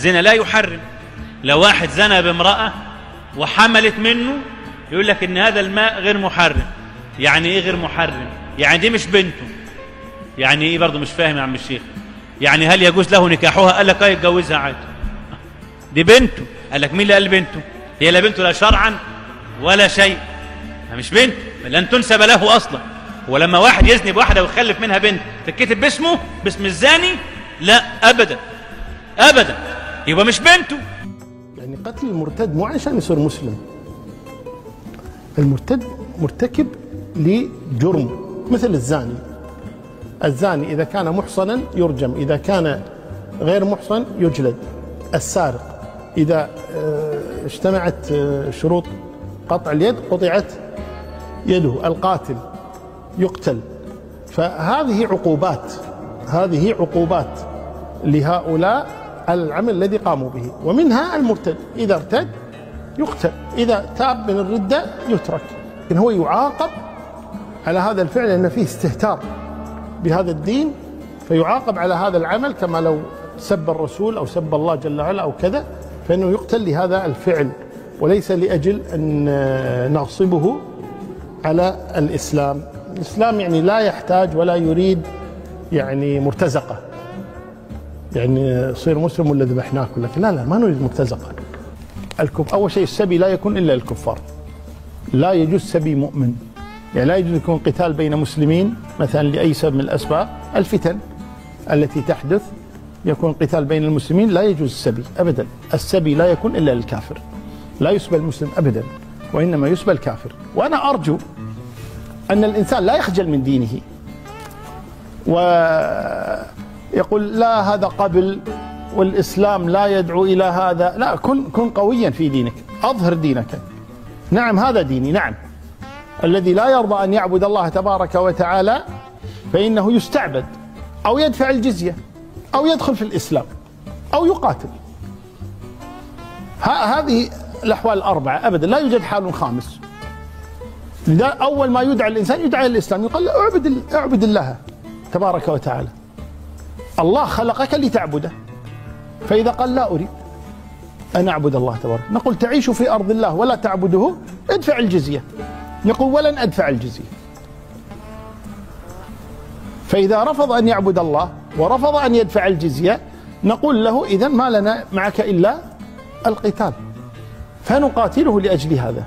الزنا لا يحرم. لو واحد زنى بامرأة وحملت منه يقول لك إن هذا الماء غير محرم. يعني إيه غير محرم؟ يعني دي مش بنته. يعني إيه برضه مش فاهم يا عم الشيخ. يعني هل يجوز له نكاحها؟ قال لك آه يتجوزها عادي. دي بنته. قال لك مين اللي قال بنته هي لا بنته لا شرعا ولا شيء. مش بنته لن تنسب له أصلا. ولما واحد يزني بواحدة ويخلف منها بنت تتكتب باسمه؟ باسم الزاني؟ لا ابدا. ابدا. يبقى مش بنته. يعني قتل المرتد مو عشان يصير مسلم. المرتد مرتكب لجرم مثل الزاني. الزاني إذا كان محصنا يرجم إذا كان غير محصن يجلد. السارق إذا آه، اجتمعت آه، شروط قطع اليد قطعت يده. القاتل يقتل. فهذه عقوبات هذه عقوبات لهؤلاء على العمل الذي قاموا به ومنها المرتد إذا ارتد يقتل إذا تاب من الردة يترك. لكن هو يعاقب على هذا الفعل لأن فيه استهتار بهذا الدين فيعاقب على هذا العمل كما لو سب الرسول أو سب الله جل وعلا أو كذا فإنه يقتل لهذا الفعل. وليس لأجل أن نغصبه على الإسلام. الإسلام يعني لا يحتاج ولا يريد يعني مرتزقة. يعني صير مسلم ولا ذبحناك ولا. لا لا ما نريد مرتزقة الكف أول شيء السبي لا يكون إلا الكفار. لا يجوز سبي مؤمن. يعني لا يجوز يكون قتال بين مسلمين مثلا لأي سبب من الأسباب. الفتن التي تحدث يكون قتال بين المسلمين لا يجوز السبي أبدا. السبي لا يكون إلا للكافر لا يسبى المسلم أبدا وإنما يسبى الكافر. وأنا أرجو أن الإنسان لا يخجل من دينه. ويقول لا هذا قبل والإسلام لا يدعو إلى هذا. لا كن كن قويا في دينك أظهر دينك. نعم هذا ديني نعم. الذي لا يرضى أن يعبد الله تبارك وتعالى فإنه يستعبد أو يدفع الجزية أو يدخل في الإسلام أو يقاتل. هذه الأحوال الأربعة أبدا لا يوجد حال خامس. أول ما يدعى الإنسان يدعى الإسلام يقال اعبد اعبد الله تبارك وتعالى. الله خلقك لتعبده. فإذا قال لا أريد أن أعبد الله تبارك. نقول تعيش في أرض الله ولا تعبده ادفع الجزية. يقول ولن أدفع الجزية. فإذا رفض أن يعبد الله ورفض أن يدفع الجزية نقول له إذا ما لنا معك إلا القتال. فنقاتله لأجل هذا.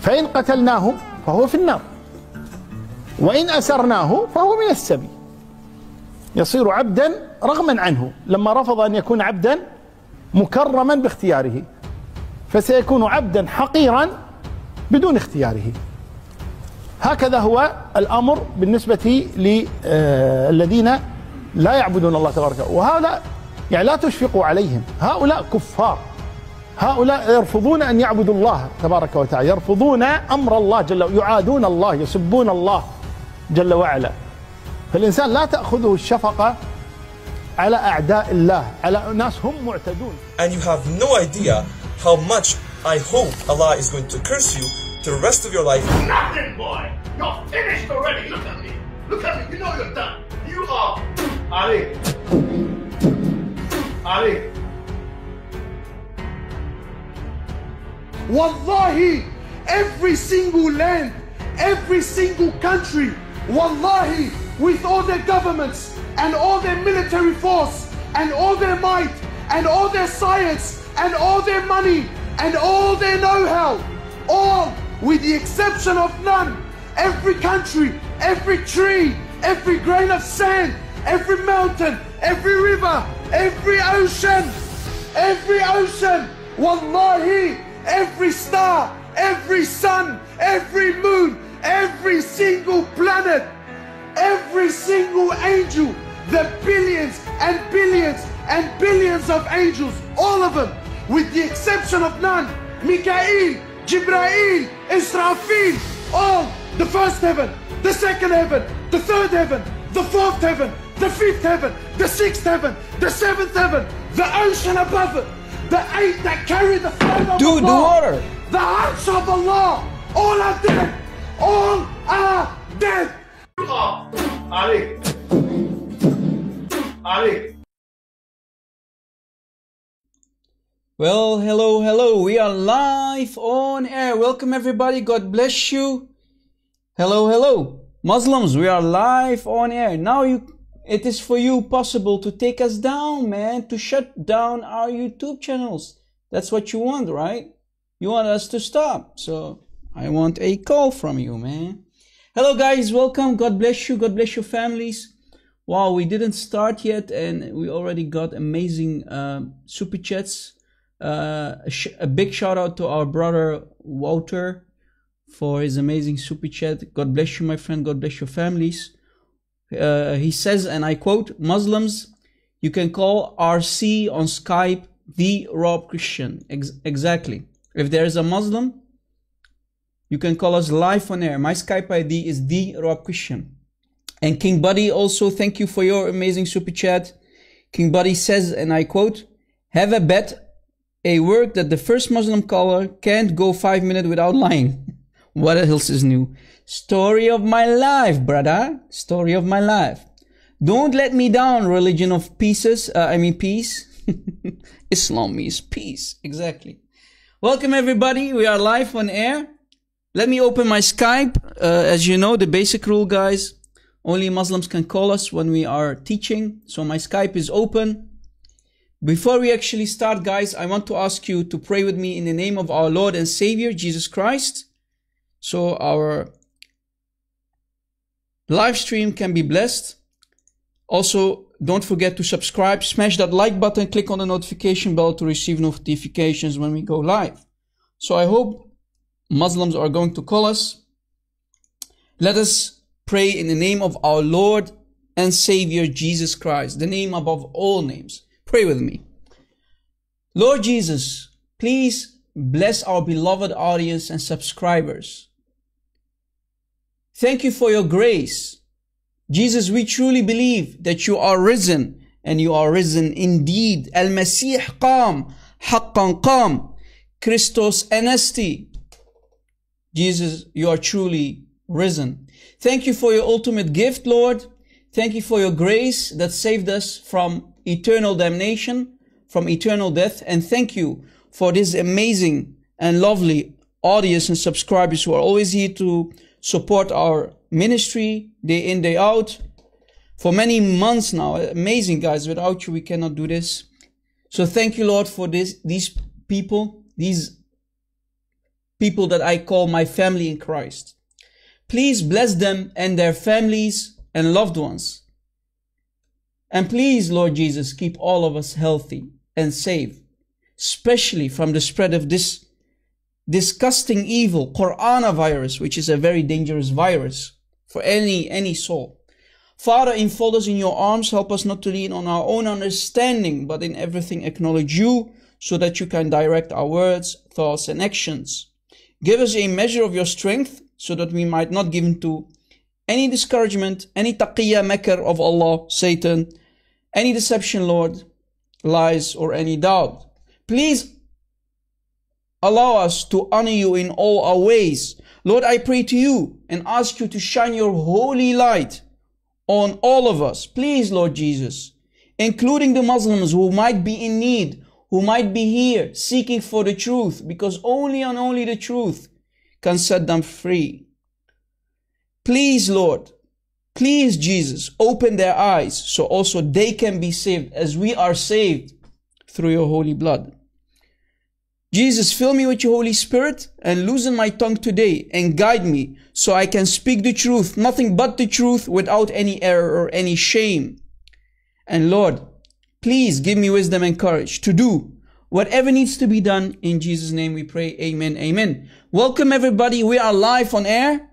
فإن قتلناه فهو في النار. وإن أسرناه فهو من السبي يصير عبدا رغما عنه لما رفض أن يكون عبدا مكرما باختياره فسيكون عبدا حقيرا بدون اختياره. هكذا هو الأمر بالنسبة للذين لا يعبدون الله تبارك وهذا يعني لا تشفقوا عليهم. هؤلاء كفار. هؤلاء يرفضون أن يعبدوا الله تبارك وتعالى يرفضون أمر الله جل يعادون الله يسبون الله جل وعلا. فالإنسان لا تأخذه الشفقة على أعداء الله على ناس هم معتدون and you have no idea how much I hope Allah is going to curse you to the rest of your life. Nothing, boy. You're finished already. Look at me. Look at me. You know you're done. You are. Ali. Ali. Wallahi, every single land, every single country, wallahi, With all their governments and all their military force and all their might and all their science and all their money and all their know-how, all with the exception of none, every country, every tree, every grain of sand, every mountain, every river, every ocean, every ocean, wallahi, every star, every sun, every moon, every single planet, every single angel, the billions and billions and billions of angels, all of them, with the exception of none, Mikael, Jibrail, Israfil, all the first heaven, the second heaven, the third heaven, the fourth heaven, the fifth heaven, the sixth heaven, the seventh heaven, the ocean above it, the eight that carry the throne of Dude, the Allah, water. the hearts of Allah, all are dead, all are dead. Ali. Ali. Well, hello, hello. We are live on air. Welcome, everybody. God bless you. Hello, hello. Muslims, we are live on air. Now you, it is for you possible to take us down, man, to shut down our YouTube channels. That's what you want, right? You want us to stop. So I want a call from you, man. Hello, guys. Welcome. God bless you. God bless your families. Wow, we didn't start yet, and we already got amazing uh, super chats. Uh, a, a big shout out to our brother Walter for his amazing super chat. God bless you, my friend. God bless your families. Uh, he says, and I quote, Muslims, you can call RC on Skype the Rob Christian. Ex- exactly. If there is a Muslim, you can call us live on air. My Skype ID is the Rob Christian. And King Buddy also, thank you for your amazing super chat. King Buddy says, and I quote, have a bet, a word that the first Muslim caller can't go five minutes without lying. what else is new? Story of my life, brother. Story of my life. Don't let me down, religion of pieces. Uh, I mean, peace. Islam means peace. Exactly. Welcome, everybody. We are live on air. Let me open my Skype. Uh, as you know, the basic rule, guys. Only Muslims can call us when we are teaching. So my Skype is open. Before we actually start, guys, I want to ask you to pray with me in the name of our Lord and Savior, Jesus Christ. So our live stream can be blessed. Also, don't forget to subscribe, smash that like button, click on the notification bell to receive notifications when we go live. So I hope Muslims are going to call us. Let us pray in the name of our Lord and Savior Jesus Christ, the name above all names. Pray with me. Lord Jesus, please bless our beloved audience and subscribers. Thank you for your grace. Jesus, we truly believe that you are risen and you are risen indeed. Al-Masih qam, haqqan qam. Christos anesti. Jesus, you are truly risen. Thank you for your ultimate gift, Lord. Thank you for your grace that saved us from eternal damnation, from eternal death. And thank you for this amazing and lovely audience and subscribers who are always here to support our ministry day in, day out. For many months now. Amazing, guys. Without you, we cannot do this. So thank you, Lord, for this, these people, these people that I call my family in Christ. Please bless them and their families and loved ones. And please, Lord Jesus, keep all of us healthy and safe, especially from the spread of this disgusting evil, coronavirus, which is a very dangerous virus for any, any soul. Father, enfold us in your arms. Help us not to lean on our own understanding, but in everything acknowledge you so that you can direct our words, thoughts, and actions. Give us a measure of your strength so that we might not give in to any discouragement, any taqiyya makr of Allah, Satan, any deception, Lord, lies, or any doubt. Please allow us to honor you in all our ways. Lord, I pray to you and ask you to shine your holy light on all of us. Please, Lord Jesus, including the Muslims who might be in need, who might be here seeking for the truth, because only and only the truth can set them free. Please, Lord, please, Jesus, open their eyes so also they can be saved as we are saved through your holy blood. Jesus, fill me with your Holy Spirit and loosen my tongue today and guide me so I can speak the truth, nothing but the truth without any error or any shame. And Lord, Please give me wisdom and courage to do whatever needs to be done. In Jesus' name we pray. Amen. Amen. Welcome everybody. We are live on air.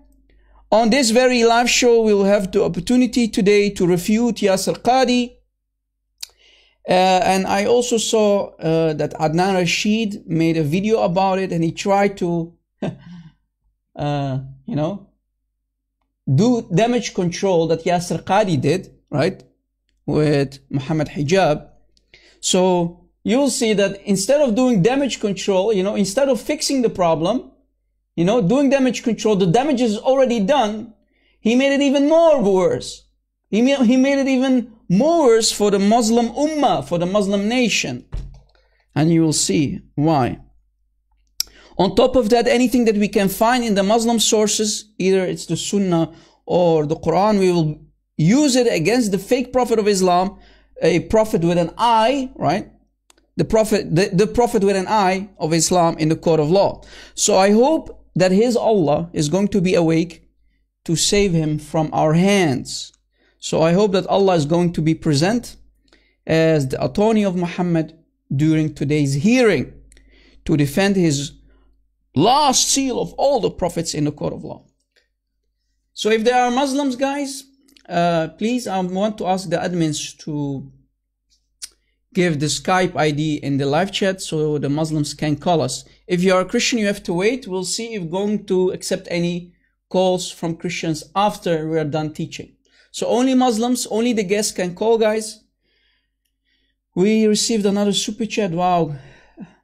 On this very live show, we will have the opportunity today to refute Yasir Qadhi. Uh, and I also saw uh, that Adnan Rashid made a video about it and he tried to, uh, you know, do damage control that Yasir Qadhi did, right? With Mohammed Hijab. So you'll see that instead of doing damage control, you know, instead of fixing the problem, you know, doing damage control, the damage is already done. He made it even more worse. He made, he made it even more worse for the Muslim Ummah, for the Muslim nation. And you will see why. On top of that, anything that we can find in the Muslim sources, either it's the Sunnah or the Quran, we will use it against the fake Prophet of Islam, a Prophet with an eye, right? The Prophet, the, the Prophet with an eye of Islam in the court of law. So I hope that his Allah is going to be awake to save him from our hands. So I hope that Allah is going to be present as the attorney of Muhammad during today's hearing to defend his last seal of all the prophets in the court of law. So if there are Muslims, guys, uh, please, I want to ask the admins to give the Skype ID in the live chat so the Muslims can call us. If you are a Christian, you have to wait. We'll see if going to accept any calls from Christians after we are done teaching. So only Muslims, only the guests can call, guys. We received another super chat. Wow.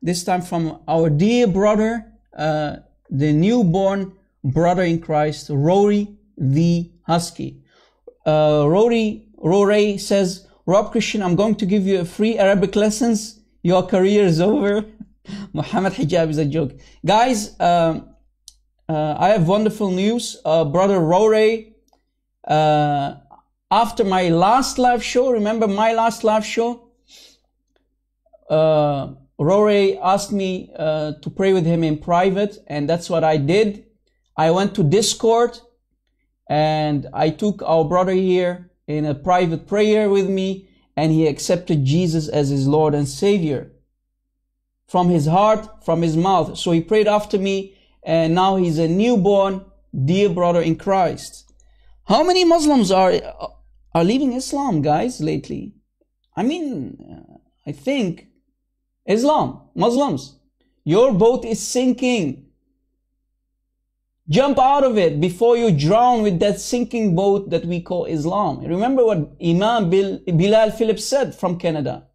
This time from our dear brother, uh, the newborn brother in Christ, Rory the Husky. Uh, Rory, Rory says, Rob Christian, I'm going to give you a free Arabic lessons. Your career is over. Mohammed Hijab is a joke. Guys, um, uh, I have wonderful news. Uh, brother Rory, uh, after my last live show, remember my last live show? Uh, Rory asked me uh, to pray with him in private, and that's what I did. I went to Discord and I took our brother here in a private prayer with me, and he accepted Jesus as his Lord and Savior from his heart, from his mouth. So he prayed after me, and now he's a newborn, dear brother in Christ. How many Muslims are are leaving Islam, guys, lately? I mean, uh, I think Islam, Muslims, your boat is sinking. Jump out of it before you drown with that sinking boat that we call Islam. Remember what Imam Bilal Philips said from Canada.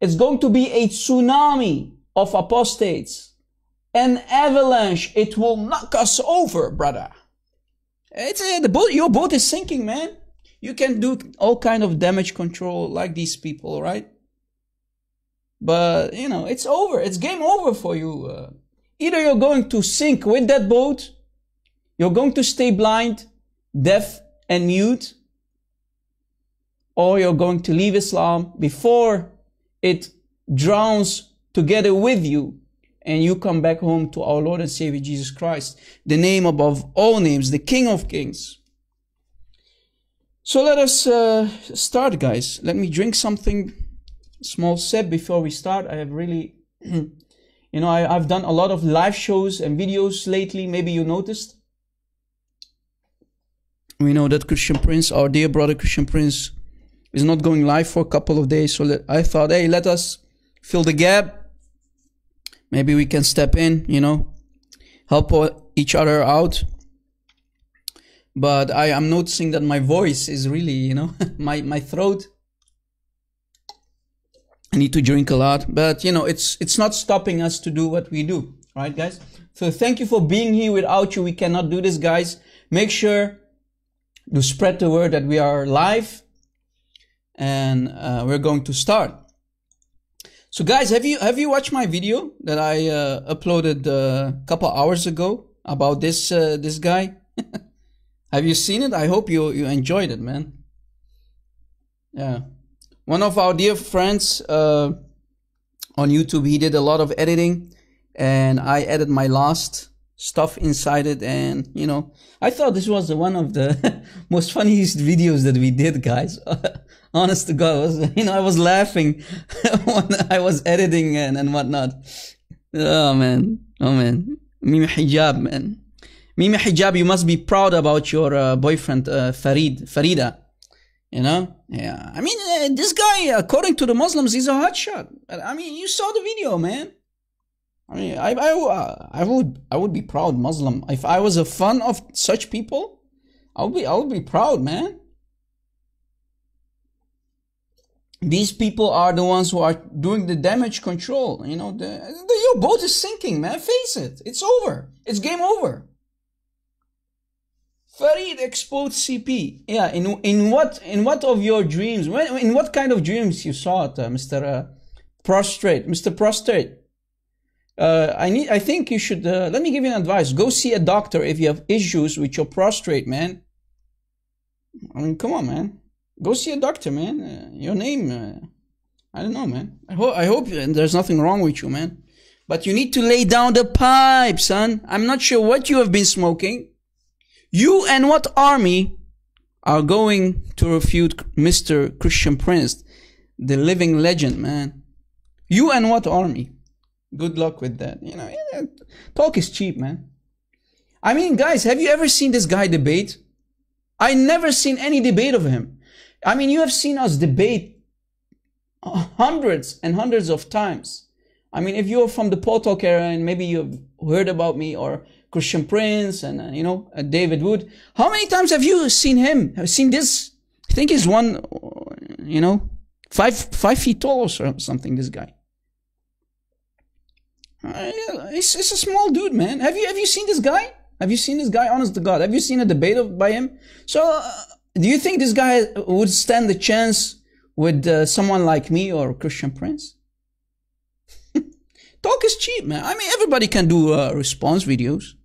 It's going to be a tsunami of apostates. An avalanche. It will knock us over, brother. It's uh, the boat. Your boat is sinking, man. You can do all kind of damage control like these people, right? But you know, it's over. It's game over for you. Uh, either you're going to sink with that boat, you're going to stay blind, deaf, and mute, or you're going to leave Islam before it drowns together with you and you come back home to our Lord and Savior Jesus Christ, the name above all names, the King of Kings. So let us uh, start, guys. Let me drink something, small sip before we start. I have really, you know, I, I've done a lot of live shows and videos lately. Maybe you noticed. We know that Christian Prince, our dear brother Christian Prince, is not going live for a couple of days. So let, I thought, hey, let us fill the gap maybe we can step in you know help each other out but i am noticing that my voice is really you know my my throat need to drink a lot but you know it's it's not stopping us to do what we do right guys so thank you for being here without you we cannot do this guys make sure to spread the word that we are live and uh, we're going to start so guys, have you have you watched my video that I uh, uploaded uh, a couple hours ago about this uh, this guy? have you seen it? I hope you you enjoyed it, man. Yeah, one of our dear friends uh, on YouTube, he did a lot of editing, and I added my last stuff inside it and you know i thought this was one of the most funniest videos that we did guys. Honest to god was, you know i was laughing when i was editing and, and whatnot. Oh man. Oh man. Mimi hijab man. Mimi hijab you must be proud about your uh, boyfriend uh, farid farida you know yeah i mean uh, this guy according to the muslims he's a hotshot i mean you saw the video man I mean, I, I, I would, I would be proud Muslim. If I was a fan of such people, I would be, I would be proud, man. These people are the ones who are doing the damage control. You know, the, the your boat is sinking, man. Face it, it's over. It's game over. Farid exposed CP. Yeah, in in what in what of your dreams? When, in what kind of dreams you saw it, uh, Mister uh, Prostrate, Mister Prostrate? uh, I need. I think you should. Uh, let me give you an advice. Go see a doctor if you have issues with your prostate, man. I mean, come on, man. Go see a doctor, man. Uh, your name. Uh, I don't know, man. I hope. I hope there's nothing wrong with you, man. But you need to lay down the pipe, son. I'm not sure what you have been smoking. You and what army are going to refute Mr. Christian Prince, the living legend, man? You and what army? Good luck with that. You know, talk is cheap, man. I mean, guys, have you ever seen this guy debate? I never seen any debate of him. I mean, you have seen us debate hundreds and hundreds of times. I mean, if you're from the Talk era and maybe you've heard about me or Christian Prince and, uh, you know, uh, David Wood, how many times have you seen him? Have seen this? I think he's one, you know, five, five feet tall or something, this guy. Uh, it's, it's a small dude, man. Have you have you seen this guy? Have you seen this guy? Honest to God, have you seen a debate of, by him? So, uh, do you think this guy would stand the chance with uh, someone like me or Christian Prince? Talk is cheap, man. I mean, everybody can do uh, response videos.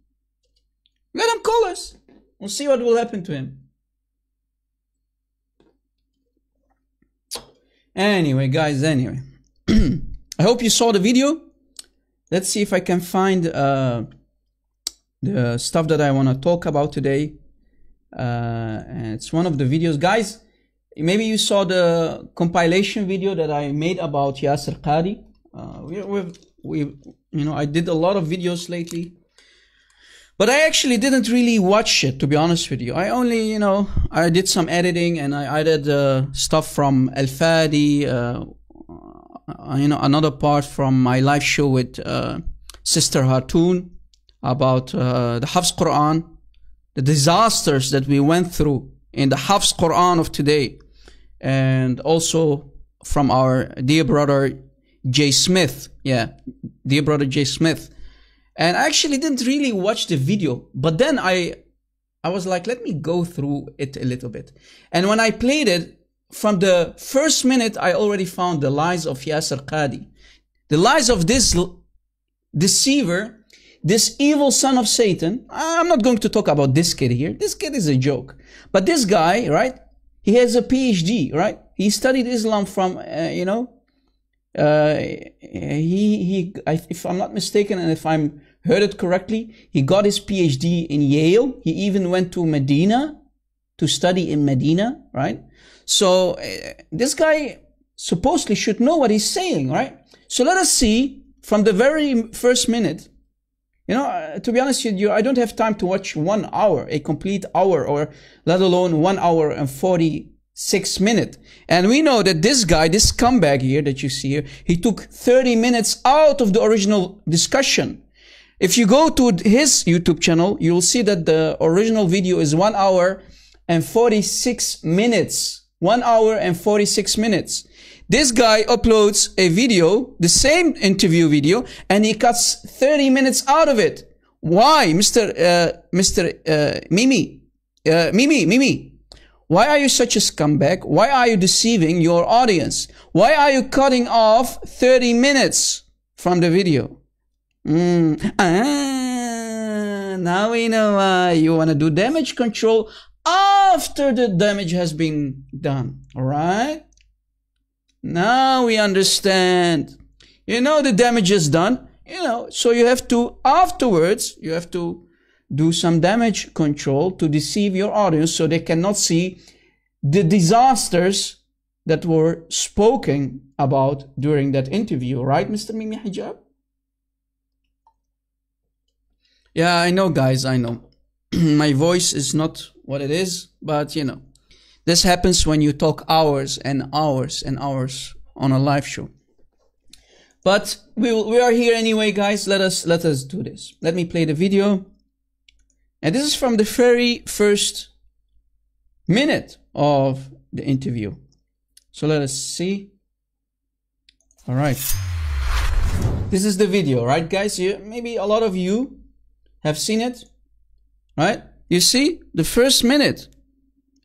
Let him call us. We'll see what will happen to him. Anyway, guys. Anyway, I hope you saw the video let's see if I can find uh, the stuff that I want to talk about today. Uh, it's one of the videos. Guys, maybe you saw the compilation video that I made about Yasir Qadhi. Uh, we, we've, we, you know, I did a lot of videos lately. But I actually didn't really watch it, to be honest with you. I only, you know, I did some editing and I added uh, stuff from Al Fadi, uh, uh, you know, another part from my live show with uh, Sister Hatun about uh, the Hafs Quran, the disasters that we went through in the Hafs Quran of today, and also from our dear brother Jay Smith. Yeah, dear brother Jay Smith. And I actually didn't really watch the video, but then I, I was like, let me go through it a little bit. And when I played it, from the first minute, I already found the lies of Yasir Qadhi. The lies of this deceiver, this evil son of Satan. I'm not going to talk about this kid here. This kid is a joke. But this guy, right? He has a PhD, right? He studied Islam from, uh, you know, uh, he, he, if I'm not mistaken, and if I'm heard it correctly, he got his PhD in Yale. He even went to Medina to study in Medina, right? So uh, this guy supposedly should know what he's saying, right? So let us see from the very first minute. You know, uh, to be honest with you, I don't have time to watch one hour, a complete hour, or let alone one hour and 46 minutes. And we know that this guy, this comeback here that you see here, he took 30 minutes out of the original discussion. If you go to his YouTube channel, you'll see that the original video is one hour and 46 minutes. 1 hour and 46 minutes. This guy uploads a video, the same interview video, and he cuts 30 minutes out of it. Why, Mr. Uh, Mr. Uh, Mimi? Uh, Mimi, Mimi. Why are you such a scumbag? Why are you deceiving your audience? Why are you cutting off 30 minutes from the video? Mm. Ah, now we know why you want to do damage control after the damage has been done. All right? Now we understand. You know the damage is done. you know, so you have to, afterwards, you have to do some damage control to deceive your audience so they cannot see the disasters that were spoken about during that interview, right, Mr. Mimi Hijab? Yeah, I know, guys, I know. My voice is not what it is, but you know, this happens when you talk hours and hours and hours on a live show. But we, we are here anyway, guys. Let us, let us do this. Let me play the video. And this is from the very first minute of the interview. So let us see. All right. This is the video, right, guys? You, maybe a lot of you have seen it, right? You see the first minute.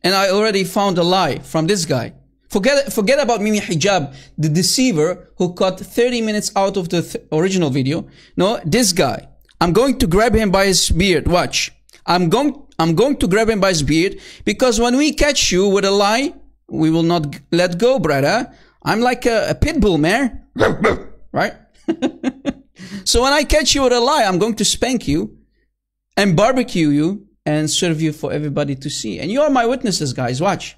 And I already found a lie from this guy. Forget, forget about Mimi Hijab, the deceiver who cut 30 minutes out of the th original video. No, this guy. I'm going to grab him by his beard. Watch. I'm going, I'm going to grab him by his beard because when we catch you with a lie, we will not let go, brother. I'm like a, a pit bull, man. right? so when I catch you with a lie, I'm going to spank you and barbecue you and serve you for everybody to see. And you are my witnesses, guys. Watch.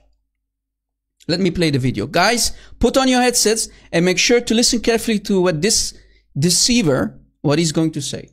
Let me play the video. Guys, put on your headsets and make sure to listen carefully to what this deceiver, what he's going to say.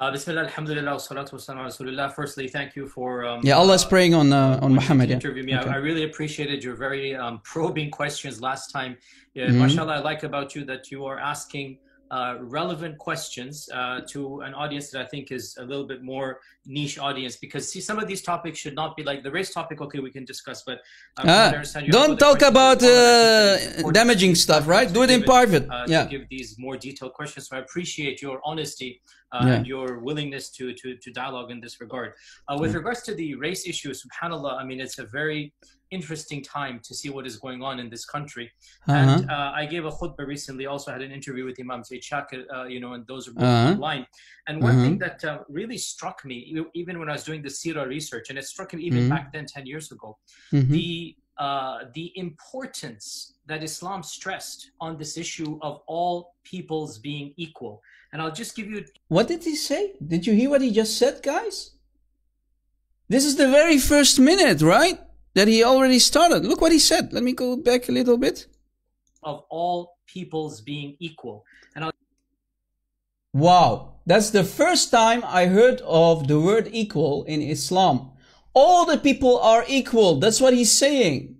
Uh, Bismillah, alhamdulillah, salatu rasulullah. Firstly, thank you for um, Yeah, Allah is uh, praying on uh, on Muhammad. to Yeah. interview me. Okay. I, I really appreciated your very um, probing questions last time. Yeah, Mhm. Mashallah, I like about you that you are asking uh, relevant questions uh, to an audience that I think is a little bit more niche audience. Because see, some of these topics should not be like the race topic. Okay, we can discuss, but uh, Ah, understand, you have don't talk about as well, and I uh, think that it's important damaging stuff, right? Do it in private. uh, Yeah. to give these more detailed questions. So I appreciate your honesty uh, Yeah. and your willingness to, to, to dialogue in this regard. Uh, with regards to the race issue, subhanAllah, I mean, it's a very interesting time to see what is going on in this country. Uh-huh. And uh, I gave a khutbah recently, also had an interview with Imam Zaid Shakir, uh, you know, and those are both Uh-huh. online. And one Uh-huh. thing that uh, really struck me, even when I was doing the Sira research, and it struck me even Mhm. back then, 10 years ago, Mhm. the uh, the importance that Islam stressed on this issue of all peoples being equal. And I'll just give you What did he say? Did you hear what he just said, guys? This is the very first minute, right? That he already started. Look what he said. Let me go back a little bit. of all peoples being equal. And I'll Wow. That's the first time I heard of the word equal in Islam. All the people are equal. That's what he's saying.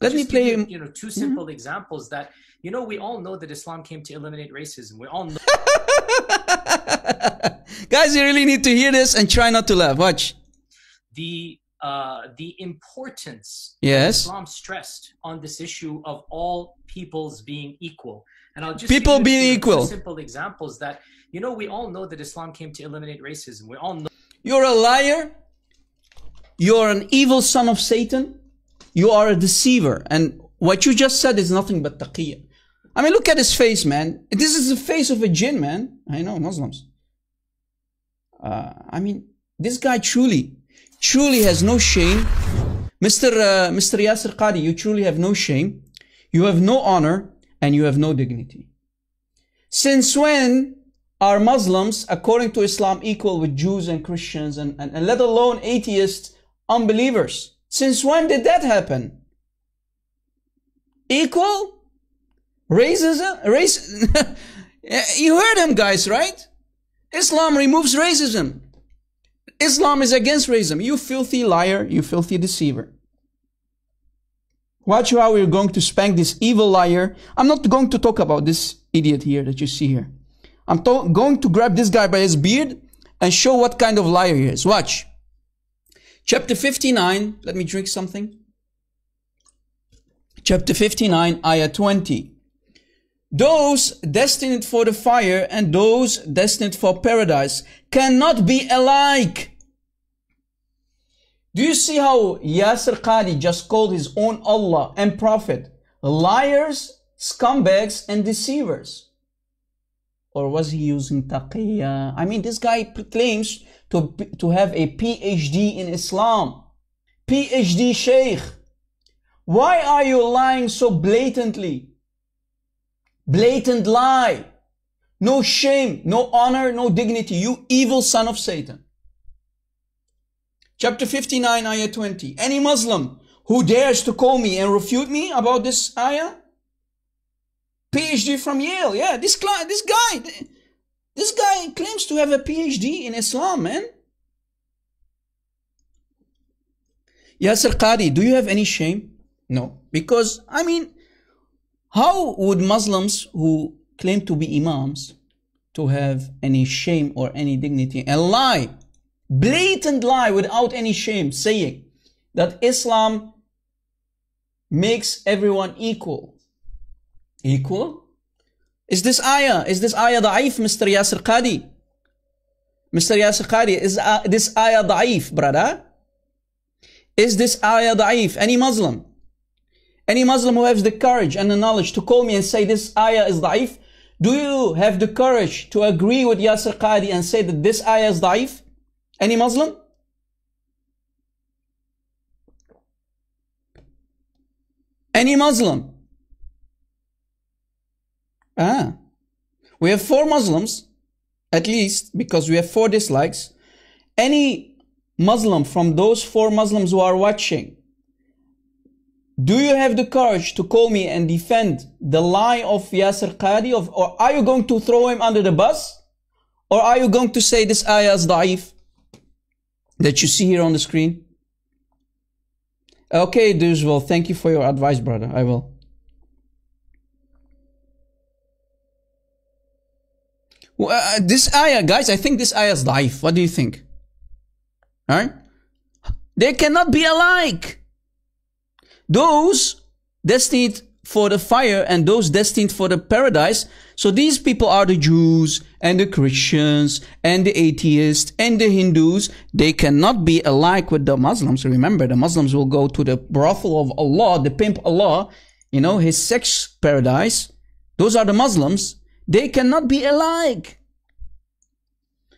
Let me play you, him. you know two mm-hmm. simple examples that you know we all know that Islam came to eliminate racism. We all know Guys, you really need to hear this and try not to laugh. Watch. the uh, the importance Yes. Islam stressed on this issue of all peoples being equal. And I'll just People being you know, two equal. simple examples that you know we all know that Islam came to eliminate racism. We all know You're a liar. You're an evil son of Satan. You are a deceiver. And what you just said is nothing but taqiyya. I mean, look at his face, man. This is the face of a jinn, man. I know, Muslims. Uh, I mean, this guy truly, truly has no shame. Mr. Uh, Mr. Yasir Qadhi, you truly have no shame. You have no honor and you have no dignity. Since when are Muslims, according to Islam, equal with Jews and Christians and, and, and let alone atheists, unbelievers? Since when did that happen? Equal? Racism? Race? you heard him, guys, right? Islam removes racism. Islam is against racism. You filthy liar, you filthy deceiver. Watch how we're going to spank this evil liar. I'm not going to talk about this idiot here that you see here. I'm going to grab this guy by his beard and show what kind of liar he is. Watch. Chapter 59. Let me drink something. Chapter 59, ayah 20. Those destined for the fire and those destined for paradise cannot be alike. Do you see how Yasir Qadhi just called his own Allah and Prophet liars, scumbags, and deceivers? Or was he using taqiyya? I mean, this guy claims to, to have a PhD in Islam. PhD Sheikh. Why are you lying so blatantly? Blatant lie. no shame, no honor, no dignity. You evil son of Satan. Chapter 59, ayah 20. Any Muslim who dares to call me and refute me about this ayah? PhD from Yale. Yeah, this, this guy, this guy claims to have a PhD in Islam, man. Yasir Qadhi, do you have any shame? No. Because, I mean, how would Muslims who claim to be Imams to have any shame or any dignity and lie, blatant lie without any shame, saying that Islam makes everyone equal? Equal? Is this ayah, is this ayah da'if, Mr. Yasir Qadhi? Mr. Yasir Qadhi, is uh, this ayah da'if, brother? Is this ayah da'if? Any Muslim? Any Muslim who has the courage and the knowledge to call me and say this ayah is da'if, do you have the courage to agree with Yasir Qadhi and say that this ayah is da'if? Any Muslim? Any Muslim? Ah. We have four Muslims, at least, because we have four dislikes. Any Muslim from those four Muslims who are watching, do you have the courage to call me and defend the lie of Yasir Qadhi? Of, or are you going to throw him under the bus? Or are you going to say this ayah is da'if that you see here on the screen? Okay, Duzwell, thank you for your advice, brother. I will. Well, uh, this ayah, guys, I think this ayah is da'if. What do you think? Alright? They cannot be alike. Those destined for the fire and those destined for the paradise. So these people are the Jews and the Christians and the atheists and the Hindus. They cannot be alike with the Muslims. Remember, the Muslims will go to the brothel of Allah, the pimp Allah, you know, his sex paradise. Those are the Muslims. They cannot be alike.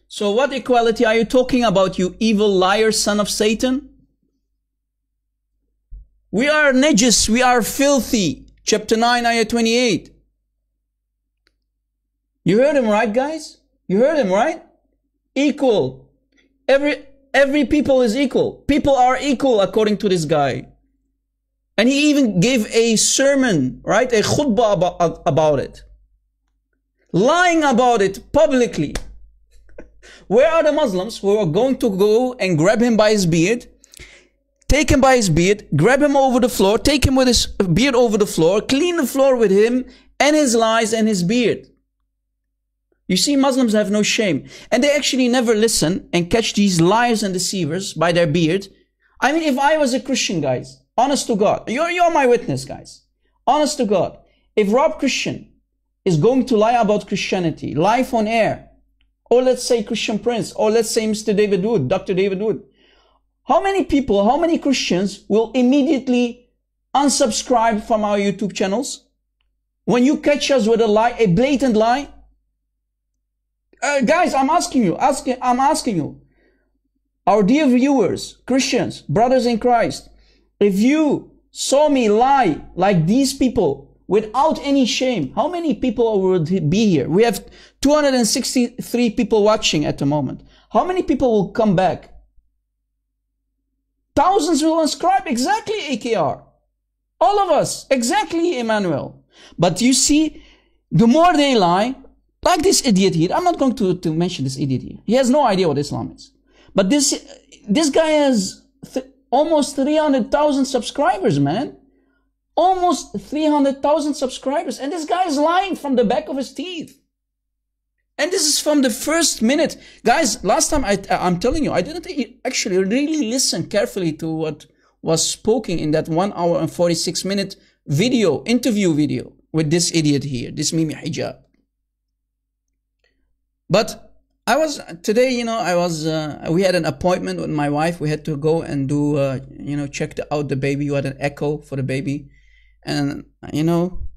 So what equality are you talking about, you evil liar, son of Satan? We are najis, we are filthy. Chapter 9, ayah 28. You heard him right, guys? You heard him right? Equal. Every, every people is equal. People are equal according to this guy. And he even gave a sermon, right? A khutbah about, about it. Lying about it publicly. Where are the Muslims who are going to go and grab him by his beard, take him by his beard, grab him over the floor, take him with his beard over the floor, clean the floor with him and his lies and his beard? You see, Muslims have no shame. And they actually never listen and catch these liars and deceivers by their beard. I mean, if I was a Christian, guys, honest to God, you're, you're my witness, guys. Honest to God. If Rob Christian is going to lie about Christianity, live on air, or let's say Christian Prince, or let's say Mr. David Wood, Dr. David Wood. How many people, how many Christians will immediately unsubscribe from our YouTube channels? When you catch us with a lie, a blatant lie? Uh, guys, I'm asking you, asking, I'm asking you, our dear viewers, Christians, brothers in Christ, if you saw me lie like these people without any shame, how many people would be here? We have 263 people watching at the moment. How many people will come back? Thousands will inscribe exactly AKR. All of us, exactly Emmanuel. But you see, the more they lie, like this idiot here, I'm not going to, to mention this idiot here. He has no idea what Islam is. But this, this guy has th- almost 300,000 subscribers, man. Almost 300,000 subscribers. And this guy is lying from the back of his teeth. And this is from the first minute. Guys, last time I, I'm telling you, I didn't actually really listen carefully to what was spoken in that one hour and 46 minute video, interview video with this idiot here, this Mimi Hijab. But I was, today, you know, I was, uh, we had an appointment with my wife. We had to go and do, uh, you know, check out the baby. We had an echo for the baby. And, you know,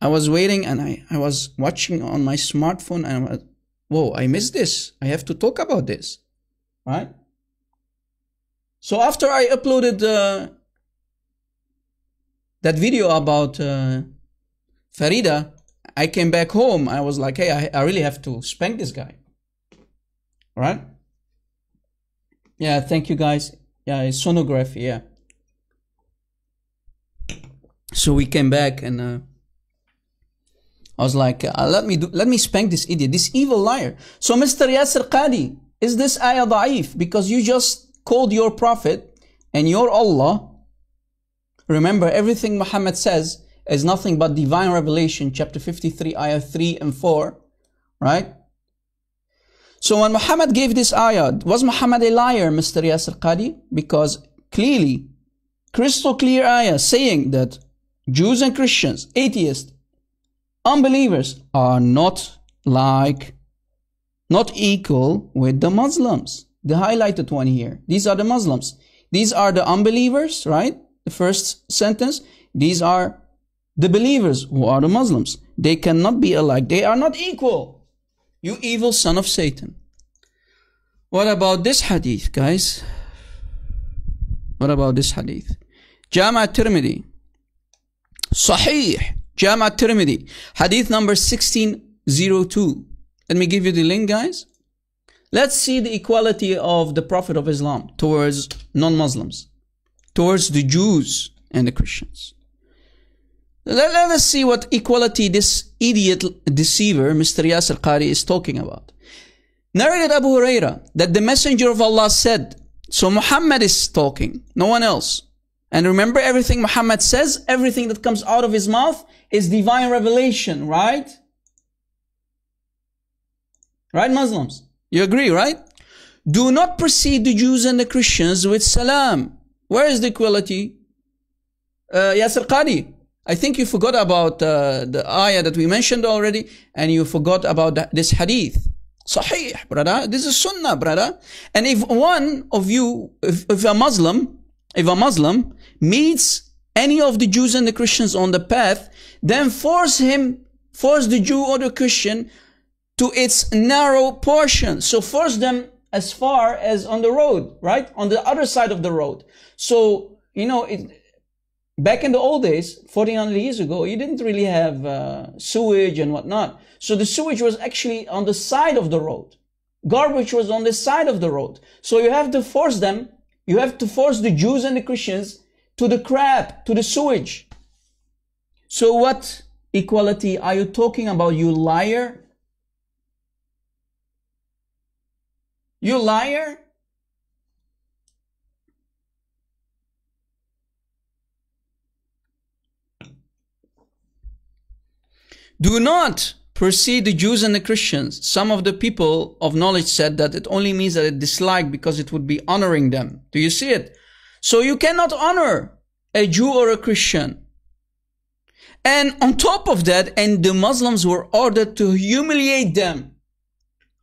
I was waiting and I, I was watching on my smartphone and I was, whoa, I missed this. I have to talk about this. Right? So after I uploaded uh, that video about uh, Farida, I came back home. I was like, hey, I, I really have to spank this guy. Right? Yeah, thank you guys. Yeah, it's sonography. Yeah. So we came back and uh, I was like, uh, let me do, let me spank this idiot, this evil liar. So Mr. Yasir Qadhi, is this ayah da'if? Because you just called your prophet and your Allah. Remember, everything Muhammad says is nothing but divine revelation, chapter 53, ayah 3 and 4, right? So when Muhammad gave this ayah, was Muhammad a liar, Mr. Yasir Qadhi? Because clearly, crystal clear ayah saying that Jews and Christians, atheists, unbelievers are not like, not equal with the Muslims. The highlighted one here. These are the Muslims. These are the unbelievers, right? The first sentence. These are the believers who are the Muslims. They cannot be alike. They are not equal. You evil son of Satan. What about this hadith, guys? What about this hadith? Jama Tirmidhi. Sahih. Jama Tirmidhi. Hadith number 1602. Let me give you the link, guys. Let's see the equality of the Prophet of Islam towards non-Muslims, towards the Jews and the Christians. Let, let us see what equality this idiot deceiver, Mr. Yasir Qadhi, is talking about. Narrated Abu Huraira that the Messenger of Allah said, so Muhammad is talking, no one else. And remember everything Muhammad says, everything that comes out of his mouth is divine revelation, right? Right, Muslims? You agree, right? Do not precede the Jews and the Christians with salam. Where is the equality? Uh, Yasir Qadhi, I think you forgot about uh, the ayah that we mentioned already, and you forgot about the, this hadith. Sahih, brother. This is sunnah, brother. And if one of you, if, if a Muslim, if a Muslim meets any of the Jews and the Christians on the path, then force him, force the Jew or the Christian to its narrow portion. So force them as far as on the road, right? On the other side of the road. So, you know, it, back in the old days, 1400 years ago, you didn't really have uh, sewage and whatnot. So the sewage was actually on the side of the road. Garbage was on the side of the road. So you have to force them, you have to force the Jews and the Christians to the crap, to the sewage. So what equality are you talking about, you liar? You liar? Do not precede the Jews and the Christians. Some of the people of knowledge said that it only means that it disliked because it would be honoring them. Do you see it? So you cannot honor a Jew or a Christian. And on top of that, and the Muslims were ordered to humiliate them.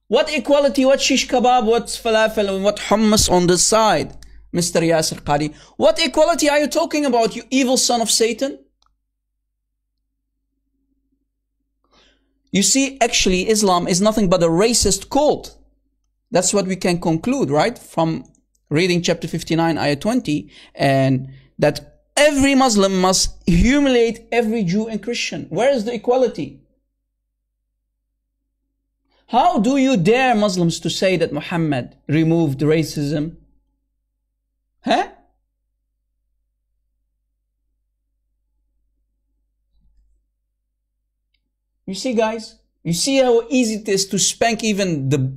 What equality, what shish kebab, what falafel, and what hummus on the side, Mr. Yasir Qadhi? What equality are you talking about, you evil son of Satan? You see, actually, Islam is nothing but a racist cult. That's what we can conclude, right? From reading chapter 59, ayah 20, and that every Muslim must humiliate every Jew and Christian. Where is the equality? How do you dare Muslims to say that Muhammad removed racism? Huh? You see, guys? You see how easy it is to spank even the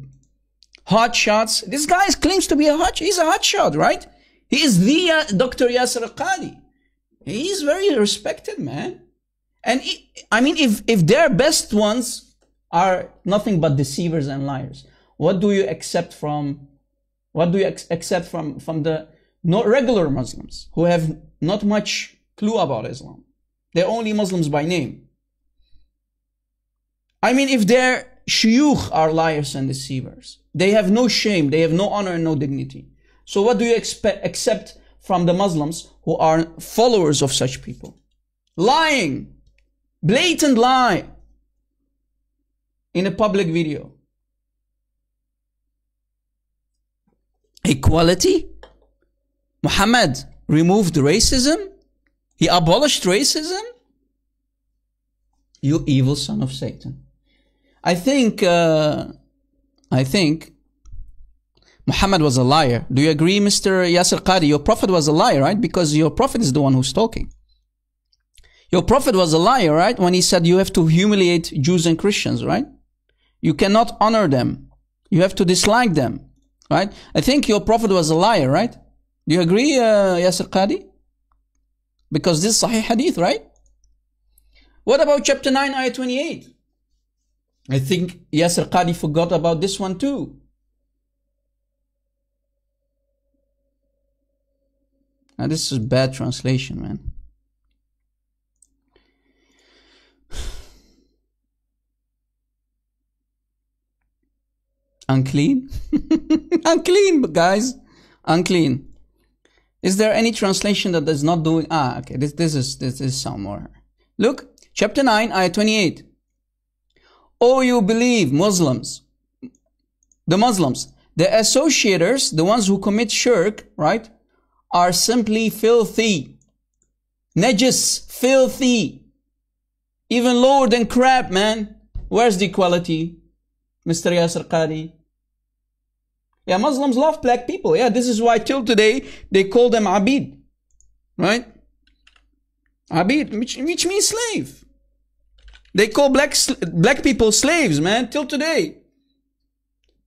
hot shots? This guy claims to be a hot, he's a hot shot, right? He is the uh, Dr. Yasir Qadhi. He's very respected, man. And he, I mean, if, if their best ones are nothing but deceivers and liars, what do you accept from, what do you accept from, from the not regular Muslims who have not much clue about Islam? They're only Muslims by name. I mean, if their shuyukh are liars and deceivers, they have no shame, they have no honor and no dignity. So what do you expect, from the Muslims who are followers of such people? Lying, blatant lie in a public video. Equality? Muhammad removed racism? He abolished racism? You evil son of Satan. I think, uh, I think Muhammad was a liar. Do you agree, Mr. Yasir Qadhi? Your prophet was a liar, right? Because your prophet is the one who's talking. Your prophet was a liar, right? When he said you have to humiliate Jews and Christians, right? You cannot honor them. You have to dislike them, right? I think your prophet was a liar, right? Do you agree, uh, Yasir Qadhi? Because this is Sahih Hadith, right? What about chapter 9, ayah 28? I think Yasir Qadhi forgot about this one too. Now this is bad translation, man. Unclean? Unclean, guys. Unclean. Is there any translation that is not doing? Ah, okay. This, this is, this is somewhere. Look, chapter 9, ayah 28. Oh, you believe Muslims, the Muslims, the associators, the ones who commit shirk, right, are simply filthy. Najis, filthy. Even lower than crap, man. Where's the equality? Mr. Yasir Qadhi. Yeah, Muslims love black people. Yeah, this is why till today they call them Abid. Right? Abid, which, which means slave. They call black, black people slaves, man, till today.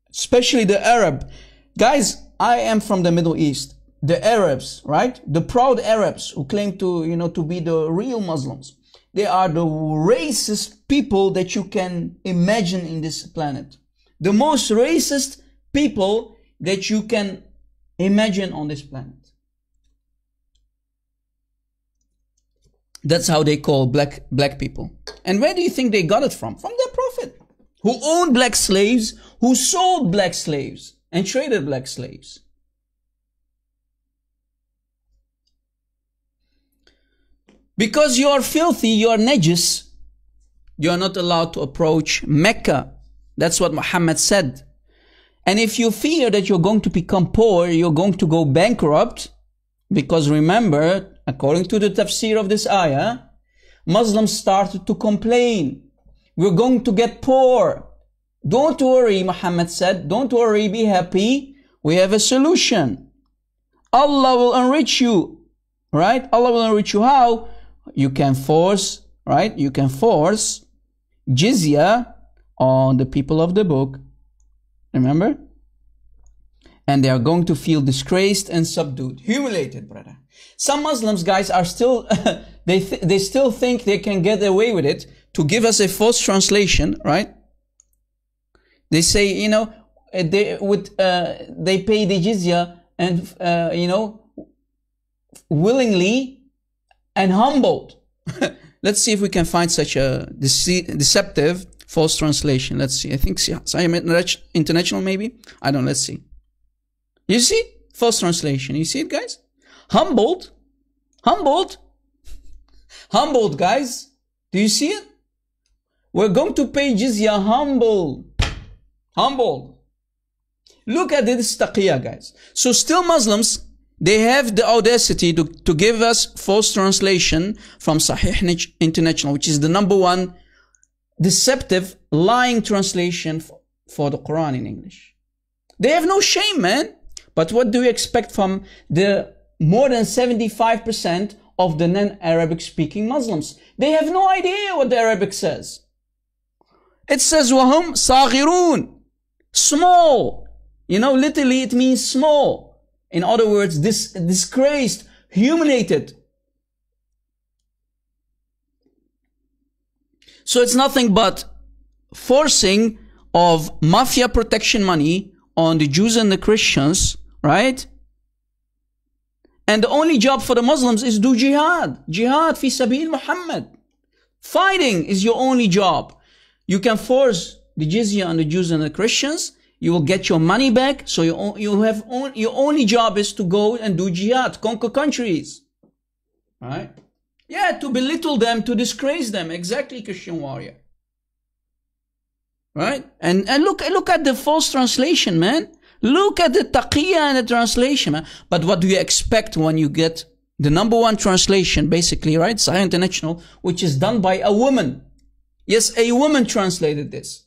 Especially the Arab. Guys, I am from the Middle East. The Arabs, right? The proud Arabs who claim to, you know, to be the real Muslims. They are the racist people that you can imagine in this planet. The most racist people that you can imagine on this planet. That's how they call black black people. And where do you think they got it from? From their prophet, who owned black slaves, who sold black slaves and traded black slaves. Because you are filthy, you are najis, you are not allowed to approach Mecca. That's what Muhammad said. And if you fear that you're going to become poor, you're going to go bankrupt, because remember, according to the tafsir of this ayah, Muslims started to complain. We're going to get poor. Don't worry, Muhammad said. Don't worry, be happy. We have a solution. Allah will enrich you. Right? Allah will enrich you. How? You can force, right? You can force jizya on the people of the book. Remember? And they are going to feel disgraced and subdued, humiliated, brother. Some Muslims, guys, are still, they, th- they still think they can get away with it to give us a false translation, right? They say, you know, they would, uh, they pay the jizya and, uh, you know, willingly and humbled. Let's see if we can find such a dece- deceptive false translation. Let's see. I think Sahih International maybe. I don't. know. Let's see. You see false translation. You see it, guys? Humbled, humbled, humbled, guys. Do you see it? We're going to pay jizya humble, Humble. Look at this taqiyya, guys. So still Muslims they have the audacity to, to give us false translation from Sahih International, which is the number one deceptive, lying translation for, for the Quran in English. They have no shame, man. But what do you expect from the more than 75% of the non-Arabic speaking Muslims? They have no idea what the Arabic says. It says, وَهُمْ صَاغِرُونَ Small. You know, literally it means small. In other words, this disgraced, humiliated. So it's nothing but forcing of mafia protection money on the Jews and the Christians, right? And the only job for the Muslims is do jihad. Jihad fi sabil Muhammad. Fighting is your only job. You can force the jizya on the Jews and the Christians you will get your money back. So you, you have your only job is to go and do jihad, conquer countries. Right? Yeah, to belittle them, to disgrace them. Exactly, Christian warrior. Right? And, and look, look at the false translation, man. Look at the taqiyya and the translation, man. But what do you expect when you get the number one translation, basically, right? Sahih International, which is done by a woman. Yes, a woman translated this.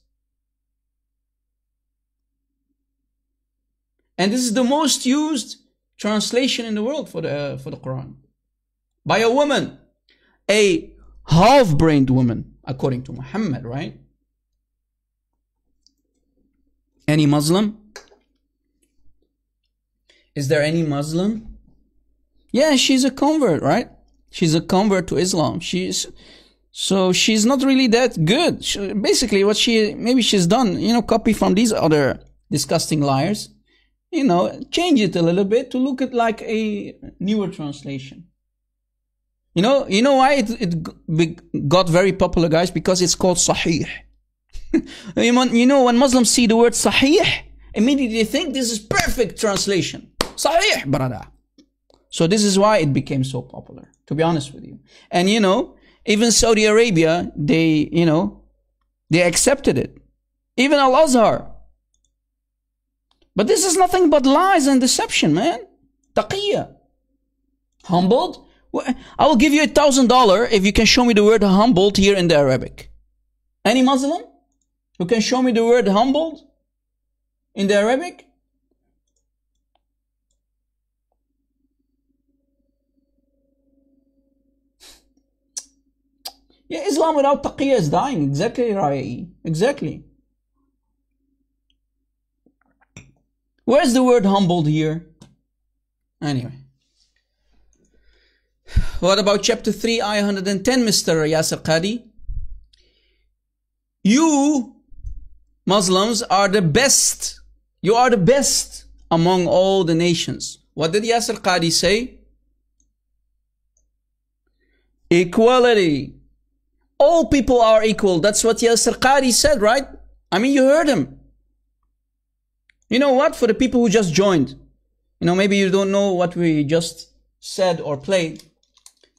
And this is the most used translation in the world for the, uh, for the Quran. By a woman. A half-brained woman, according to Muhammad, right? Any Muslim? Is there any Muslim? Yeah, she's a convert, right? She's a convert to Islam. She's so she's not really that good. She, basically, what she maybe she's done, you know, copy from these other disgusting liars, you know, change it a little bit to look at like a newer translation. You know, you know why it, it got very popular, guys? Because it's called Sahih. you know, when Muslims see the word Sahih, immediately they think this is perfect translation. Sahih, brother. So this is why it became so popular, to be honest with you. And you know, even Saudi Arabia, they, you know, they accepted it. Even Al Azhar. But this is nothing but lies and deception, man. Taqiyya. Humbled? I will give you a thousand dollar if you can show me the word humbled here in the Arabic. Any Muslim who can show me the word humbled in the Arabic? Yeah, Islam without taqiyya is dying. Exactly, Rai. Exactly. Where's the word humbled here? Anyway. What about chapter 3, ayah 110, Mr. Yasir Qadhi? You, Muslims, are the best. You are the best among all the nations. What did Yasir Qadhi say? Equality. All people are equal. That's what Yasir Qadhi said, right? I mean, you heard him. You know what? For the people who just joined, you know, maybe you don't know what we just said or played.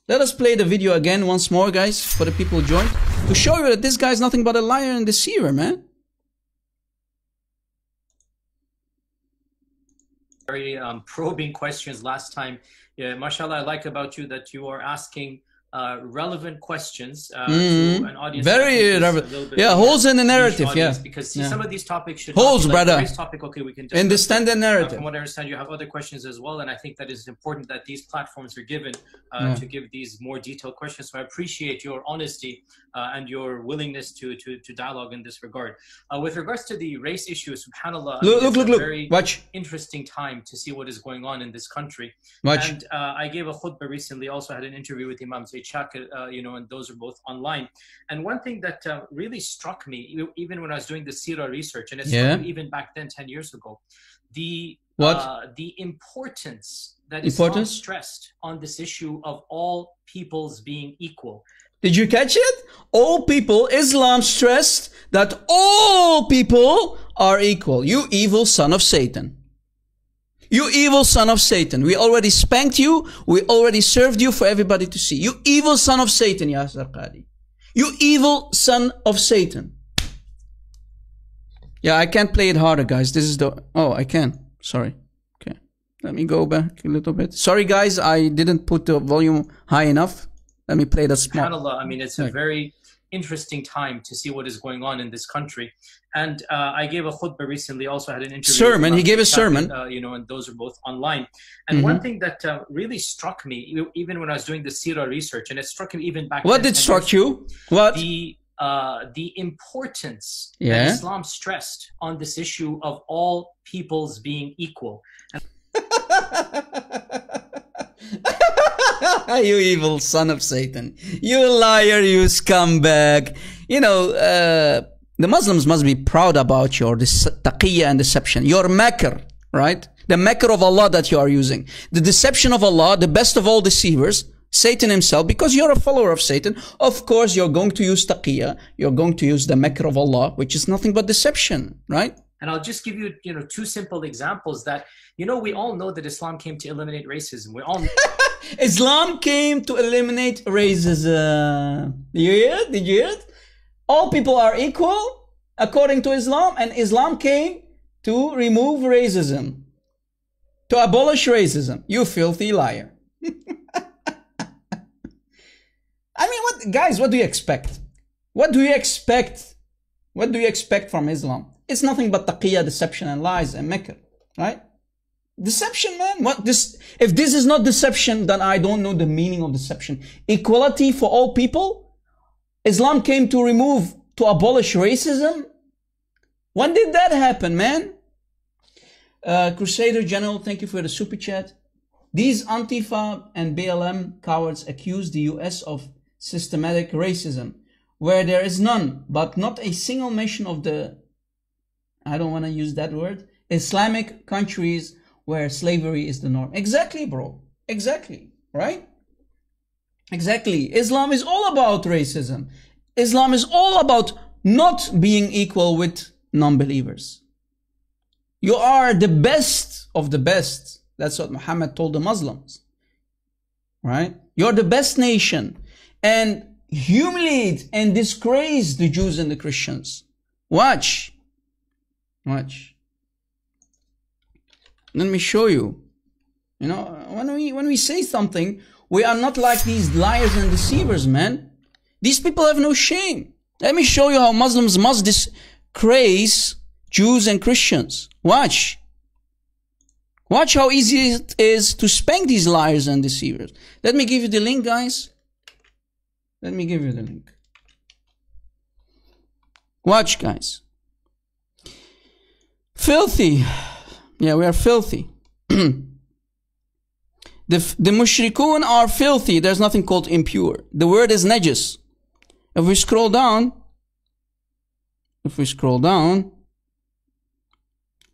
Let us play the video again once more, guys, for the people who joined, to show you that this guy is nothing but a liar and deceiver, man. Very um, probing questions last time. Yeah, mashallah, I like about you that you are asking uh, relevant questions uh, Mhm. to an audience. Very that I think is a relevant. Yeah, holes in the narrative, yeah. Because see, Yeah. some of these topics should Holes, be like brother. the race topic. Okay, we can Understand the Uh, narrative. from what I understand, you have other questions as well, and I think that it's important that these platforms are given uh, Yeah. to give these more detailed questions. So I appreciate your honesty uh, and your willingness to to to dialogue in this regard. Uh, with regards to the race issue, Subhanallah, I mean, Look, look, it's look, a very Watch. interesting time to see what is going on in this country. Watch. And uh, I gave a khutbah recently. Also had an interview with Imam Zaid Shakir, uh, you know, and those are both online. And one thing that uh, really struck me, even when I was doing the Sira research, and it struck Yeah. even back then, ten years ago, the What? uh, the importance that? Islam stressed on this issue of all peoples being equal. Did you catch it? All people, Islam stressed that all people are equal. You evil son of Satan. You evil son of Satan. We already spanked you. We already served you for everybody to see. You evil son of Satan, Yasir Qadhi. You evil son of Satan. Yeah, I can't play it harder, guys. This is the. Oh, I can. Sorry. Okay. Let me go back a little bit. Sorry, guys. I didn't put the volume high enough. Let me play the small. SubhanAllah, I mean, it's a very interesting time to see what is going on in this country. And uh, I gave a khutbah recently, also had an interview. Sermon, he gave a sermon. Uh, you know, and those are both online. And one Mhm. thing that uh, really struck me, even when I was doing the Sira research, and it struck me even back What then, did struck you? What? The, uh, the importance Yeah. that Islam stressed on this issue of all peoples being equal. And you evil son of Satan. You liar, you scumbag. You know, uh, the Muslims must be proud about your taqiyya and deception. Your makr, right? The makr of Allah that you are using. The deception of Allah, the best of all deceivers, Satan himself, because you're a follower of Satan, of course you're going to use taqiyya, you're going to use the makr of Allah, which is nothing but deception, right? And I'll just give you, you know, two simple examples that, you know, we all know that Islam came to eliminate racism. We all Islam came to eliminate racism. Did you hear? Did you hear it? All people are equal according to Islam, and Islam came to remove racism, to abolish racism. You filthy liar. I mean, what, guys, what do you expect? What do you expect? What do you expect from Islam? It's nothing but taqiyya, deception and lies and makr, right? Deception, man. What this? If this is not deception, then I don't know the meaning of deception. Equality for all people. Islam came to remove, to abolish racism. When did that happen, man? Uh, Crusader General, thank you for the super chat. These Antifa and BLM cowards accuse the US of systematic racism, where there is none, but not a single mention of the, I don't want to use that word, Islamic countries where slavery is the norm. Exactly, bro. Exactly. Right? Exactly. Islam is all about racism. Islam is all about not being equal with non-believers. You are the best of the best. That's what Muhammad told the Muslims. Right? You're the best nation. And humiliate and disgrace the Jews and the Christians. Watch. Watch. Let me show you. You know, when we when we say something, we are not like these liars and deceivers, man. These people have no shame. Let me show you how Muslims must disgrace Jews and Christians. Watch. Watch how easy it is to spank these liars and deceivers. Let me give you the link, guys. Let me give you the link. Watch, guys. Filthy. Yeah, we are filthy. the, the mushrikun are filthy. There's nothing called impure. The word is najis. If we scroll down, if we scroll down,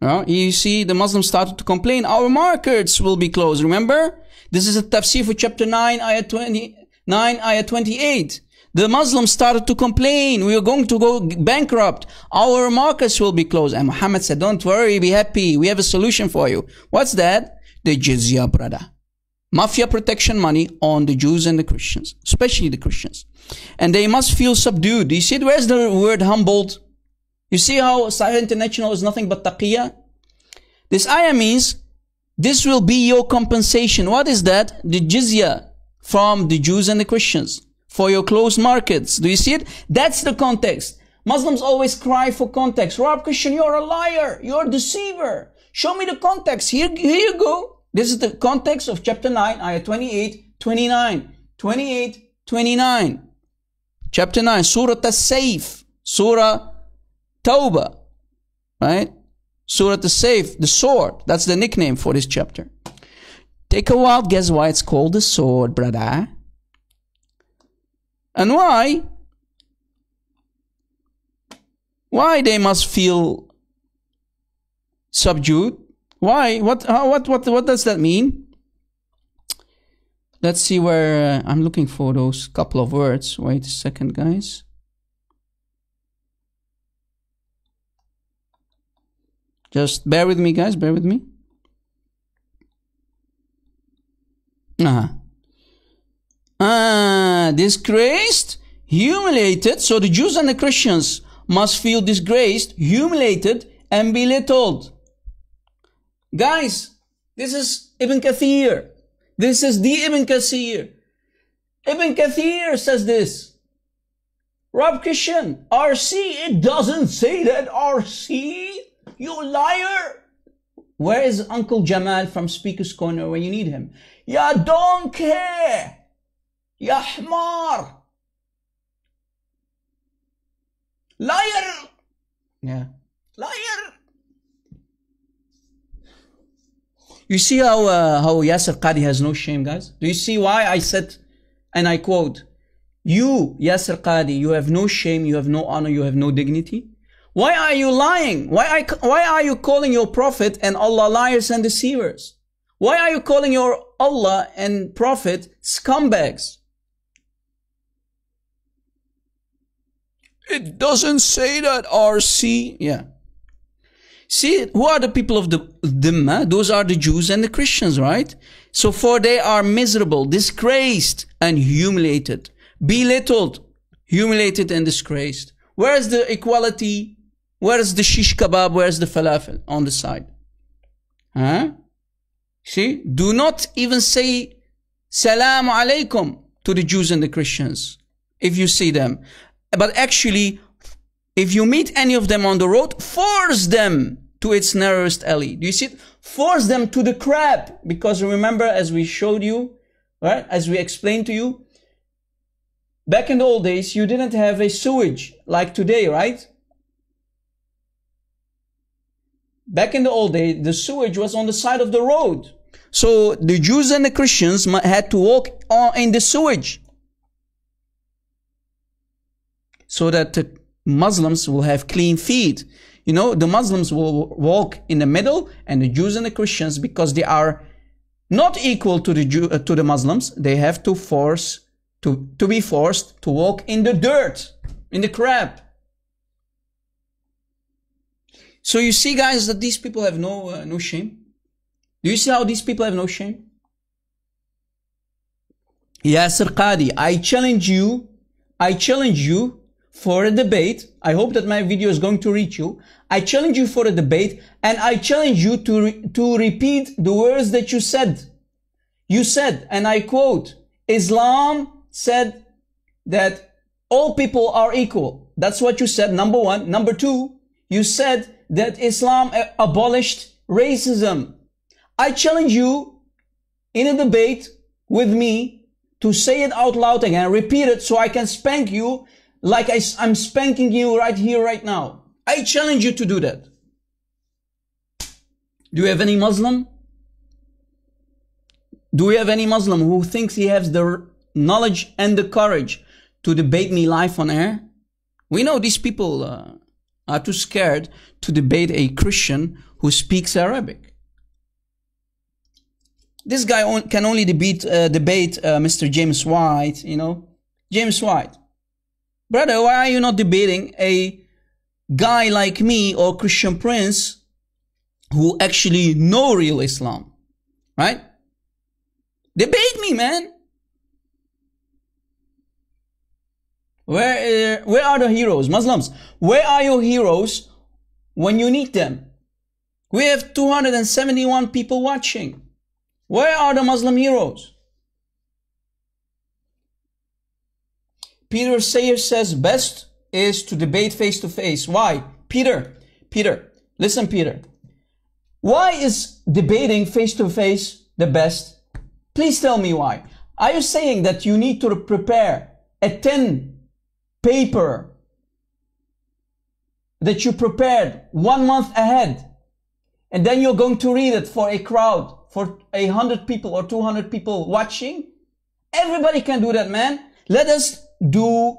uh, you see the Muslims started to complain, our markets will be closed. Remember? This is a tafsir for chapter 9, ayah 29, ayah 28. The Muslims started to complain, we are going to go bankrupt. Our markets will be closed. And Muhammad said, don't worry, be happy. We have a solution for you. What's that? The jizya, brother. Mafia protection money on the Jews and the Christians, especially the Christians. And they must feel subdued. You see, where's the word humbled? You see how Sahih International is nothing but taqiyya? This ayah means this will be your compensation. What is that? The jizya from the Jews and the Christians for your closed markets. Do you see it? That's the context. Muslims always cry for context. Rob Christian, you're a liar. You're a deceiver. Show me the context. Here, here you go. This is the context of chapter 9, ayah 28, 29. 28, 29. Chapter 9, Surah As-Saif. Surah Tawbah. Right? Surah As-Saif, the sword. That's the nickname for this chapter. Take a wild guess why it's called the sword, brother. And why? Why they must feel subdued? Why? What? How, what? What? What does that mean? Let's see where uh, I'm looking for those couple of words. Wait a second, guys. Just bear with me, guys. Bear with me. Uh-huh. Ah, disgraced, humiliated. So the Jews and the Christians must feel disgraced, humiliated, and belittled. Guys, this is Ibn Kathir. This is the Ibn Kathir. Ibn Kathir says this. Rob Christian, RC, it doesn't say that RC. You liar. Where is Uncle Jamal from Speaker's Corner when you need him? Ya donkey! يا حمار. لاير liar you see how uh, how Yasir Qadhi has no shame guys? Do you see why I said and I quote you Yasir Qadhi you have no shame you have no honor you have no dignity? Why are you lying? Why I, why are you calling your prophet and Allah liars and deceivers? Why are you calling your Allah and prophet scumbags? It doesn't say that, RC. Yeah. See, who are the people of the Dhimma? Those are the Jews and the Christians, right? So for they are miserable, disgraced, and humiliated, belittled, humiliated, and disgraced. Where is the equality? Where is the shish kebab? Where is the falafel on the side? Huh? See? Do not even say salam alaikum to the Jews and the Christians if you see them. But actually, if you meet any of them on the road, force them to its narrowest alley. Do you see it? Force them to the crab. Because remember, as we showed you, right? As we explained to you, back in the old days, you didn't have a sewage like today, right? Back in the old days, the sewage was on the side of the road. So the Jews and the Christians had to walk in the sewage. So that the Muslims will have clean feet. You know, the Muslims will walk in the middle and the Jews and the Christians, because they are not equal to the Jew, uh, to the Muslims, they have to force, to, to be forced to walk in the dirt, in the crap. So you see, guys, that these people have no uh, no shame. Do you see how these people have no shame? Yasir Qadhi, I challenge you, I challenge you for a debate. I hope that my video is going to reach you. I challenge you for a debate and I challenge you to, re- to repeat the words that you said. You said, and I quote, Islam said that all people are equal. That's what you said, number one. Number two, you said that Islam uh, abolished racism. I challenge you in a debate with me to say it out loud again, repeat it so I can spank you like I, I'm spanking you right here, right now. I challenge you to do that. Do you have any Muslim? Do we have any Muslim who thinks he has the knowledge and the courage to debate me live on air? We know these people uh, are too scared to debate a Christian who speaks Arabic. This guy on, can only debate, uh, debate uh, Mr. James White, you know. James White. Brother, why are you not debating a guy like me or Christian Prince who actually know real Islam? Right? Debate me, man. Where, uh, where are the heroes? Muslims, where are your heroes when you need them? We have 271 people watching. Where are the Muslim heroes? Peter Sayer says best is to debate face to face. Why? Peter, Peter, listen, Peter. Why is debating face to face the best? Please tell me why. Are you saying that you need to prepare a 10 paper that you prepared one month ahead and then you're going to read it for a crowd, for a hundred people or 200 people watching? Everybody can do that, man. Let us do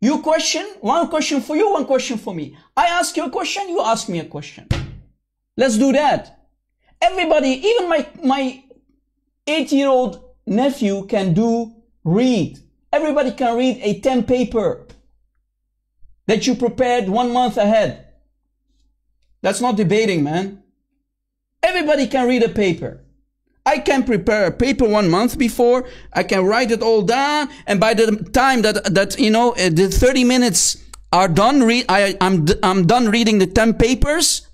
you question, one question for you, one question for me. I ask you a question, you ask me a question. Let's do that. Everybody, even my, my eight year old nephew can do read. Everybody can read a 10 paper that you prepared one month ahead. That's not debating, man. Everybody can read a paper. I can prepare a paper one month before. I can write it all down. And by the time that, that, you know, uh, the 30 minutes are done, read, I, I'm, I'm done reading the 10 papers.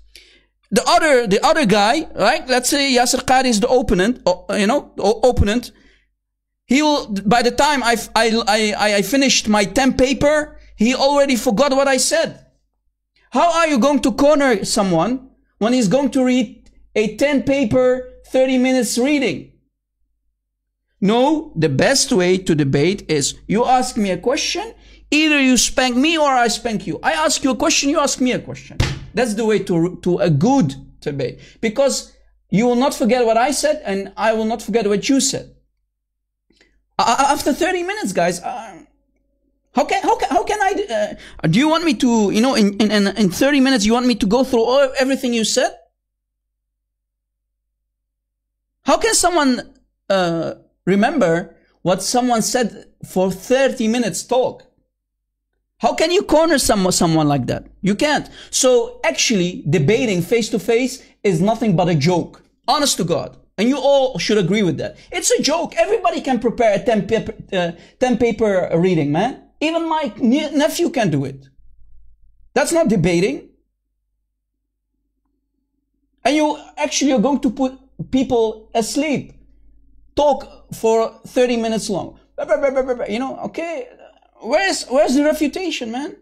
The other, the other guy, right? Let's say Yasir Qadhi is the opponent, you know, opponent. He will, by the time I, I, I, I finished my 10 paper, he already forgot what I said. How are you going to corner someone when he's going to read a 10 paper 30 minutes reading. No, the best way to debate is you ask me a question, either you spank me or I spank you. I ask you a question, you ask me a question. That's the way to, to a good debate. Because you will not forget what I said and I will not forget what you said. After 30 minutes, guys, uh, how can, how can, how can I, uh, do you want me to, you know, in, in, in 30 minutes, you want me to go through all, everything you said? How can someone uh, remember what someone said for 30 minutes talk? How can you corner some, someone like that? You can't. So actually, debating face to face is nothing but a joke. Honest to God. And you all should agree with that. It's a joke. Everybody can prepare a 10 paper, uh, 10 paper reading, man. Even my nephew can do it. That's not debating. And you actually are going to put people asleep. Talk for 30 minutes long. You know, okay, Where's where's the refutation, man?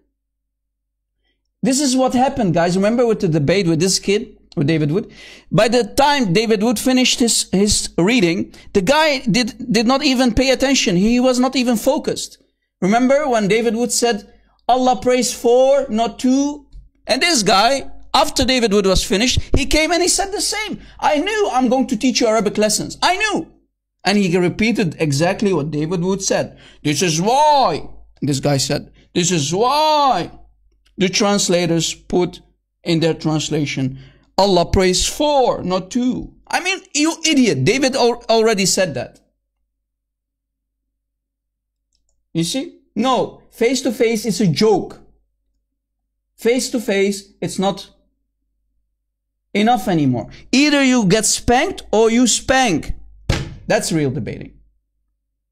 This is what happened, guys. Remember with the debate with this kid, with David Wood? By the time David Wood finished his, his reading, the guy did, did not even pay attention. He was not even focused. Remember when David Wood said, Allah prays for, not two? And this guy, after David Wood was finished, he came and he said the same. I knew I'm going to teach you Arabic lessons. I knew. And he repeated exactly what David Wood said. This is why, this guy said, this is why the translators put in their translation, Allah prays for, not two. I mean, you idiot. David al- already said that. You see? No, face to face is a joke. Face to face, it's not enough anymore. Either you get spanked or you spank. That's real debating.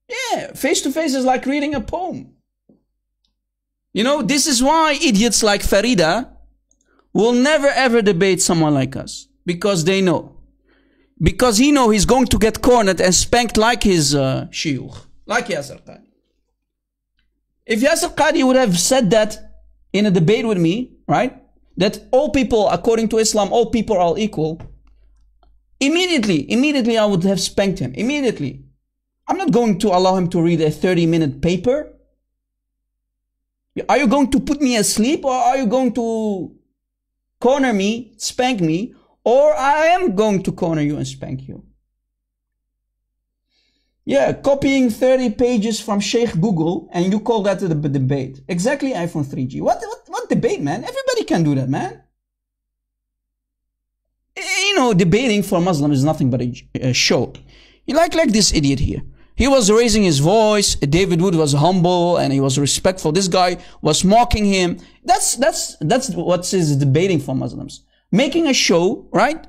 Yeah, face to face is like reading a poem. You know, this is why idiots like Farida will never ever debate someone like us. Because they know. Because he know he's going to get cornered and spanked like his uh, shiukh. Like Yasir Qadhi. If Yasir Qadhi would have said that in a debate with me, right? That all people, according to Islam, all people are equal. Immediately, immediately I would have spanked him. Immediately. I'm not going to allow him to read a 30 minute paper. Are you going to put me asleep or are you going to corner me, spank me, or I am going to corner you and spank you? Yeah, copying 30 pages from Sheikh Google and you call that a deb- debate. Exactly iPhone 3G. What, what, what debate, man? Everybody can do that, man. Eh, you know, debating for Muslims is nothing but a, a show. You like, like this idiot here. He was raising his voice. David Wood was humble and he was respectful. This guy was mocking him. That's, that's, that's what is debating for Muslims. Making a show, right?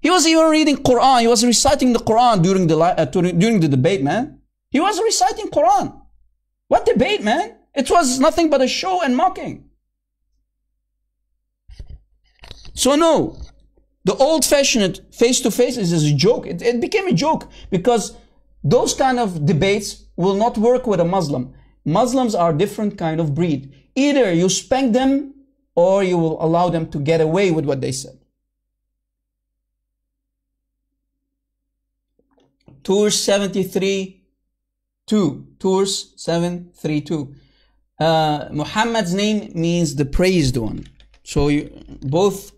He was even reading Quran. He was reciting the Quran during the, uh, during, the debate, man. He was reciting Quran. What debate, man? It was nothing but a show and mocking. So no, the old-fashioned face-to-face is just a joke. It, it became a joke because those kind of debates will not work with a Muslim. Muslims are different kind of breed. Either you spank them or you will allow them to get away with what they said. Tours 73 2. Tours 732. Uh, Muhammad's name means the praised one. So you, both,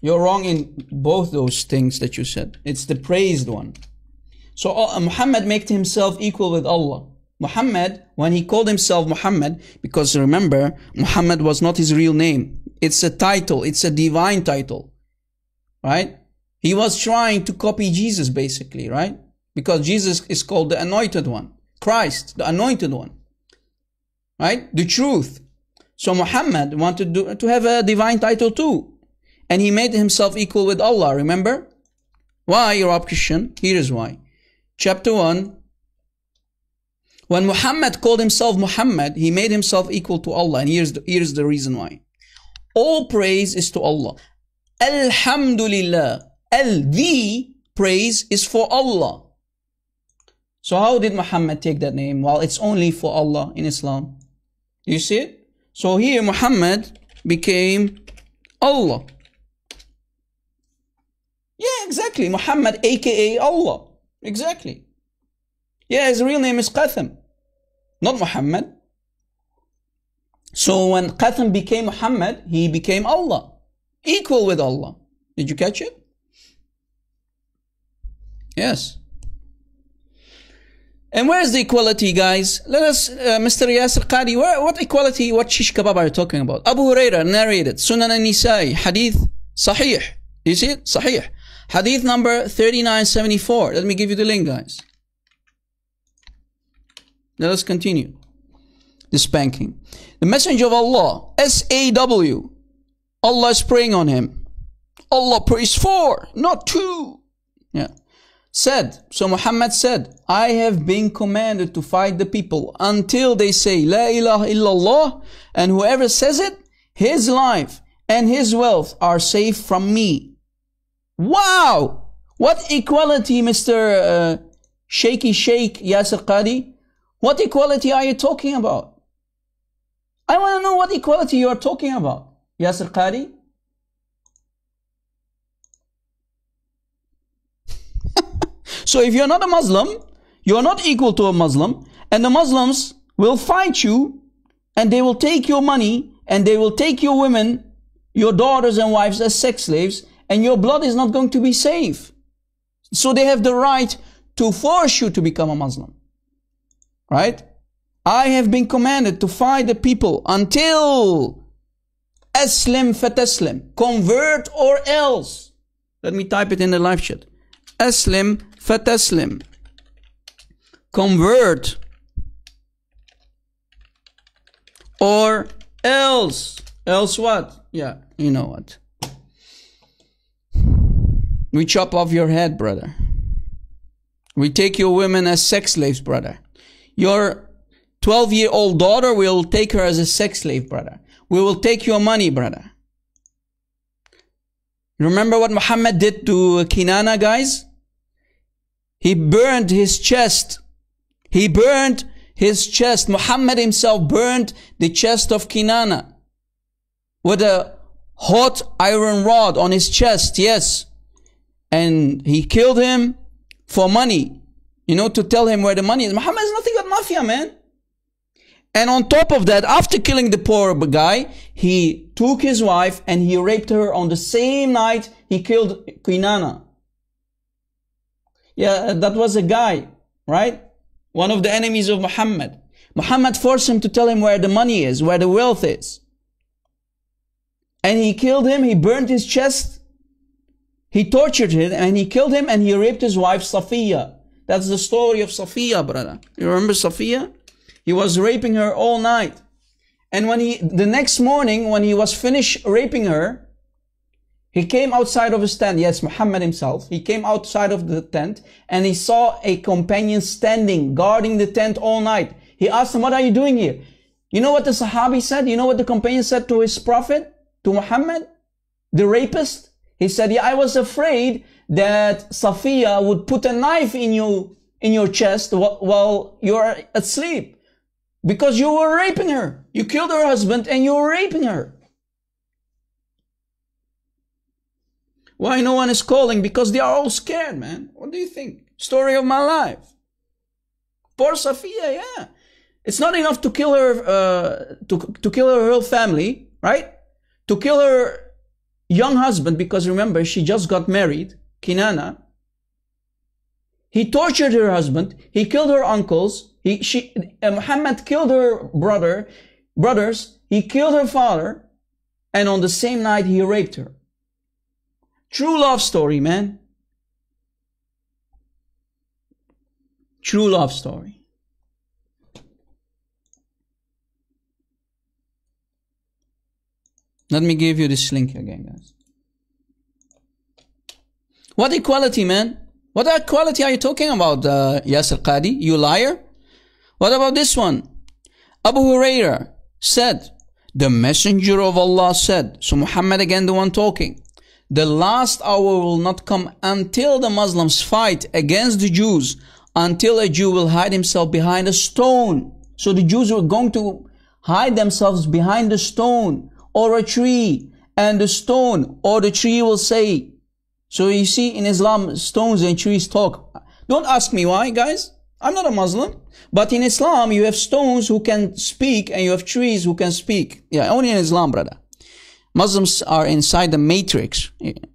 you're wrong in both those things that you said. It's the praised one. So uh, Muhammad made himself equal with Allah. Muhammad, when he called himself Muhammad, because remember, Muhammad was not his real name. It's a title. It's a divine title. Right? He was trying to copy Jesus basically, right? Because Jesus is called the anointed one. Christ, the anointed one. Right? The truth. So Muhammad wanted to, have a divine title too. And he made himself equal with Allah, remember? Why, Rob Christian? Here is why. Chapter 1. When Muhammad called himself Muhammad, he made himself equal to Allah. And here's the, here's the reason why. All praise is to Allah. Alhamdulillah. Al, the praise is for Allah. So how did Muhammad take that name? Well, it's only for Allah in Islam. You see it? So here Muhammad became Allah. Yeah, exactly. Muhammad, aka Allah. Exactly. Yeah, his real name is Qatham, not Muhammad. So when Qatham became Muhammad, he became Allah, equal with Allah. Did you catch it? Yes. And where's the equality, guys? Let us, uh, Mr. Yasir Qadhi, where, what equality, what shish kebab are you talking about? Abu Huraira narrated, Sunan al-Nisa'i, hadith sahih. You see it? Sahih. Hadith number 3974. Let me give you the link, guys. Let us continue. The spanking. The Messenger of Allah, S-A-W. Allah is praying on him. Allah prays for, not two. Yeah. Said, so Muhammad said, I have been commanded to fight the people until they say La ilaha illallah and whoever says it, his life and his wealth are safe from me. Wow! What equality, Mr. Uh, Shaky Sheikh Yasir Qadhi? What equality are you talking about? I want to know what equality you are talking about. Yasir Qadhi? So if you're not a Muslim, you are not equal to a Muslim, and the Muslims will fight you, and they will take your money, and they will take your women, your daughters and wives as sex slaves, and your blood is not going to be safe. So they have the right to force you to become a Muslim. Right? I have been commanded to fight the people until Aslim fataslim. Convert or else. Let me type it in the live chat. Aslim fataslim. Convert or else. Else what? Yeah, you know what. We chop off your head, brother. We take your women as sex slaves, brother. Your 12 year old daughter, will take her as a sex slave, brother. We will take your money, brother. Remember what Muhammad did to Kinana, guys? He burned his chest. He burned his chest. Muhammad himself burned the chest of Kinana with a hot iron rod on his chest, yes. And he killed him for money, you know, to tell him where the money is. Muhammad is nothing but mafia, man. And on top of that, after killing the poor guy, he took his wife and he raped her on the same night he killed Kinana. Yeah, that was a guy, right? One of the enemies of Muhammad. Muhammad forced him to tell him where the money is, where the wealth is. And he killed him, he burned his chest, he tortured him, and he killed him and he raped his wife Safiya. That's the story of Safiya, brother. You remember Safiya? He was raping her all night. And when he, the next morning, when he was finished raping her, he came outside of his tent. Yes, Muhammad himself. He came outside of the tent and he saw a companion standing, guarding the tent all night. He asked him, what are you doing here? You know what the Sahabi said? You know what the companion said to his prophet, to Muhammad, the rapist? He said, yeah, I was afraid that Safiya would put a knife in you, in your chest while you're asleep. Because you were raping her. You killed her husband and you were raping her. Why no one is calling? Because they are all scared, man. What do you think? Story of my life. Poor Safiya, yeah. It's not enough to kill her, uh, to, to kill her whole family, right? To kill her young husband, because remember, she just got married, Kinana. He tortured her husband. He killed her uncles. He, she, uh, Muhammad killed her brother, brothers. He killed her father. And on the same night, he raped her. True love story, man. True love story. Let me give you this link again, guys. What equality, man? What equality are you talking about, uh, Yasir Qadhi? You liar? What about this one? Abu Huraira said, the messenger of Allah said, so Muhammad again the one talking, the last hour will not come until the Muslims fight against the Jews, until a Jew will hide himself behind a stone. So the Jews were going to hide themselves behind a stone or a tree, and the stone or the tree will say, so you see in Islam, stones and trees talk. Don't ask me why, guys. I'm not a Muslim. But in Islam, you have stones who can speak and you have trees who can speak. Yeah, only in Islam, brother. Muslims are inside the matrix,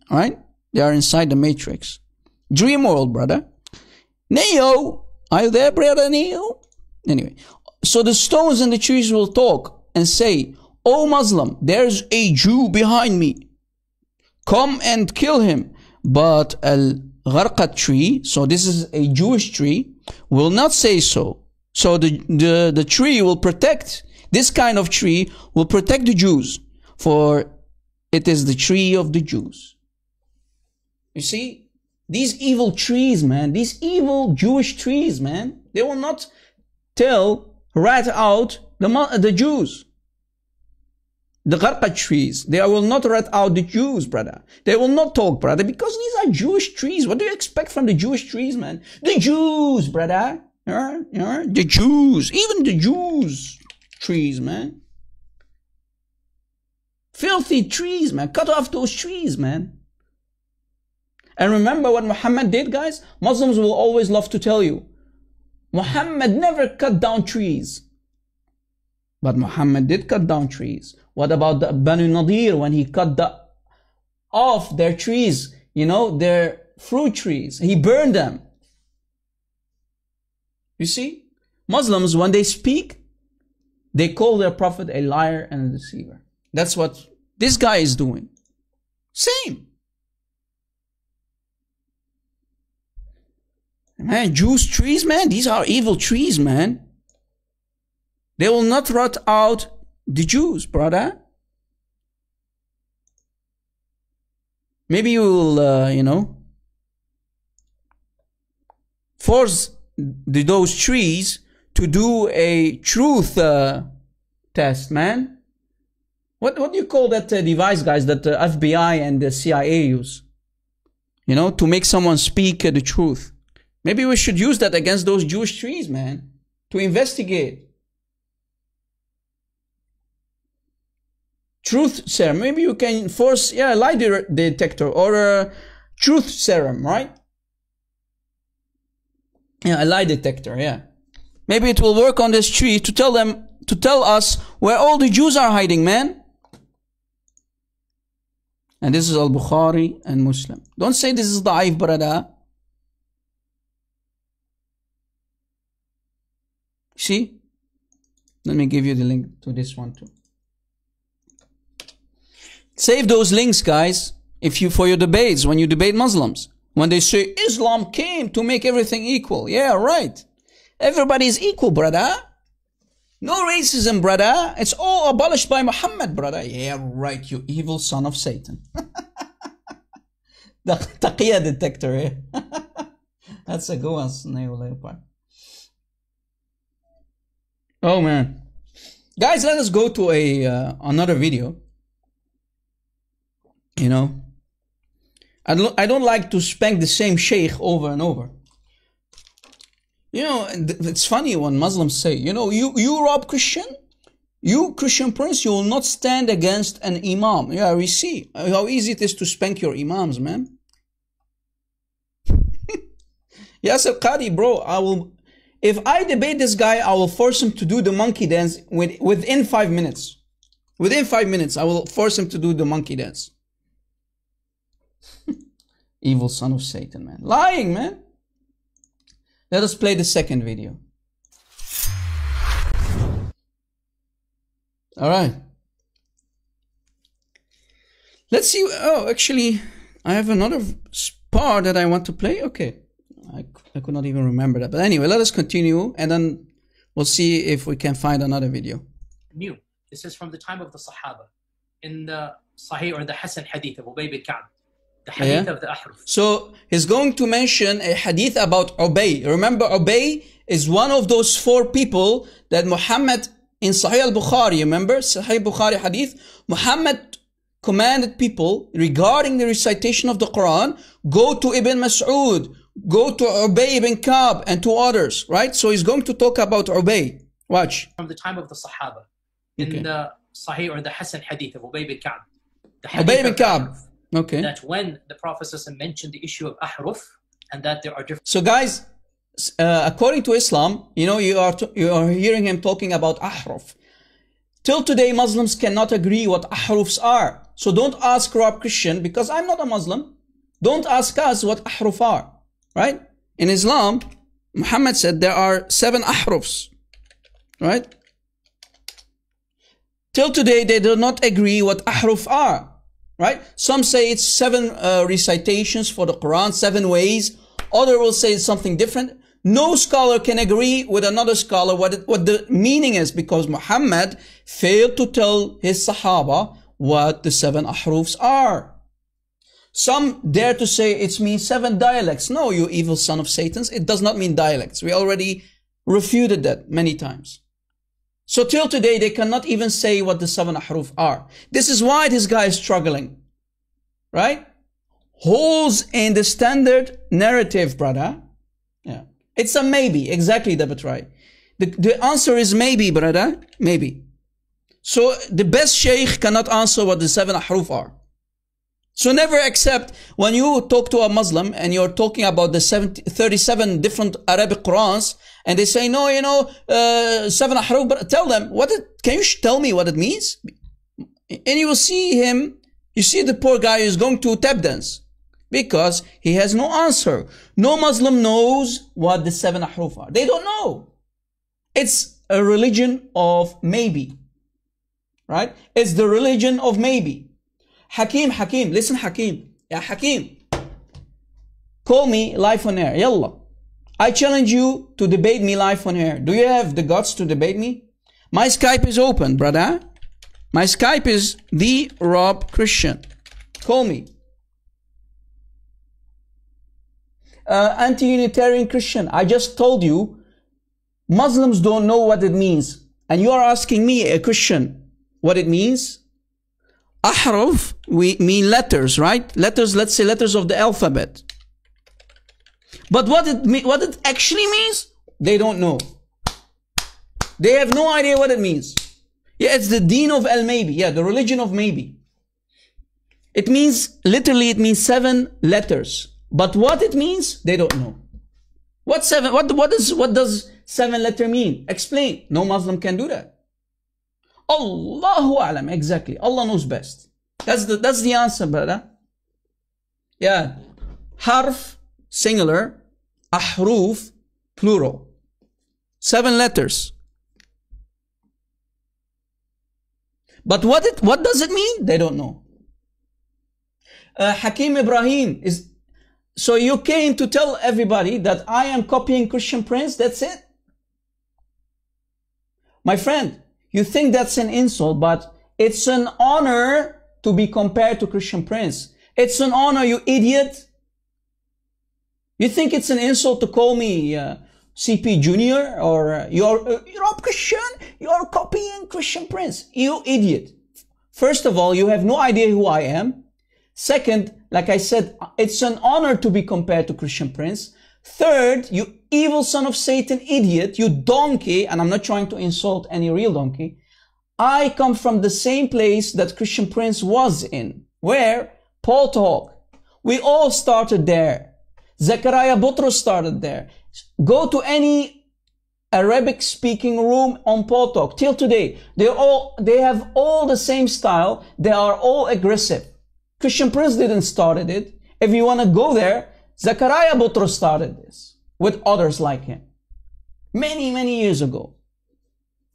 right? They are inside the matrix. Dream world, brother. Neo, are you there, brother Neo? Anyway, so the stones and the trees will talk and say, Oh Muslim, there's a Jew behind me. Come and kill him. But al gharqat tree, so this is a Jewish tree, will not say so. So the, the, the tree will protect, this kind of tree will protect the Jews, for it is the tree of the Jews. You see, these evil trees, man, these evil Jewish trees, man, they will not tell, rat out the, the Jews. The Gharqa trees, they will not rat out the Jews, brother. They will not talk, brother, because these are Jewish trees. What do you expect from the Jewish trees, man? The Jews, brother. Alright, alright. The Jews, even the Jews, trees, man. Filthy trees, man. Cut off those trees, man. And remember what Muhammad did, guys? Muslims will always love to tell you. Muhammad never cut down trees. But Muhammad did cut down trees. What about the Banu Nadir when he cut the, off their trees, you know, their fruit trees? He burned them. You see? Muslims, when they speak, they call their prophet a liar and a deceiver. That's what this guy is doing. Same. Man, Jews trees, man, these are evil trees, man. They will not rot out the Jews, brother. Maybe you will, uh, you know, force the, those trees to do a truth uh, test, man. What what do you call that uh, device, guys, that the FBI and the CIA use? You know, to make someone speak uh, the truth. Maybe we should use that against those Jewish trees, man, to investigate. Truth serum. Maybe you can force, yeah, lie de- detector or a truth serum, right? Yeah, a lie detector, yeah. Maybe it will work on this tree to tell them, to tell us where all the Jews are hiding, man. And this is Al-Bukhari and Muslim. Don't say this is da'if, brother. See? Let me give you the link to this one too. Save those links, guys, if you for your debates when you debate Muslims. When they say Islam came to make everything equal. Yeah, right. Everybody is equal, brother. No racism, brother. It's all abolished by Muhammad, brother. Yeah, right, you evil son of Satan. the taqiyya detector, eh? That's a good one, Snail Leopard. Oh man. Guys, let us go to a uh, another video. You know, I don't, I don't like to spank the same sheikh over and over. You know, it's funny when Muslims say, you know, you, you Rob Christian, you Christian prince, you will not stand against an imam. Yeah, we see how easy it is to spank your imams, man. Yasir Qadhi, bro, I will, if I debate this guy, I will force him to do the monkey dance with, within five minutes. Within five minutes, I will force him to do the monkey dance. Evil son of Satan, man. Lying, man. Let us play the second video. All right. Let's see. Oh, actually, I have another spar that I want to play. Okay. I, I could not even remember that. But anyway, let us continue and then we'll see if we can find another video. New. This is from the time of the Sahaba. In the Sahih or the Hasan hadith of Ubay bin Ka'b. Yeah. So he's going to mention a hadith about Ubay. Remember, Ubay is one of those four people that Muhammad in Sahih al-Bukhari, remember? Sahih Bukhari hadith. Muhammad commanded people regarding the recitation of the Quran, go to Ibn Mas'ud, go to Ubay ibn Ka'b and to others, right? So he's going to talk about Ubay. Watch. From the time of the Sahaba. In Okay. the Sahih or the Hasan hadith of Ubay bin Ka'b. Ubay ibn Ka'b. Okay. That when the Prophet mentioned the issue of Ahruf and that there are different So guys, uh, according to Islam, you know, you are, you are hearing him talking about ahruf. Till today, Muslims cannot agree what ahrufs are. So don't ask Rob Christian, because I'm not a Muslim. Don't ask us what ahruf are. Right? In Islam, Muhammad said there are seven ahrufs. Right? Till today, they do not agree what ahruf are. Right? Some say it's seven uh, recitations for the Quran, seven ways. Other will say it's something different. No scholar can agree with another scholar what, it, what the meaning is because Muhammad failed to tell his Sahaba what the seven ahrufs are. Some dare to say it means seven dialects. No, you evil son of Satan's. It does not mean dialects. We already refuted that many times. So till today, they cannot even say what the seven ahruf are. This is why this guy is struggling. Right? Holes in the standard narrative, brother. Yeah. It's a maybe. Exactly, right. The, the answer is maybe, brother. Maybe. So the best sheikh cannot answer what the seven ahruf are. So never accept when you talk to a Muslim and you're talking about the 70, 37 different Arabic Qurans and they say, no, you know, uh, seven ahruf, but tell them, what it, can you tell me what it means? And you will see him, you see the poor guy is going to tap dance because he has no answer. No Muslim knows what the seven ahruf are. They don't know. It's a religion of maybe. Right? It's the religion of maybe. Hakim, Hakim, listen Hakim. Yeah, Hakim. Call me live on air. Yalla. I challenge you to debate me live on air. Do you have the guts to debate me? My Skype is open, brother. My Skype is the Rob Christian. Call me. Uh, anti-Unitarian Christian. I just told you, Muslims don't know what it means. And you are asking me, a Christian, what it means? Ahruf, we mean letters, right? Letters, let's say letters of the alphabet. But what it, what it actually means, they don't know. They have no idea what it means. Yeah, it's the deen of al maybe. Yeah, the religion of maybe. It means, literally, it means seven letters. But what it means, they don't know. What seven, what, what is, what does seven letter mean? Explain. No Muslim can do that. Allahu alam. Exactly. Allah knows best. That's the, that's the answer, brother. Yeah. Harf, singular. Ahruf, plural. Seven letters. But what it, what does it mean? They don't know. Uh, Hakim Ibrahim is, so you came to tell everybody that I am copying Christian Prince? That's it? My friend, you think that's an insult, but it's an honor to be compared to Christian Prince. It's an honor, you idiot. You think it's an insult to call me uh, CP Junior or uh, you're uh, you're a Christian? You're copying Christian Prince. You idiot. First of all, you have no idea who I am. Second, like I said, it's an honor to be compared to Christian Prince. Third, you evil son of Satan idiot, you donkey, and I'm not trying to insult any real donkey. I come from the same place that Christian Prince was in. Where? PalTalk. We all started there. Zakaria Botros started there. Go to any Arabic speaking room on PalTalk till today. They all, they have all the same style. They are all aggressive. Christian Prince didn't started it. If you want to go there, Zakaria Botros started this with others like him. Many, many years ago.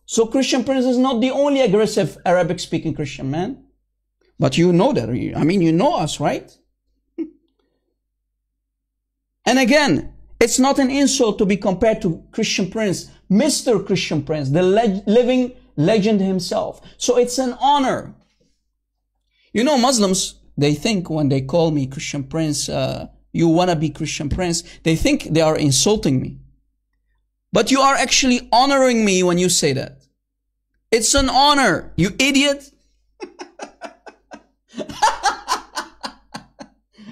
So Christian Prince is not the only aggressive Arabic speaking Christian man. But you know that. I mean, you know us, right? And again, it's not an insult to be compared to Christian Prince, Mr. Christian Prince, the leg- living legend himself. So it's an honor. You know, Muslims, they think when they call me Christian Prince, uh, you wanna be Christian Prince, they think they are insulting me. But you are actually honoring me when you say that. It's an honor, you idiot.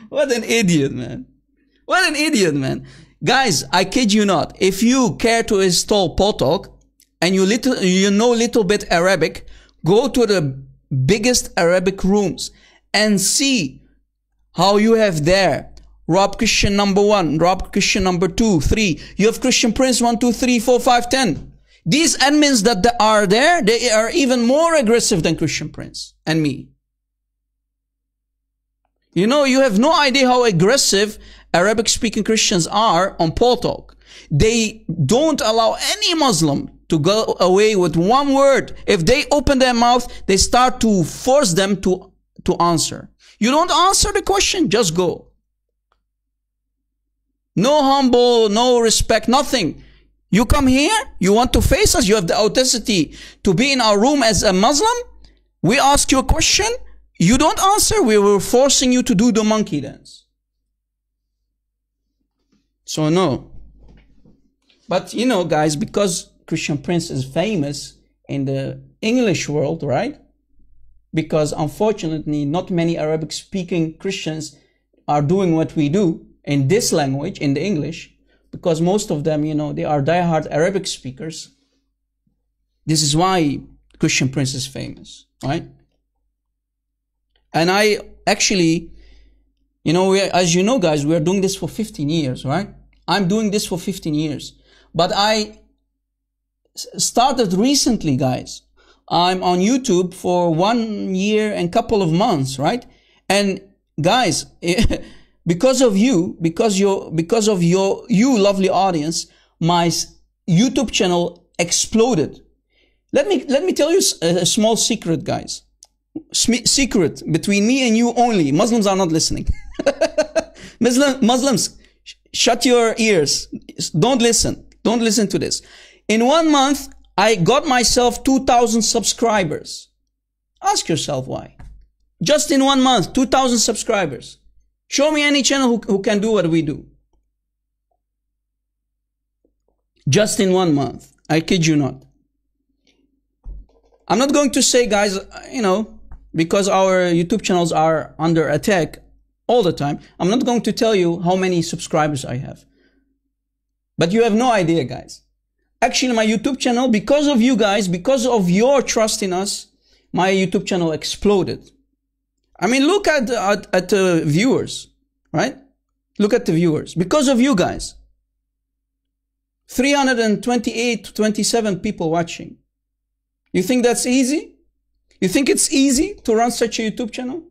what an idiot, man. What an idiot, man. Guys, I kid you not. If you care to install PalTalk and you little, you know little bit Arabic, go to the biggest Arabic rooms and see how you have there Rob Christian number one, Rob Christian number two, three. You have Christian Prince one, two, three, four, five, ten. These admins that are there, they are even more aggressive than Christian Prince and me. You know, you have no idea how aggressive Arabic speaking Christians are on PalTalk. They don't allow any Muslim to go away with one word. If they open their mouth, they start to force them to, to answer. You don't answer the question, just go. No humble, no respect, nothing. You come here, you want to face us, you have the audacity to be in our room as a Muslim. We ask you a question, you don't answer, we were forcing you to do the monkey dance. So no. But you know, guys, because Christian Prince is famous in the English world, right? Because unfortunately, not many Arabic speaking Christians are doing what we do in this language, in the English. because most of them, you know, they are diehard Arabic speakers. This is why Christian Prince is famous, right? And I actually, you know, as you know, guys, we are doing this for 15 years, right? I'm doing this for 15 years. But I started recently, guys. I'm on YouTube for one year and couple of months, right? And guys, because of you, because your, because of your, you lovely audience, my YouTube channel exploded. Let me, let me tell you a, small secret, guys. Secret between me and you only. Muslims are not listening. Muslim, Muslims, sh- shut your ears. Don't listen. Don't listen to this. In one month, I got myself 2,000 subscribers. Ask yourself why. Just in one month, 2,000 subscribers. Show me any channel who, who can do what we do. Just in one month. I kid you not. I'm not going to say, guys, you know, because our YouTube channels are under attack all the time. I'm not going to tell you how many subscribers I have. But you have no idea, guys. Actually, my YouTube channel, because of you guys, because of your trust in us, my YouTube channel exploded. I mean, look at, at, at the viewers, right? Look at the viewers. Because of you guys. 328 to 27 people watching. You think that's easy? You think it's easy to run such a YouTube channel?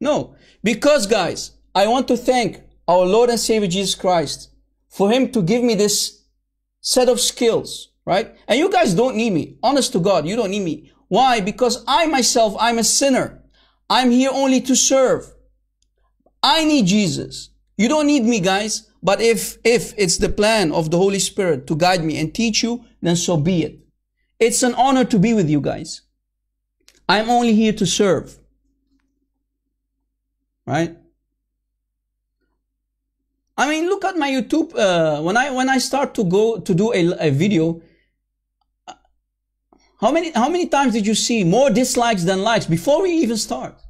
No. Because guys, I want to thank our Lord and Savior Jesus Christ for him to give me this set of skills, right? And you guys don't need me. Honest to God, you don't need me. Why? Because I myself, I'm a sinner. I'm here only to serve. I need Jesus. You don't need me, guys. But if, if it's the plan of the Holy Spirit to guide me and teach you, then so be it. It's an honor to be with you guys. I'm only here to serve. Right? I mean, look at my YouTube. Uh, when I when I start to go to do a, a video, how many how many times did you see more dislikes than likes before we even start?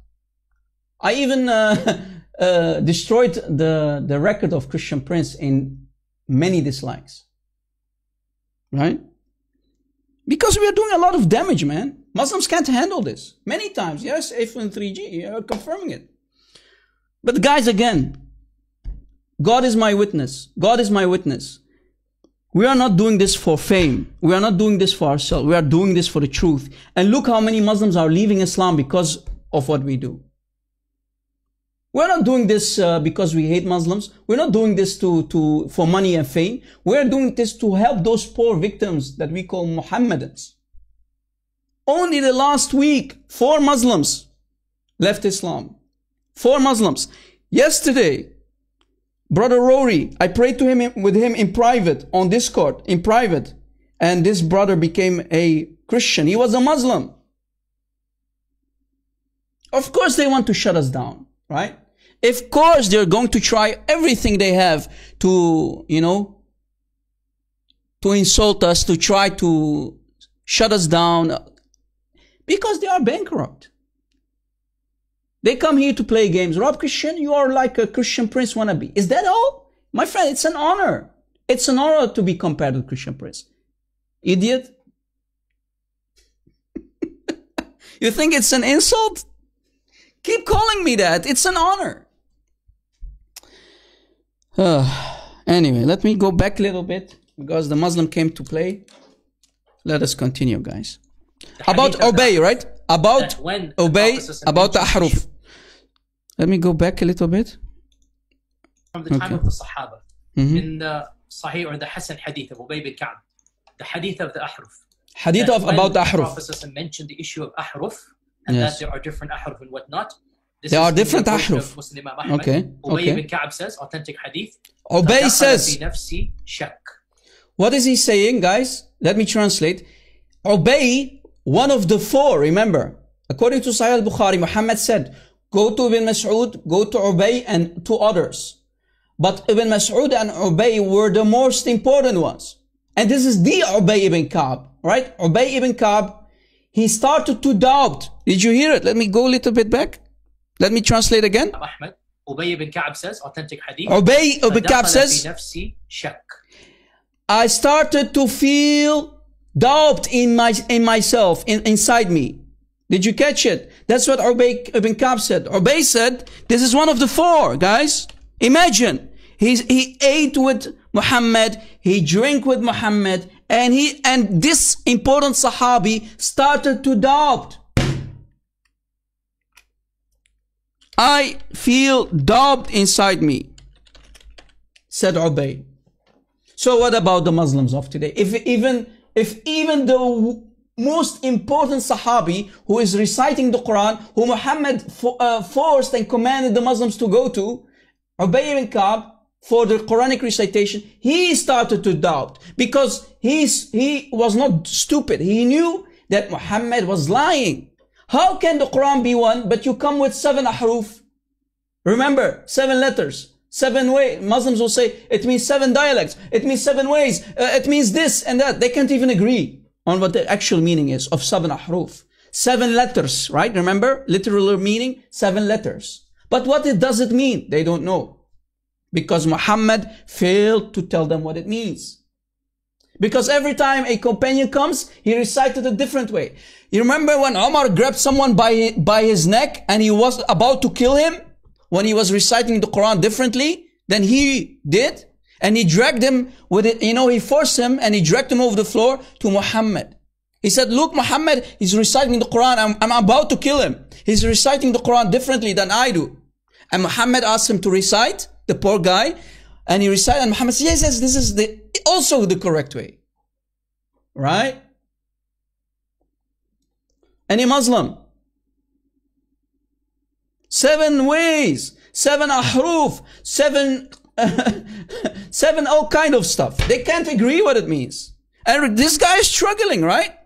I even uh, uh, destroyed the the record of Christian Prince in many dislikes. Right? Because we are doing a lot of damage, man. Muslims can't handle this. Many times, yes, F1 3G, you're confirming it. But guys, again, God is my witness. God is my witness. We are not doing this for fame. We are not doing this for ourselves. We are doing this for the truth. And look how many Muslims are leaving Islam because of what we do. We're not doing this uh, because we hate Muslims. We're not doing this to, to, for money and fame. We're doing this to help those poor victims that we call Mohammedans. Only the last week, four Muslims left Islam. Four Muslims. Yesterday, Brother Rory, I prayed to him with him in private on Discord, in private. And this brother became a Christian. He was a Muslim. Of course they want to shut us down, right? Of course they're going to try everything they have to, you know, to insult us, to try to shut us down because they are bankrupt. They come here to play games. Rob Christian, you are like a Christian Prince wannabe. Is that all? My friend, it's an honor. It's an honor to be compared with Christian Prince. Idiot. you think it's an insult? Keep calling me that. It's an honor. Uh, anyway, let me go back a little bit because the Muslim came to play. Let us continue, guys. About hadith of the- Ubay, right? About when Ubay, about the ahruf. Let me go back a little bit. From the time okay. of the Sahaba, mm-hmm. in the Sahih or the Hasan Hadith of Ubay bin Ka'b, the Hadith of the Ahruf. Hadith of about the Ahruf. Prophet mentioned the issue of Ahruf and yes. that there are different Ahruf and whatnot. This there are different ahruf. Muslim Imam Okay. Ubay okay. ibn Ka'b says, authentic hadith. Ubay says, What is he saying, guys? Let me translate. Ubay, one of the four, remember, according to Sahih al-Bukhari, Muhammad said, Go to Ibn Mas'ud, go to Ubay and to others. But Ibn Mas'ud and Ubay were the most important ones. And this is the Ubay ibn Ka'b, right? Ubay ibn Ka'b, he started to doubt. Did you hear it? Let me go a little bit back. Let me translate again. Ubay ibn Ka'b says, authentic hadith. Ubay ibn Ka'b says, I started to feel doubt in my in myself, in, inside me. Did you catch it? That's what Ubay ibn Ka'b said. Ubay said, this is one of the four, guys. Imagine. He's, he ate with Muhammad, he drank with Muhammad, and he, and this important Sahabi started to doubt. I feel doubt inside me, said Ubay. So what about the Muslims of today? If even, if even the most important Sahabi who is reciting the Quran, who Muhammad uh, forced and commanded the Muslims to go to, Ubay ibn Ka'b, for the Quranic recitation, he started to doubt because he's, he was not stupid. He knew that Muhammad was lying. How can the Quran be one, but you come with seven ahruf? Remember, seven letters, seven ways. Muslims will say it means seven dialects. It means seven ways. Uh, it means this and that. They can't even agree on what the actual meaning is of seven ahruf. Seven letters, right? Remember, literal meaning, seven letters. But what it does it mean? They don't know. Because Muhammad failed to tell them what it means. Because every time a companion comes, he recited a different way. You remember when Omar grabbed someone by, by his neck and he was about to kill him? When he was reciting the Quran differently than he did? And he dragged him with it, you know, he forced him and he dragged him over the floor to Muhammad. He said, look, Muhammad, he's reciting the Quran. I'm, I'm about to kill him. He's reciting the Quran differently than I do. And Muhammad asked him to recite, the poor guy, and he recited, and Muhammad said, yes, yes, this is the, also the correct way. Right? Any Muslim? Seven ways, seven ahruf, seven, seven all kind of stuff. They can't agree what it means. And this guy is struggling, right?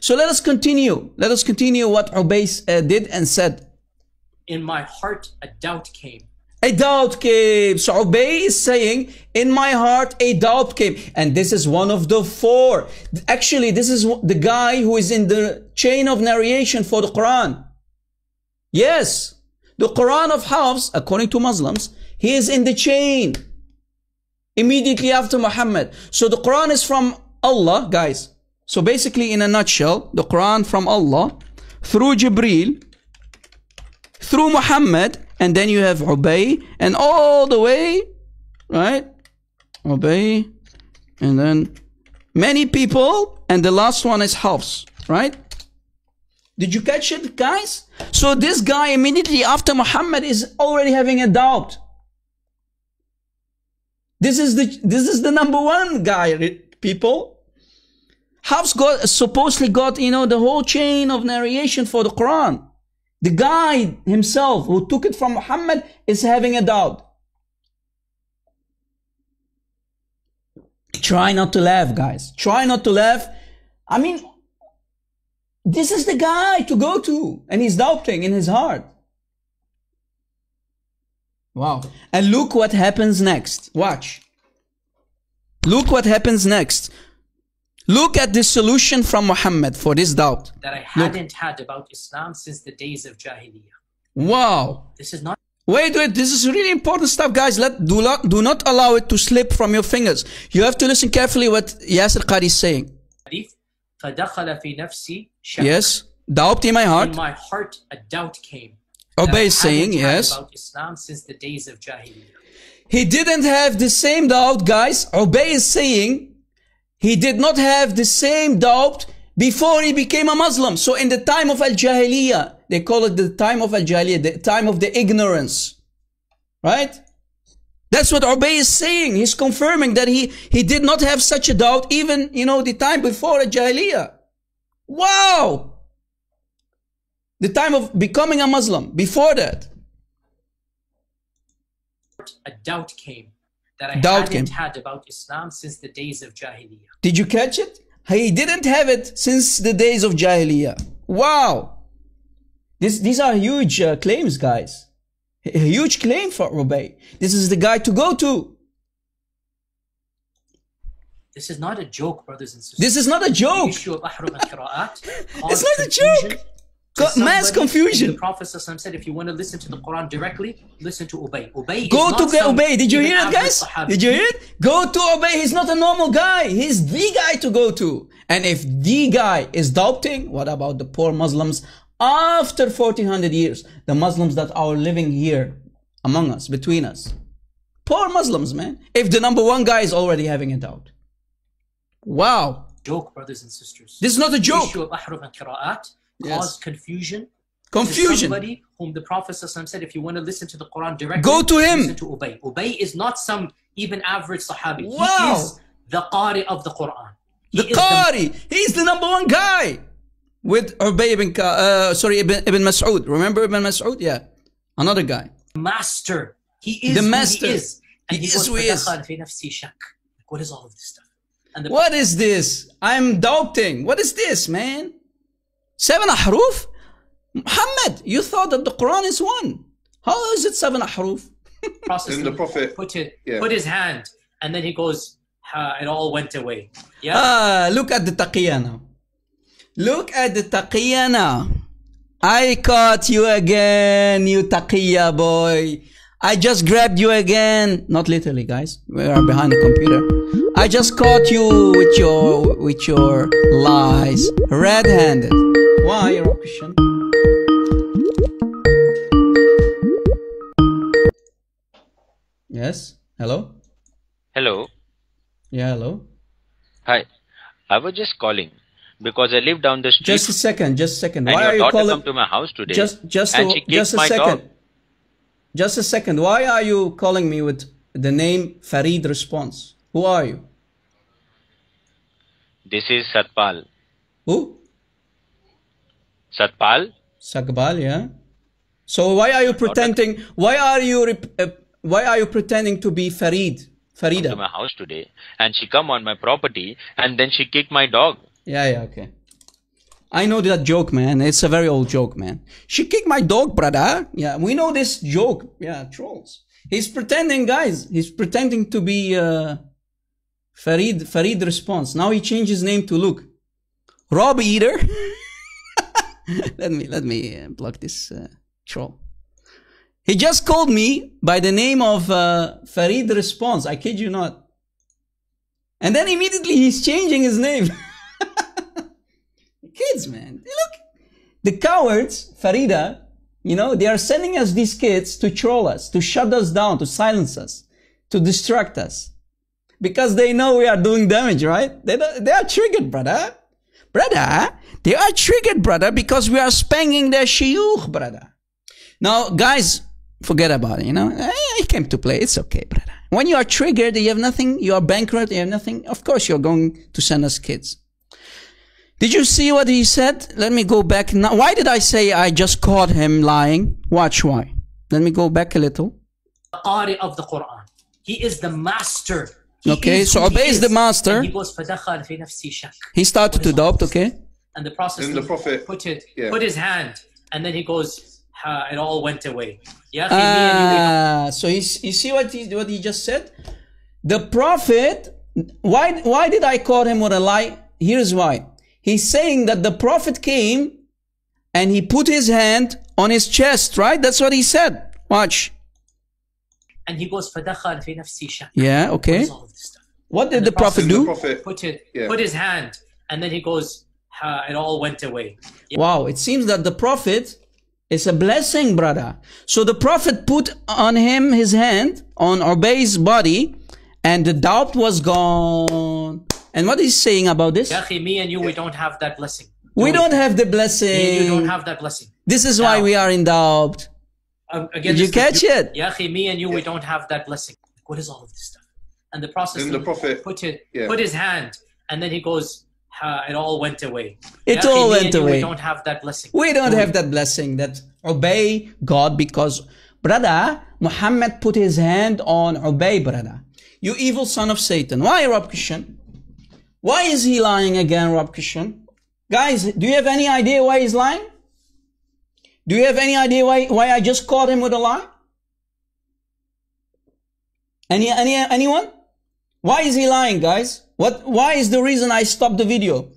So let us continue. Let us continue what Ubay uh, did and said. In my heart, a doubt came. A doubt came. So Ubay is saying, in my heart, a doubt came. And this is one of the four. Actually, this is the guy who is in the chain of narration for the Quran. Yes. The Quran of Hafs, according to Muslims, he is in the chain. Immediately after Muhammad. So the Quran is from Allah, guys. So basically, in a nutshell, the Quran from Allah, through Jibreel, through Muhammad, and then you have Ubay, and all the way, right? Ubay, and then many people, and the last one is Hafs, right? Did you catch it, guys? So this guy immediately after Muhammad is already having a doubt. This is the this is the number one guy, people. Hafs got supposedly got you know the whole chain of narration for the Quran. The guy himself who took it from Muhammad is having a doubt. Try not to laugh, guys. Try not to laugh. I mean, this is the guy to go to, and he's doubting in his heart. Wow. And look what happens next. Watch. Look what happens next. Look at the solution from Muhammad for this doubt. That I hadn't had about Islam since the days of Jahiliyyah. Wow. This is not. Wait, wait, this is really important stuff, guys. Let, do, not, do not allow it to slip from your fingers. You have to listen carefully what Yasir Qadhi is saying. Yes, doubt in my heart. In my heart, a doubt came. Ubay saying yes. About Islam since the days of Jahiliyyah. He didn't have the same doubt, guys. Ubay is saying he did not have the same doubt before he became a Muslim. So in the time of Al-Jahiliyyah, they call it the time of Al-Jahiliyyah, the time of the ignorance. Right? That's what Ubay is saying. He's confirming that he, he did not have such a doubt even, you know, the time before Al-Jahiliyyah. Wow! The time of becoming a Muslim, before that. A doubt came that I Doubt hadn't came. had about Islam since the days of Jahiliyyah. Did you catch it? He didn't have it since the days of Jahiliyyah. Wow. This, these are huge uh, claims, guys. A huge claim for Ubay. This is the guy to go to. This is not a joke, brothers and sisters. This is not a joke. issue of Ahrum al-Qira'at It's not a joke. Mass confusion. The Prophet said, if you want to listen to the Quran directly, listen to Ubay. Ubay Go to get Ubay. Did you hear it, guys? Did you hear it? Go to Ubay. He's not a normal guy. He's the guy to go to. And if the guy is doubting, what about the poor Muslims after 1400 years? The Muslims that are living here among us, between us. Poor Muslims, man. If the number one guy is already having a doubt. Wow. Joke, brothers and sisters. This is not a The joke yes. cause confusion confusion. somebody whom the Prophet ﷺ said, if you want to listen to the Quran directly, go to him. Listen to Ubay. Ubay is not some even average Sahabi. Wow. He is the Qari of the Quran. He the Qari. The, He's the number one guy with Ubay ibn, uh, sorry, ibn, ibn Mas'ud. Remember Ibn Mas'ud? Yeah. Another guy. Master. He is the master. he is. And he, he is who he is. What is all of this stuff? what is this? I'm doubting. What is this, man? Seven ahruf? Muhammad, you thought that the Quran is one. How is it seven ahruf? process Then the Prophet- put it yeah. put his hand and then he goes "Ha, it all went away yeah Ah, look at the taqiyya now. Look at the taqiyya now. I caught you again, you taqiyya boy. I just grabbed you again. Not literally, guys. We are behind the computer. I just caught you with your with your lies, red-handed. Why, Rob Christian? Yes. Hello. Hello. Yeah. Hello. Hi. I was just calling because I live down the street Just a second. Just a second. Why are you calling? come to my house today Just, just, a, just a second. dog. Just a second. Why are you calling me with the name Farid Responds? Who are you? This is Satpal. Who? Satpal? Sakbal, yeah. So why are you pretending? Why are you? Uh, why are you pretending to be Farid? to Farida. my house today and she come on my property and then she kicked my dog. Yeah, yeah, okay. I know that joke, man. It's a very old joke, man. She kicked my dog, brother. Yeah, we know this joke. Yeah, trolls. He's pretending, guys. He's pretending to be uh, Farid. Farid Responds. Now he changed his name to look. Rob Eater. let me let me uh, block this uh, troll. He just called me by the name of uh, Farid Responds. I kid you not. And then immediately he's changing his name. kids, man. Look, the cowards, Farida, you know, they are sending us these kids to troll us, to shut us down, to silence us, to distract us. Because they know we are doing damage, right? They, they are triggered, brother. Brother, they are triggered, brother, because we are spanking their shiyukh, brother. Now, guys, forget about it, you know. Eh, I came to play. It's okay, brother. When you are triggered, you have nothing, you are bankrupt, you have nothing, of course you're going to send us kids. Did you see what he said? Let me go back now. Why did I say I just caught him lying? Watch why. Let me go back a little. the Qari of the Quran he is the master okay, so Ubay's the master. He started to doubt, okay? And the Prophet, the prophet put, it, yeah. put his hand and then he goes, it all went away. Ah, so you, you see what he, what he just said? The Prophet, why, why did I call him with a lie? Here's why. He's saying that the Prophet came and he put his hand on his chest, right? That's what he said. Watch and he goes فَدَخَلَ فِي نَفْسِي شَكٌّ. Yeah, What okay. is all of this stuff? What did And the prophet Then the do? Prophet, put it Yeah. put his hand and then he goes "Ha, it all went away yeah. Wow, it seems that the prophet is a blessing, brother. So the prophet put on him his hand on Ubay's body, and the doubt was gone. And what he's saying about this? Ya akhi, me and you we don't have that blessing We Do don't have the me and you blessing. don't have that blessing This is why Now- we are in doubt. Um, again, Did you catch the- it? Ya akhi, me and you, we don't have that blessing. What is all of this stuff? And the process Then the Prophet- put it, yeah. put his hand, and then he goes, it all went away. It Ya all went you, away. We don't have that blessing. We don't Do have that blessing that Ubay God because, brother, Muhammad put his hand on Ubay, brother. You evil son of Satan. Why, Rob Christian? Why is he lying again, Rob Christian? Guys, do you have any idea why he's lying? Do you have any idea why, why I just caught him with a lie? Any, any, anyone? Why is he lying, guys? What, why is the reason I stopped the video?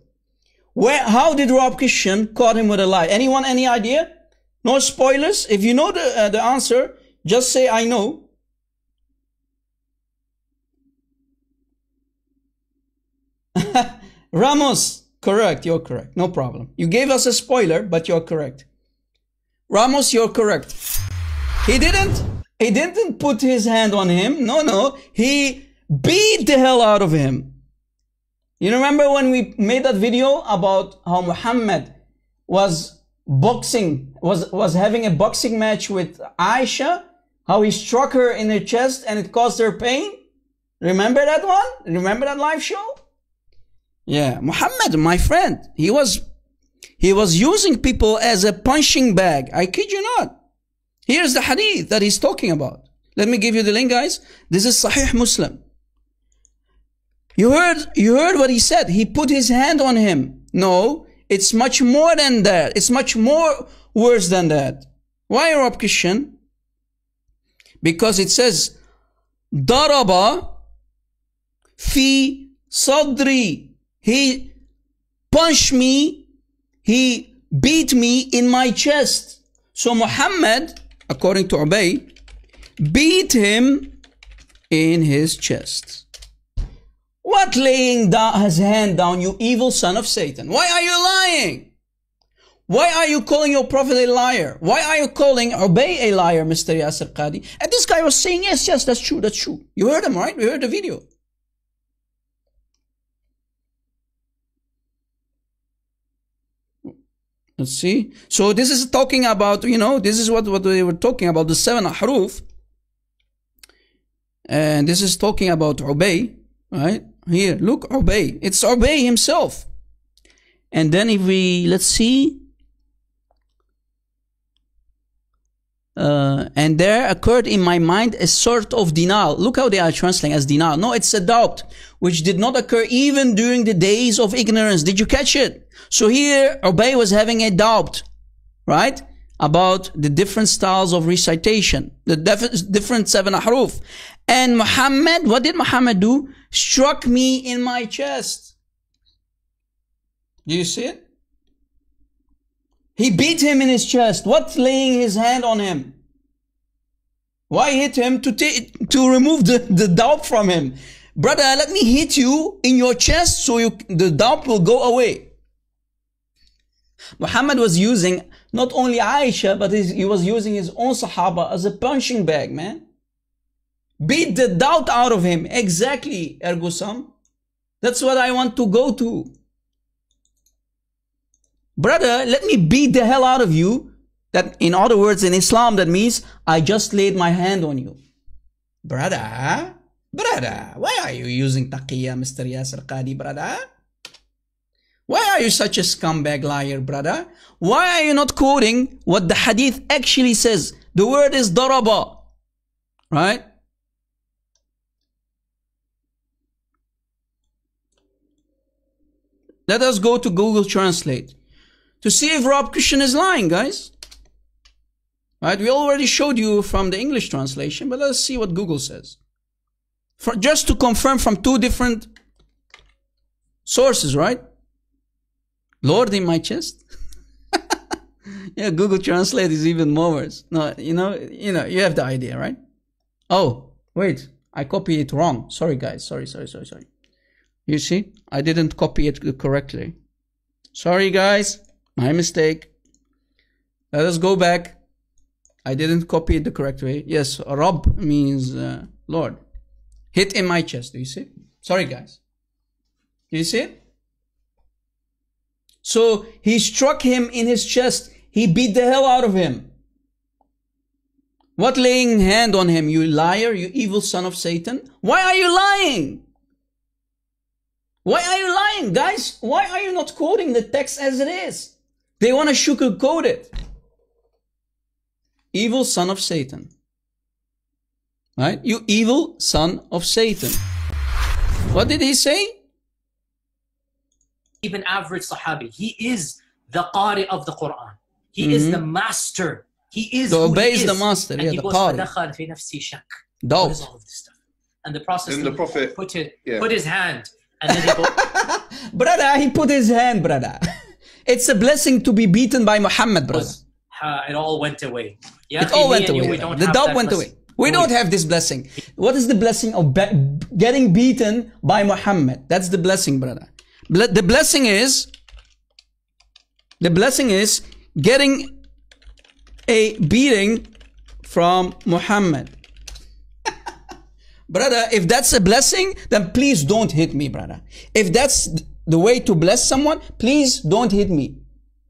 Where, how did Rob Christian caught him with a lie? Anyone, any idea? No spoilers. If you know the, uh, the answer, just say, I know. Ramos, correct. You're correct. No problem. You gave us a spoiler, but you're correct. Ramos, you're correct. He didn't, he didn't put his hand on him. No, no. He beat the hell out of him. You remember when we made that video about how Muhammad was boxing, was, was having a boxing match with Aisha? How he struck her in her chest and it caused her pain? Remember that one? Remember that live show? Yeah, Muhammad, my friend, he was, he was using people as a punching bag. I kid you not. Here's the hadith that he's talking about. Let me give you the link, guys. This is Sahih Muslim. You heard, you heard what he said. He put his hand on him. No, it's much more than that. It's much more worse than that. Why Arab Christian? Because it says, Daraba fi sadri. He punched me he beat me in my chest. So Muhammad, according to Ubay, beat him in his chest. What laying down his hand down, you evil son of Satan? Why are you lying? Why are you calling your prophet a liar? Why are you calling Ubay a liar, Mr. Yasir Qadhi? And this guy was saying, yes, yes, that's true, that's true. You heard him, right? We heard the video. Let's see. So this is talking about, you know, this is what, what we were talking about, the seven ahruf. And this is talking about Ubay, right? Here, look, Ubay. It's Ubay himself. And then if we, let's see. Uh, and there occurred in my mind a sort of denial. Look how they are translating as denial. No, it's a doubt, which did not occur even during the days of ignorance. Did you catch it? So here, Ubay was having a doubt, right? About the different styles of recitation, the different seven ahruf. And Muhammad, what did Muhammad do? Struck me in my chest. Do you see it? He beat him in his chest. What laying his hand on him? Why hit him? To to remove the, the doubt from him. Brother, let me hit you in your chest so you, the doubt will go away. Muhammad was using not only Aisha, but he was using his own Sahaba as a punching bag, man. Beat the doubt out of him. Exactly, Ergusam. That's what I want to go to. Brother, let me beat the hell out of you. That, in other words, in Islam, that means I just laid my hand on you. Brother, brother, why are you using taqiyya, Mr. Yasir Qadhi, brother? Why are you such a scumbag liar, brother? Why are you not quoting what the hadith actually says? The word is daraba, right? Let us go to Google Translate to see if Rob Christian is lying, guys. Right? We already showed you from the English translation, but let's see what Google says. For, just to confirm from two different sources, right? Lord in my chest. yeah, Google Translate is even more worse. No, you know, you know, you have the idea, right? Oh, wait, I copied it wrong. Sorry, guys. Sorry, sorry, sorry, sorry. You see, I didn't copy it correctly. Sorry, guys. My mistake. Let us go back. I didn't copy it the correct way. Yes, Rob means uh, Lord. Hit in my chest. Do you see? Sorry, guys. Do you see? So he struck him in his chest. He beat the hell out of him. What laying hand on him, you liar, you evil son of Satan? Why are you lying? Why are you lying, guys? Why are you not quoting the text as it is? They want to sugarcoat it. Evil son of Satan. Right? You evil son of Satan. What did he say? Even average Sahabi. He is the Qari of the Quran. He mm -hmm. is mm-hmm. the master. He is the Ubay's the master. And yeah, he the goes, Qari. في نفسي شك. What is all of this stuff? And the Prophet, and the prophet put, it, yeah. put his hand. And then he goes, brother, he put his hand, brother. It's a blessing to be beaten by Muhammad, brother. Uh, it all went away. Yeah, It all went you, away. we don't The doubt went blessing. away. We don't have this blessing. What is the blessing of be- getting beaten by Muhammad? That's the blessing, brother. Ble- the blessing is, the blessing is getting a beating from Muhammad. brother, if that's a blessing, then please don't hit me, brother. If that's the way to bless someone, please don't hit me.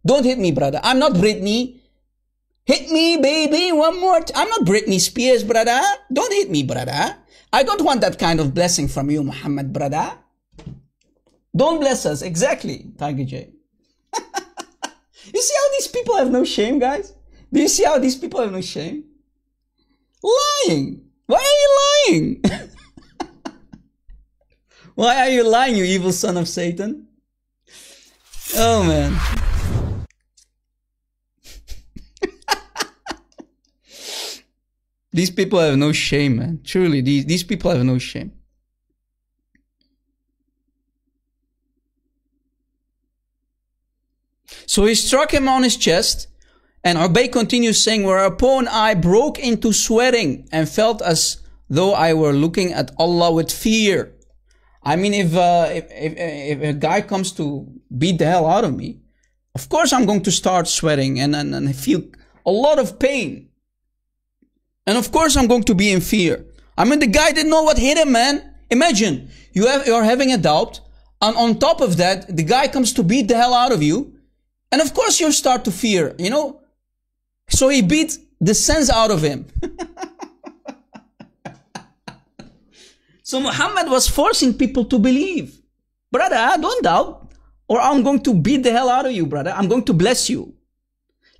Don't hit me, brother. I'm not Britney. Hit me, baby, one more time. I'm not Britney Spears, brother. Don't hit me, brother. I don't want that kind of blessing from you, Muhammad, brother. Don't bless us. Exactly, Tiger J. you see how these people have no shame, guys? Do you see how these people have no shame? Lying. Why are you lying? Why are you lying, you evil son of Satan? Oh, man. These people have no shame, man. Truly, these, these people have no shame. So he struck him on his chest, and Ubay continues saying, Whereupon I broke into sweating and felt as though I were looking at Allah with fear. I mean, if, uh, if, if, if a guy comes to beat the hell out of me, of course I'm going to start sweating and, and, and feel a lot of pain. And of course I'm going to be in fear. I mean, the guy didn't know what hit him, man. Imagine you have, you're having a doubt. And on top of that, the guy comes to beat the hell out of you. And of course you start to fear, you know? So he beat the sense out of him. so Muhammad was forcing people to believe. Brother, don't doubt. Or I'm going to beat the hell out of you, brother. I'm going to bless you.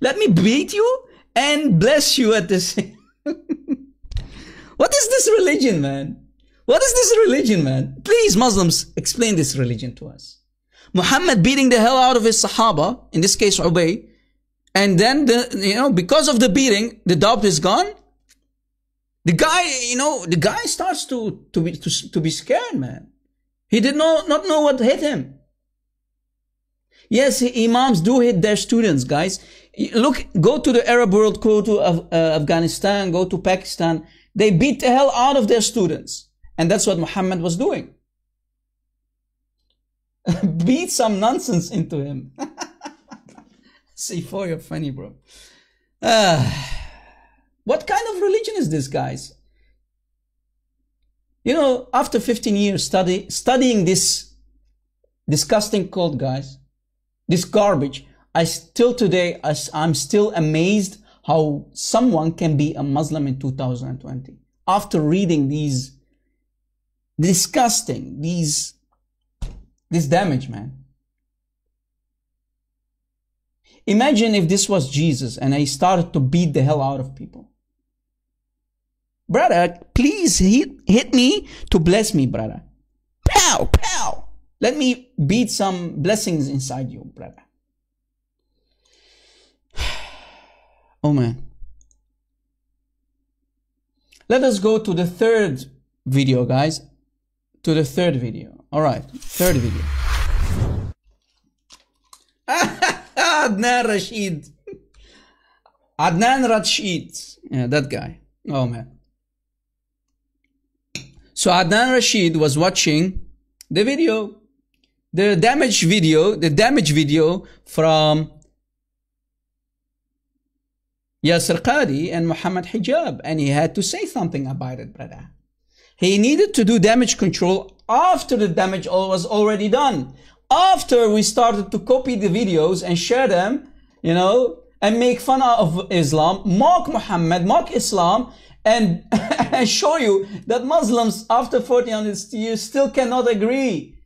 Let me beat you and bless you at the same What is this religion, man? What is this religion, man? Please, Muslims, explain this religion to us. Muhammad beating the hell out of his Sahaba, in this case Ubay, and then the you know because of the beating, the doubt is gone. The guy, you know, the guy starts to to be to, to be scared, man. He did not not know what hit him. Yes, imams do hit their students, guys. Look, go to the Arab world, go to uh, Afghanistan, go to Pakistan. They beat the hell out of their students. And that's what Muhammad was doing. beat some nonsense into him. See, for you're funny, bro. Uh, what kind of religion is this, guys? You know, after 15 years study, studying this disgusting cult, guys, this garbage, I still today, I'm still amazed how someone can be a Muslim in 2020 after reading these disgusting, these, this damage, man. Imagine if this was Jesus and I started to beat the hell out of people. Brother, please hit, hit me to bless me, brother. Pow, pow. Let me beat some blessings inside you, brother. Oh man. Let us go to the third video, guys. To the third video. All right, third video. Adnan Rashid. Adnan Rashid. Yeah, that guy. Oh man. So Adnan Rashid was watching the video, the damage video, the damage video from Yasir Qadhi and Mohammed Hijab, and he had to say something about it, brother. He needed to do damage control after the damage was already done. After we started to copy the videos and share them, you know, and make fun of Islam, mock Muhammad, mock Islam, and, show you that Muslims after 1400 years still cannot agree.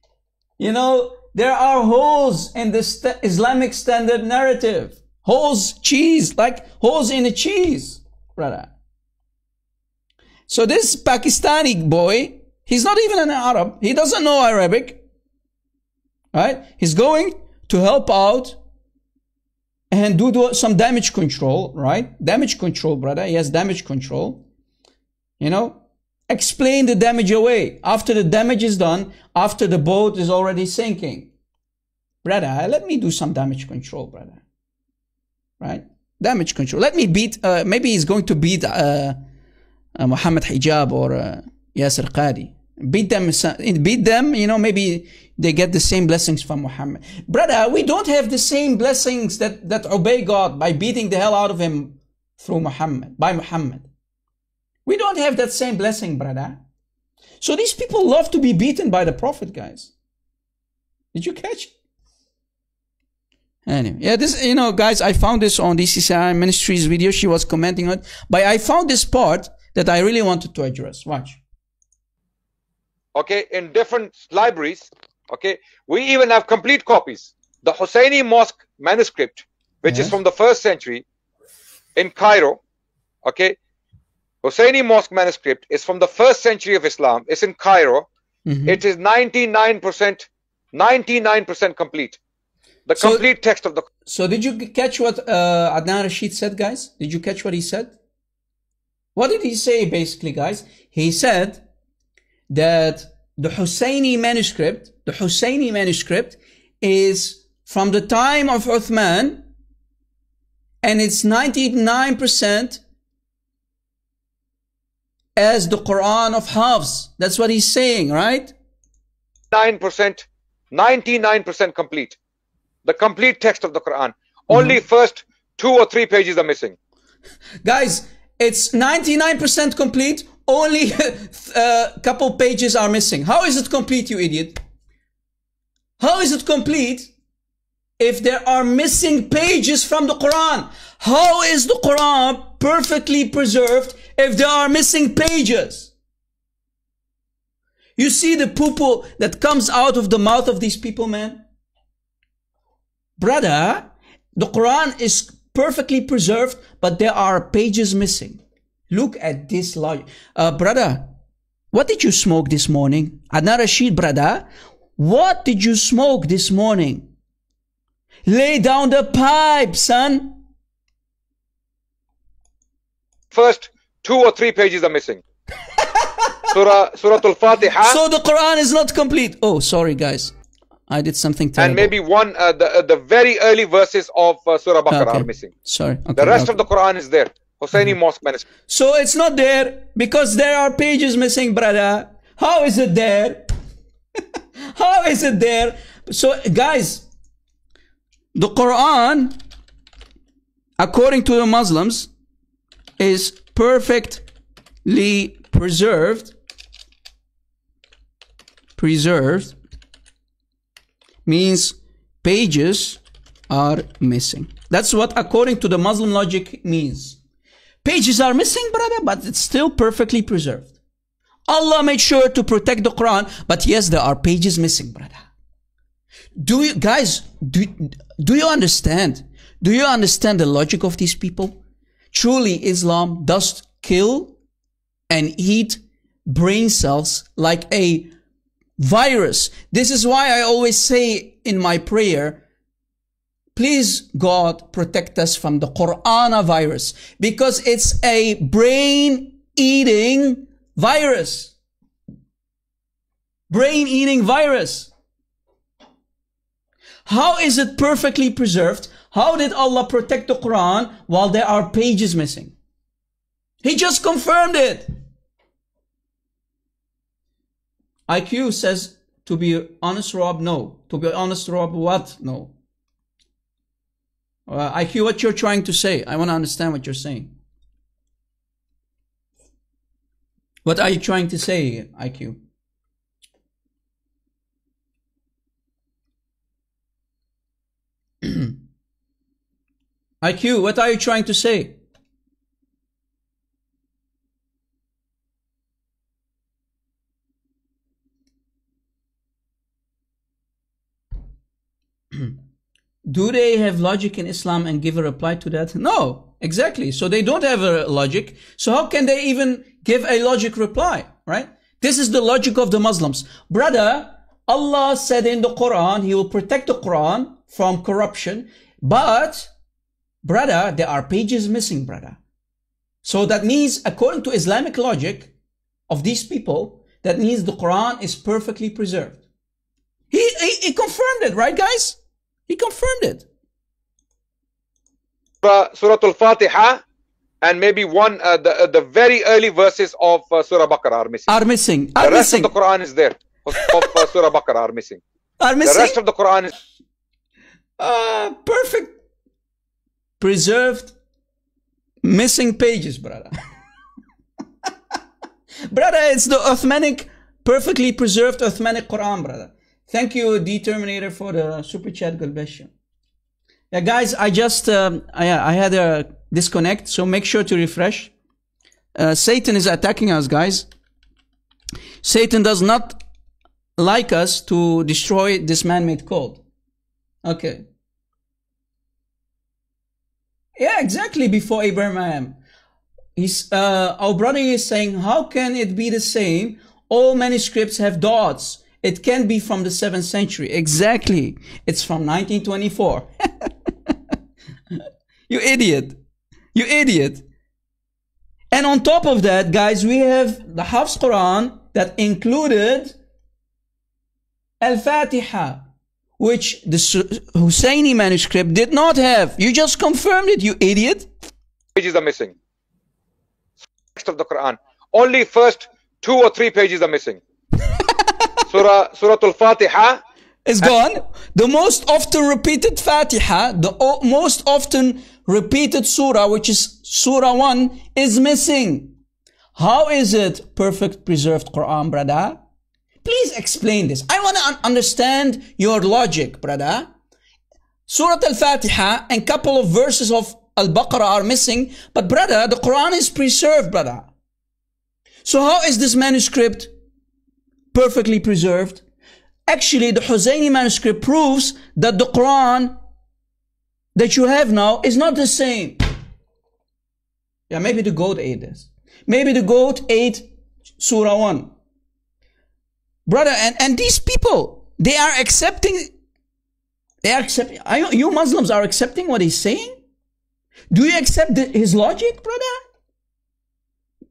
You know, there are holes in the st- Islamic standard narrative. Holes, cheese, like holes in a cheese, brother. So this Pakistani boy, he's not even an Arab. He doesn't know Arabic. Right? He's going to help out and do, do some damage control, right? Damage control, brother. He has damage control. You know, explain the damage away. After the damage is done, after the boat is already sinking. brother, let me do some damage control, brother. Right? Damage control. Let me beat, uh, maybe he's going to beat uh, uh, Mohammed Hijab or uh, Yasir Qadhi. Beat them, beat them, you know, maybe they get the same blessings from Muhammad. Brother, we don't have the same blessings that, that Ubay God by beating the hell out of him through Muhammad, by Muhammad. We don't have that same blessing, brother. So these people love to be beaten by the Prophet, guys. Did you catch it? Anyway, yeah, this, you know, guys, I found this on DCCI Ministries video. She was commenting on it. But I found this part that I really wanted to address. Watch. Okay, in different libraries, okay, we even have complete copies. The Husseini Mosque manuscript, which Yes. is from the first century in Cairo, okay, Husseini Mosque manuscript is from the first century of Islam. It's in Cairo. Mhm. It is 99%, 99% complete. The So- complete text of the So did you catch what uh, Adnan Rashid said, guys? Did you catch what he said? What did he say, basically, guys? He said that the Husseini manuscript, the Husseini manuscript is from the time of Uthman and it's 99% as the Quran of Hafs. That's what he's saying, right? 9%, 99% complete. The complete text of the Quran. Only mm-hmm. first two or three pages are missing. Guys, it's 99% complete. Only a uh, couple pages are missing. How is it complete, you idiot? How is it complete if there are missing pages from the Quran? How is the Quran perfectly preserved if there are missing pages? You see the poo that comes out of the mouth of these people, man? Brother, the Quran is perfectly preserved, but there are pages missing. Look at this logic. Uh, brother, what did you smoke this morning? Adnan Rashid, brother, what did you smoke this morning? Lay down the pipe, son. First two or three pages are missing. Surah, Surah Al-Fatiha So the Quran is not complete. Oh, sorry, guys. I did something terrible. and maybe one, uh, the, uh, the very early verses of uh, Surah Baqarah Okay. are missing. Sorry. Okay, The rest okay. of the Quran is there. Husseini Mosque manuscript. So it's not there because there are pages missing, brother. How is it there? How is it there? So, guys, the Quran, according to the Muslims, is perfectly preserved. Preserved means pages are missing. That's what, according to the Muslim logic, means. Pages are missing, brother, but it's still perfectly preserved. Allah made sure to protect the Quran, but yes, there are pages missing, brother. Do you, guys, do, do you understand? Do you understand the logic of these people? Truly, Islam does kill and eat brain cells like a virus. This is why I always say in my prayer, Please, God, protect us from the coronavirus because it's a brain eating virus. Brain eating virus. How is it perfectly preserved? How did Allah protect the Quran while there are pages missing? He just confirmed it. IQ says, to be honest, Rob, no. To be honest, Rob, what? No. Uh, IQ, what you're trying to say? I want to understand what you're saying. What are you trying to say, IQ? IQ, what are you trying to say? Do they have logic in Islam and give a reply to that? No, exactly. So they don't have a logic. So how can they even give a logic reply, right? This is the logic of the Muslims. Brother, Allah said in the Quran, He will protect the Quran from corruption. But, brother, there are pages missing, brother. So that means, according to Islamic logic of these people, that means the Quran is perfectly preserved. He, he, he confirmed it, right, guys? He confirmed it. Surah, Surah Al-Fatiha and maybe one uh, the uh, the very early verses of uh, Surah Baqarah are missing. Are missing. the rest missing. of the Quran is there. Of, of uh, Surah Baqarah are missing. Are missing. The rest of the Quran is uh, perfect preserved missing pages brother. Brother it's the Uthmanic perfectly preserved Uthmanic Quran brother. Thank you D Terminator for the super chat. God bless you. Yeah guys I just um, I, I had a disconnect so make sure to refresh. Uh, Satan is attacking us guys. Satan does not like us to destroy this man-made code Okay. Yeah, exactly before Abraham. He's, uh, our brother is saying, how can it be the same? All manuscripts have dots. It can be from the 7th century. Exactly. It's from 1924. you idiot. You idiot. And on top of that, guys, we have the Hafs Quran that included Al-Fatiha which the Husseini manuscript did not have. You just confirmed it, you idiot. pages are missing. Rest of the Quran. Only first two or three pages are missing. Surah Surah Al-Fatiha It's gone. The most often repeated Fatiha, the o- most often repeated surah, which is Surah 1, is missing. How is it perfect preserved Quran, brother? Please explain this. I want to un- understand your logic, brother. Surah Al-Fatiha and a couple of verses of Al-Baqarah are missing, but brother, the Quran is preserved, brother. So how is this manuscript perfectly preserved? Actually, the Husseini manuscript proves that the Quran that you have now is not the same. Yeah, maybe the goat ate this. Maybe the goat ate Surah 1. Brother, and, and these people, they are accepting, they are accepting, are you, you Muslims are accepting what he's saying? Do you accept the, his logic, brother?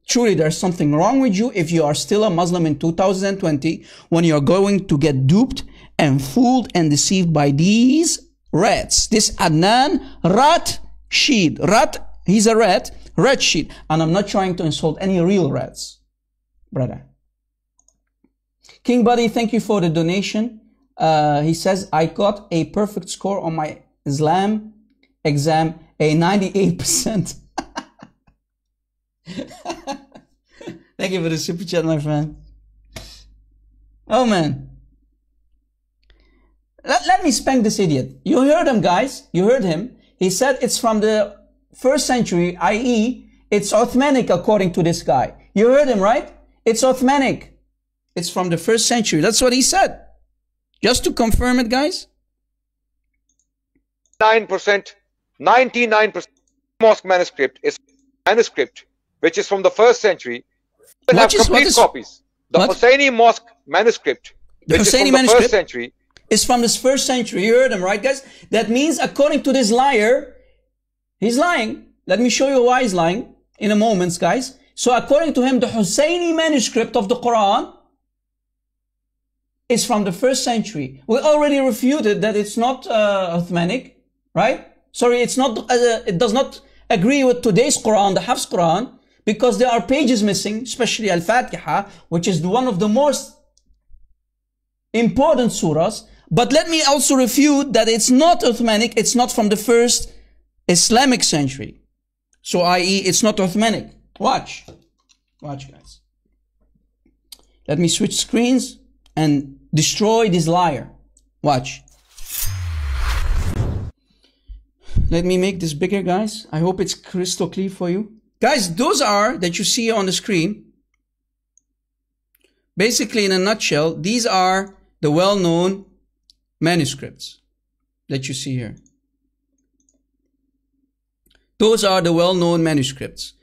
Truly, there's something wrong with you if you are still a Muslim in 2020 when you're going to get duped and fooled and deceived by these rats. This Adnan Rat Sheed. Rat, he's a rat, rat sheet. And I'm not trying to insult any real rats, brother. King Buddy, thank you for the donation. Uh, he says, I got a perfect score on my Islam exam, a 98%. Thank you for the super chat, my friend. Oh man. Let, let me spank this idiot. You heard him, guys. You heard him. He said it's from the first century, i.e., it's Uthmanic according to this guy. You heard him, right? It's Uthmanic. It's from the first century. That's what he said. Just to confirm it, guys. 9%, 99% mosque manuscript is manuscript which is from the first century. They have is- complete is- copies. The what? Hosseini mosque manuscript, The which is Hosseini from the manuscript? first century, is from this first century. You heard him, right, guys? That means, according to this liar, he's lying. Let me show you why he's lying in a moment, guys. So, according to him, the Husseini manuscript of the Quran is from the first century. We already refuted that it's not uh, Uthmanic, right? Sorry, it's not. Uh, it does not agree with today's Quran, the Hafs Quran, because there are pages missing, especially Al-Fatiha, which is one of the most important surahs. But let me also refute that it's not Uthmanic, it's not from the first Islamic century. So, i.e., it's not Uthmanic. Watch. Watch, guys. Let me switch screens and destroy this liar. Watch. Let me make this bigger, guys. I hope it's crystal clear for you. Guys, those are that you see on the screen. Basically, in a nutshell, these are the well-known manuscripts that you see here. Those are the well-known manuscripts.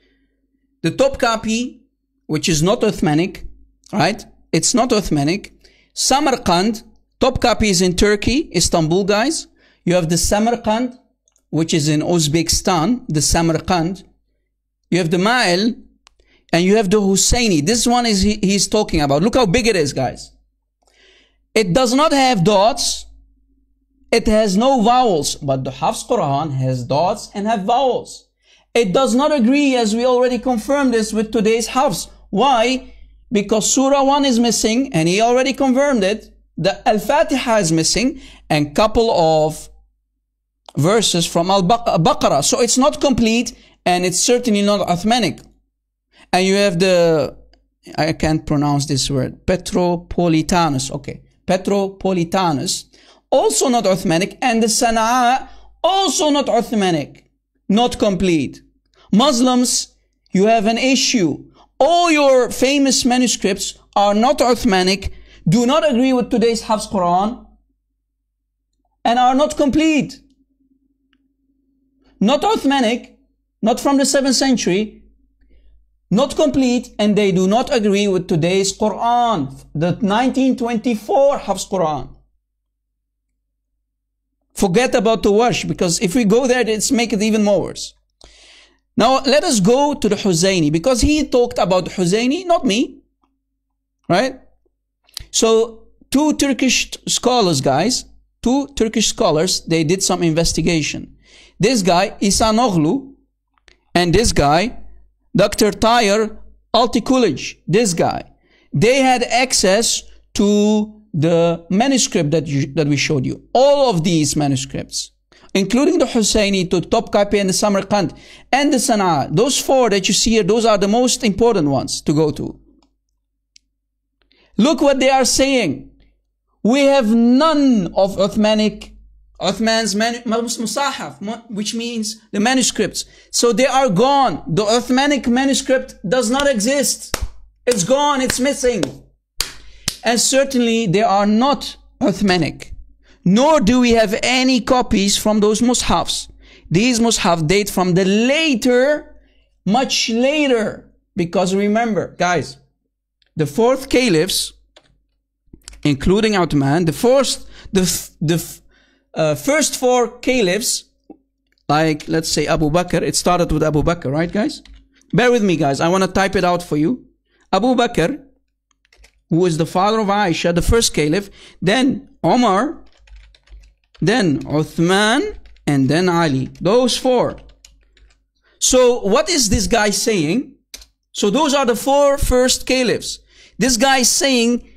The Topkapi, which is not Uthmanic, right? It's not Uthmanic. Samarkand, Topkapi is in Turkey, Istanbul, guys. You have the Samarkand, which is in Uzbekistan, the Samarkand. You have the Ma'il, and you have the Husseini. This one is he, he's talking about. Look how big it is, guys. It does not have dots. It has no vowels, but the Hafs Quran has dots and have vowels. It does not agree, as we already confirmed this with today's Hafs. Why? Because Surah 1 is missing, and he already confirmed it. The Al-Fatiha is missing, and couple of verses from Al-Baqarah. So it's not complete, and it's certainly not Uthmanic. And you have the, I can't pronounce this word, Petropolitanus. Okay. Petropolitanus. Also not Uthmanic. And the Sana'a, also not Uthmanic. Not complete. Muslims, you have an issue. All your famous manuscripts are not Uthmanic, do not agree with today's Hafs Quran, and are not complete. Not Uthmanic, not from the 7th century, not complete, and they do not agree with today's Quran, the 1924 Hafs Quran. Forget about the Warsh, because if we go there, it's make it even more worse. Now, let us go to the Husayni, because he talked about the not me. Right? So, two Turkish scholars, guys, two Turkish scholars, they did some investigation. This guy, Ihsanoglu, and this guy, Dr. Tayyar Altıkulaç, this guy, they had access to the manuscript that, you, that we showed you. All of these manuscripts, including the Husayni to Topkapi and the Samarkand and the Sana'a. Those four that you see here, those are the most important ones to go to. Look what they are saying. We have none of Uthmanic, Uthman's man, Musahaf, which means the manuscripts. So they are gone. The Uthmanic manuscript does not exist. It's gone. It's missing. And certainly they are not Uthmanic. Nor do we have any copies from those mushafs. These mushaf date from the later, much later. Because remember, guys, the fourth caliphs, including Uthman, the first, the, the uh, first four caliphs, like let's say Abu Bakr, it started with Abu Bakr, right guys? Bear with me guys, I want to type it out for you. Abu Bakr, who is the father of Aisha, the first caliph, then Omar, then Uthman, and then Ali. Those four. So what is this guy saying? So those are the four first caliphs. This guy is saying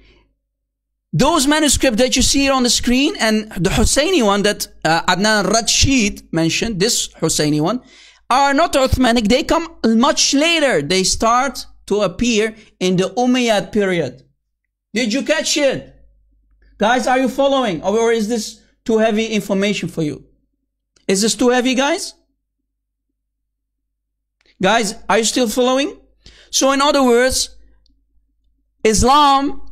those manuscripts that you see here on the screen and the Husseini one that uh, Adnan Rashid mentioned, this Husseini one, are not Uthmanic. They come much later. They start to appear in the Umayyad period. Did you catch it? Guys, are you following? Or is this too heavy information for you? Is this too heavy, guys? Guys, are you still following? So in other words, Islam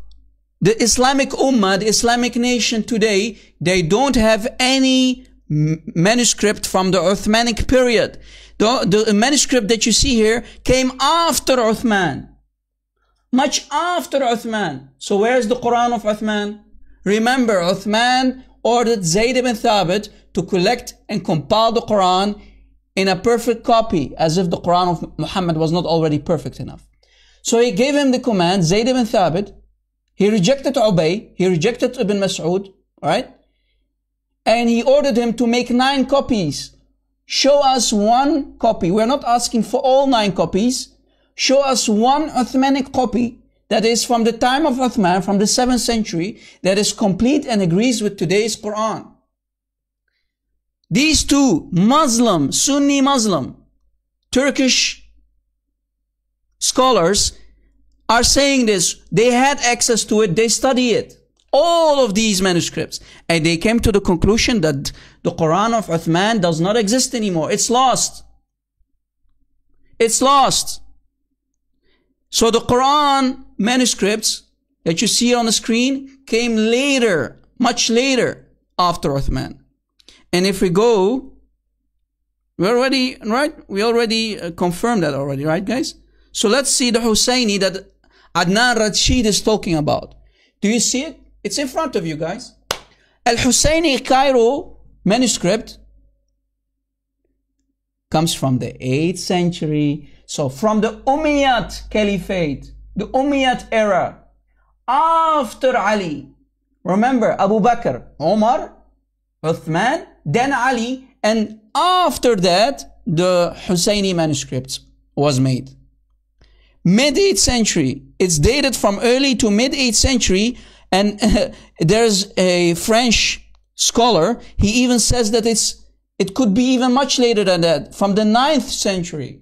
the Islamic Ummah, the Islamic nation today, they don't have any manuscript from the Uthmanic period. The, the manuscript that you see here came after Uthman. Much after Uthman. So where's the Quran of Uthman? Remember, Uthman ordered Zayd ibn Thabit to collect and compile the Quran in a perfect copy, as if the Quran of Muhammad was not already perfect enough. So he gave him the command, Zayd ibn Thabit, he rejected Ubay, he rejected Ibn Mas'ud, right? And he ordered him to make nine copies. Show us one copy. We're not asking for all nine copies. Show us one Uthmanic copy that is from the time of Uthman, from the 7th century, that is complete and agrees with today's Quran. These two, Muslim, Sunni Muslim, Turkish scholars, are saying this. They had access to it. They study it. All of these manuscripts. And they came to the conclusion that the Quran of Uthman does not exist anymore. It's lost. It's lost. So the Quran manuscripts that you see on the screen came later, much later after Uthman. And if we go, we already, right? We already uh, confirmed that already, right guys? So let's see the Husayni that Adnan Rashid is talking about. Do you see it? It's in front of you guys. Al-Husayni Cairo manuscript comes from the 8th century. So from the Umayyad Caliphate, the Umayyad era, after Ali. Remember Abu Bakr, Omar, Uthman, then Ali, and after that, the Husseini manuscript was made. Mid 8th century. It's dated from early to mid 8th century, and there's a French scholar. He even says that it's it could be even much later than that, from the 9th century.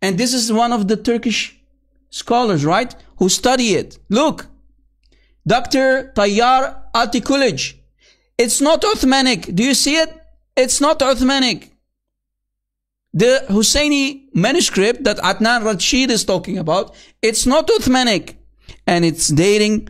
And this is one of the Turkish scholars, right, who study it. Look, Dr. Tayyar Altıkulaç. It's not Uthmanic. Do you see it? It's not Uthmanic. The Husseini manuscript that Adnan Rashid is talking about, it's not Uthmanic. And it's dating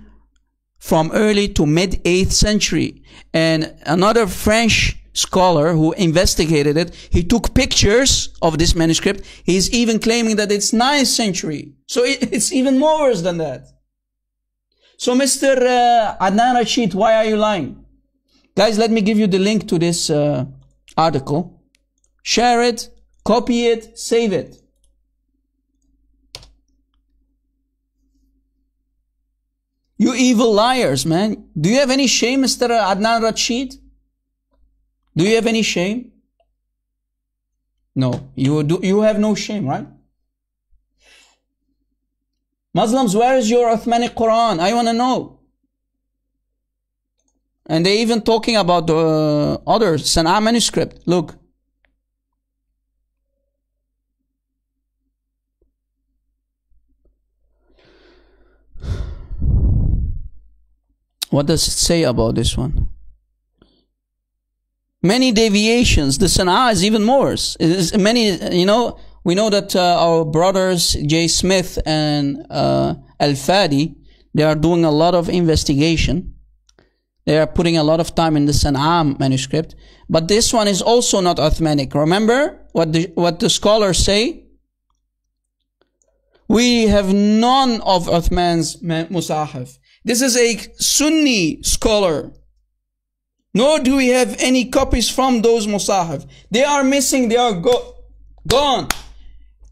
from early to mid 8th century. And another French scholar who investigated it, he took pictures of this manuscript. He's even claiming that it's 9th century. So it, it's even more worse than that. So Mr. Uh, Adnan Rashid, why are you lying? Guys, let me give you the link to this uh, article. Share it, copy it, save it. You evil liars, man. Do you have any shame, Mr. Adnan Rashid? Do you have any shame? No, you do. You have no shame, right? Muslims, where is your Uthmanic Quran? I want to know. And they even talking about the uh, other Sana'a manuscript. Look. What does it say about this one? Many deviations. The Sana'a is even more. Is many, you know, we know that uh, our brothers Jay Smith and uh, Al Fadi, they are doing a lot of investigation. They are putting a lot of time in the Sana'a manuscript. But this one is also not Uthmanic. Remember what the, what the scholars say? We have none of Uthman's Musahaf. This is a Sunni scholar. Nor do we have any copies from those Musahaf. They are missing, they are go gone.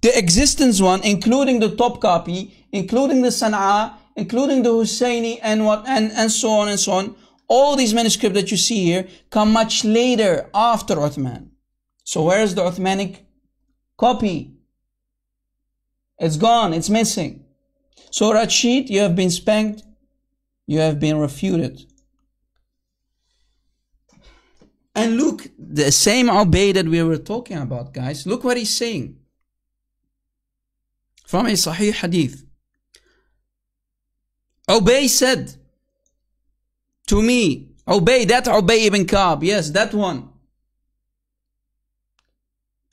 The existence one, including the Topkapi, including the Sana'a, including the Husseini and what and, and so on and so on. All these manuscripts that you see here come much later after Uthman. So where is the Uthmanic copy? It's gone, it's missing. So Rashid, you have been spanked, you have been refuted. And look, the same Ubay that we were talking about, guys, look what he's saying. From a Sahih Hadith. Ubay said to me, Ubay, that Ubay ibn Ka'b, yes, that one.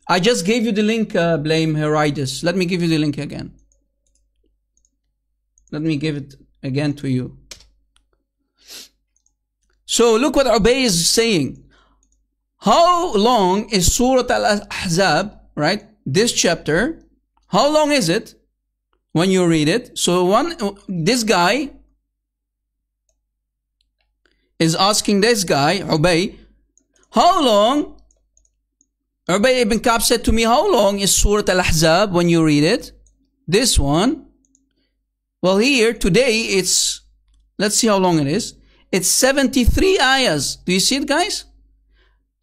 I just gave you the link, uh, Blame Heridus. Let me give you the link again. Let me give it again to you. So look what Ubay is saying. How long is Surah Al-Ahzab, right? This chapter. How long is it when you read it? So one, this guy is asking this guy, Ubay, how long? Ubay ibn Ka'b said to me, how long is Surah Al-Ahzab when you read it? This one. Well, here, today, it's, let's see how long it is. It's 73 ayahs. Do you see it, guys?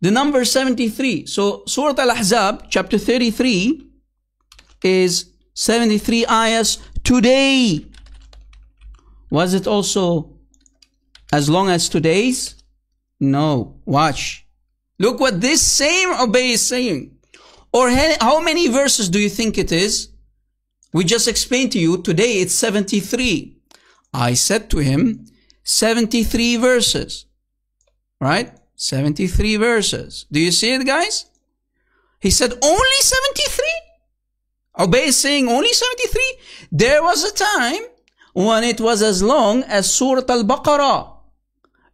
The number 73. So Surah Al-Ahzab, chapter 33, is 73 ayahs today. Was it also as long as today's? No. Watch. Look what this same Ubay is saying. Or how many verses do you think it is? We just explained to you, today it's 73. I said to him, 73 verses. Right? 73 verses. Do you see it, guys? He said, only 73? Ubay is saying only 73? There was a time when it was as long as Surah Al-Baqarah.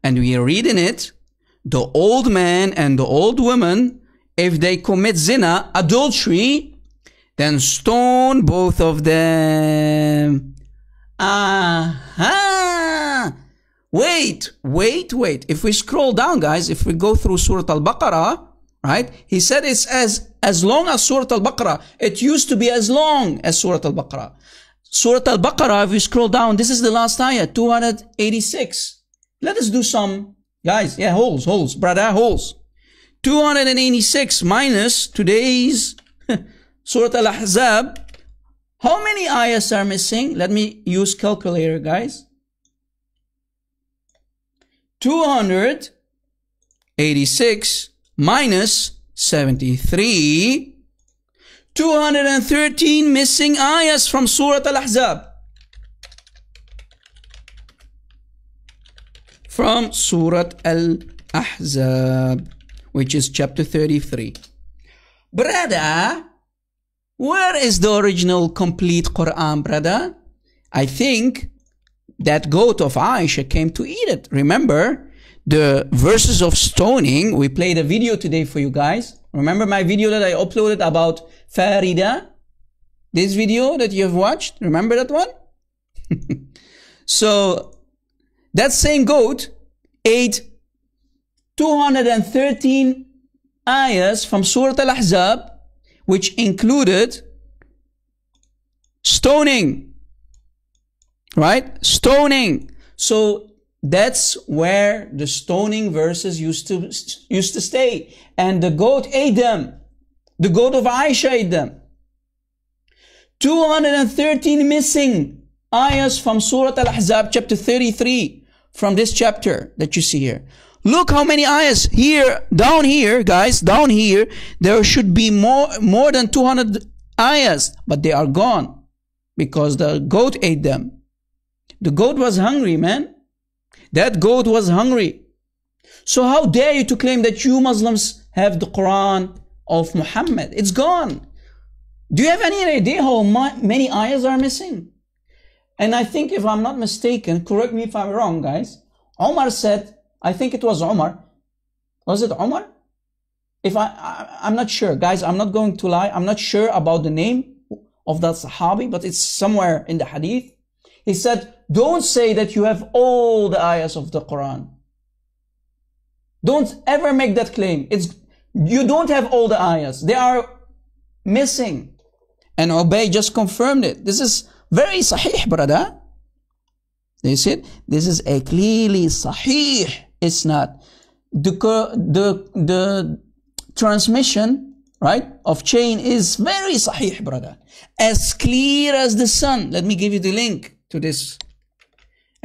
And we are reading it. The old man and the old woman, if they commit zina, adultery, then stone both of them. Aha! Wait, wait, wait. If we scroll down, guys, if we go through Surah Al-Baqarah, right? He said it's as, as long as Surah Al-Baqarah. It used to be as long as Surah Al-Baqarah. Surah Al-Baqarah, if we scroll down, this is the last ayah, 286. Let us do some Guys, yeah, holes, holes, brother, holes. 286 minus today's Surah Al-Ahzab. How many ayahs are missing? Let me use calculator, guys. 286 minus 73. 213 missing ayahs from Surah Al-Ahzab. From Surah Al-Ahzab, which is chapter 33. Brother, where is the original complete Quran, brother? I think that goat of Aisha came to eat it. Remember the verses of stoning? We played a video today for you guys. Remember my video that I uploaded about Farida? This video that you have watched? Remember that one? so that same goat ate 213 ayahs from Surah Al-Ahzab which included stoning. Right? Stoning. So that's where the stoning verses used to, used to stay. And the goat ate them. The goat of Aisha ate them. 213 missing ayahs from Surah Al-Ahzab chapter 33 from this chapter that you see here. Look how many ayahs here, down here, guys, down here, there should be more, more than 200 ayahs, but they are gone because the goat ate them. The goat was hungry, man. That goat was hungry. So how dare you to claim that you Muslims have the Quran of Muhammad? It's gone. Do you have any idea how many ayahs are missing? And I think if I'm not mistaken, correct me if I'm wrong, guys. Omar said I think it was Omar. Was it Omar? If I, I, am not sure, guys, I'm not going to lie. I'm not sure about the name of that Sahabi, but it's somewhere in the Hadith. He said, don't say that you have all the ayahs of the Quran. Don't ever make that claim. It's, you don't have all the ayahs. They are missing. And Ubay just confirmed it. This is very sahih, brother. See it? This is a clearly sahih it's not. The, the, the transmission, right, of chain is very sahih, brother. As clear as the sun. Let me give you the link to this.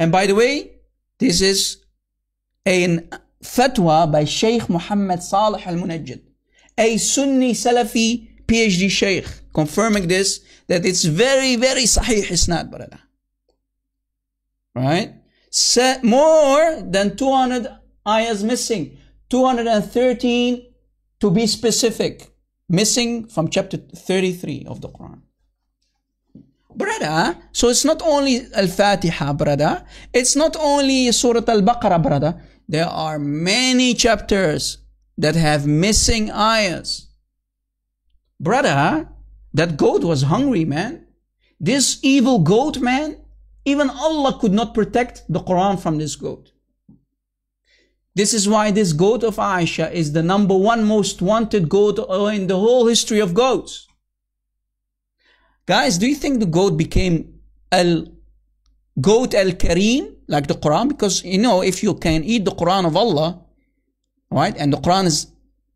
And by the way, this is a fatwa by Sheikh Muhammad Salih al-Munajjid, a Sunni Salafi PhD Sheikh, confirming this, that it's very, very sahih isnad, brother. Right? more than 200 ayahs missing. 213 to be specific. Missing from chapter 33 of the Quran. Brother, so it's not only Al-Fatiha, brother. It's not only Surah Al-Baqarah, brother. There are many chapters that have missing ayahs. Brother, that goat was hungry, man. This evil goat, man, even Allah could not protect the Quran from this goat. This is why this goat of Aisha is the number one most wanted goat in the whole history of goats. Guys, do you think the goat became al goat al Kareem like the Quran? Because you know, if you can eat the Quran of Allah, right, and the Quran is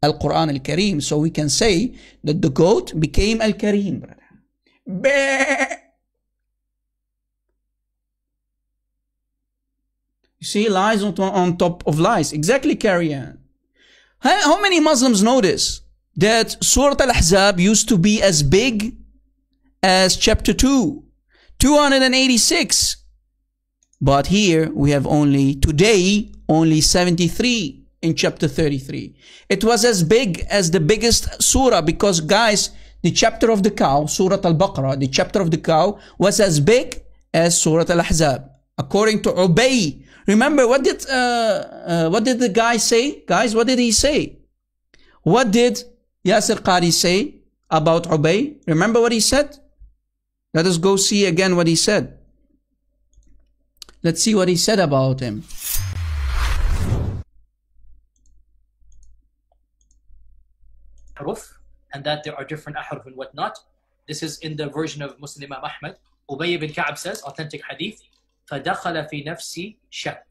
al Quran al Kareem, so we can say that the goat became al Kareem, brother. You see, lies on, top of lies. Exactly, Ann. How, how many Muslims know this? That Surah Al-Ahzab used to be as big as chapter 2. 286. But here we have only, today, only 73 in chapter 33. It was as big as the biggest surah because guys, the chapter of the cow, Surah Al-Baqarah, the chapter of the cow was as big as Surah Al-Ahzab. According to Ubay Remember, what did, uh, uh, what did the guy say? Guys, what did he say? What did Yasir Qadhi say about Ubay? Remember what he said? Let us go see again what he said. Let's see what he said about him. and that there are different ahruf and whatnot. This is in the version of Muslim Imam Ahmad. Ubay ibn Ka'ab says, authentic hadith, فدخل في نفسي شك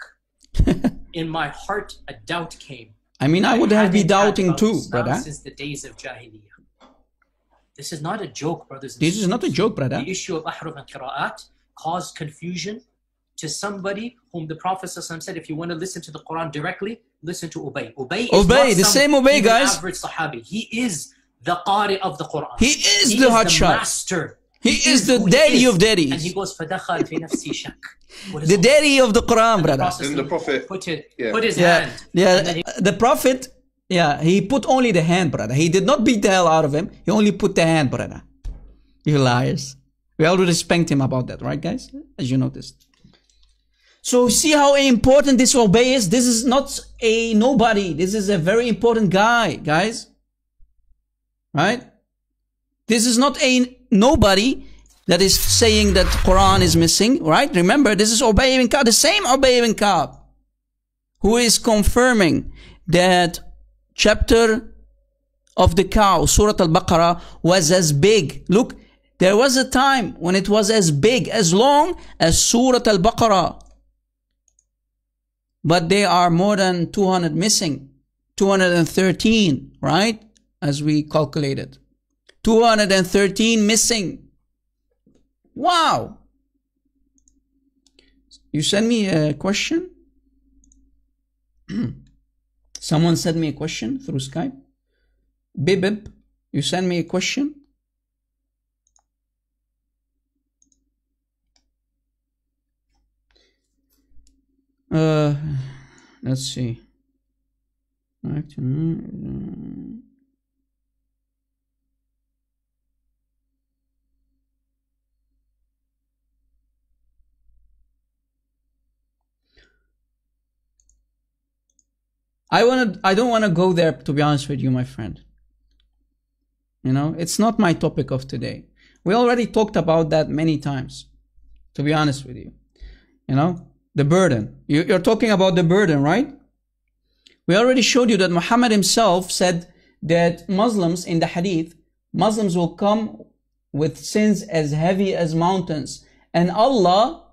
in my heart a doubt came. I mean, I would have be hadn't had doubting about too, Islam brother. Since the days of Jahiliyyah. This is not a joke, brothers and This is not a sisters. joke, brother. The issue of ahruf and qira'at caused confusion to somebody whom the Prophet ﷺ said, if you want to listen to the Quran directly, listen to Ubay. Ubay is Ubay, not the some same Ubay, even guys. average Sahabi. He is the Qari of the Quran. He is He the is hot the shot. master. He is the who he daddy is. of daddies. And he goes, فَدَخَلْ فِي نَفْسِي شَكْ. What is The all daddy of the Quran, brother. Prophet Then the Prophet, put, it, yeah. put his Yeah, hand. and yeah. then he- The Prophet, yeah, he put only the hand, brother. He did not beat the hell out of him. He only put the hand, brother. You liars. We already spanked him about that, right, guys? As you noticed. So see how important this Ubay is. This is not a nobody. This is a very important guy, guys. Right? This is not a nobody that is saying that Quran is missing, right? Remember, this is Ubay ibn Ka'b, the same Ubay ibn Ka'b, who is confirming that chapter of the cow, Surah Al-Baqarah, was as big. Look, there was a time when it was as big, as long as Surah Al-Baqarah. But there are more than 200 missing. 213, right? As we calculated. 213 missing. Wow. You send me a question? Someone sent me a question through Skype. Bibib, you send me a question? Uh, let's see. Actually, I want to. I don't want to go there. To be honest with you, my friend. You know, it's not my topic of today. We already talked about that many times. To be honest with you, you know, the burden. You, you're talking about the burden, right? We already showed you that Muhammad himself said that Muslims in the Hadith, Muslims will come with sins as heavy as mountains, and Allah,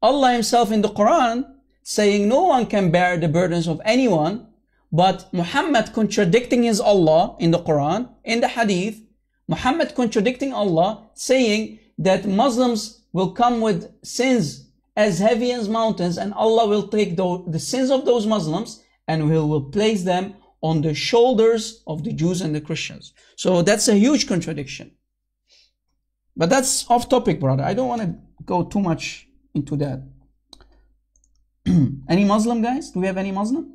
Allah Himself in the Quran saying no one can bear the burdens of anyone, but Muhammad contradicting his Allah in the Quran, in the Hadith, Muhammad contradicting Allah, saying that Muslims will come with sins as heavy as mountains, and Allah will take the, the sins of those Muslims and He will place them on the shoulders of the Jews and the Christians. So that's a huge contradiction. But that's off topic, brother. I don't want to go too much into that. any Muslim guys? Do we have any Muslim?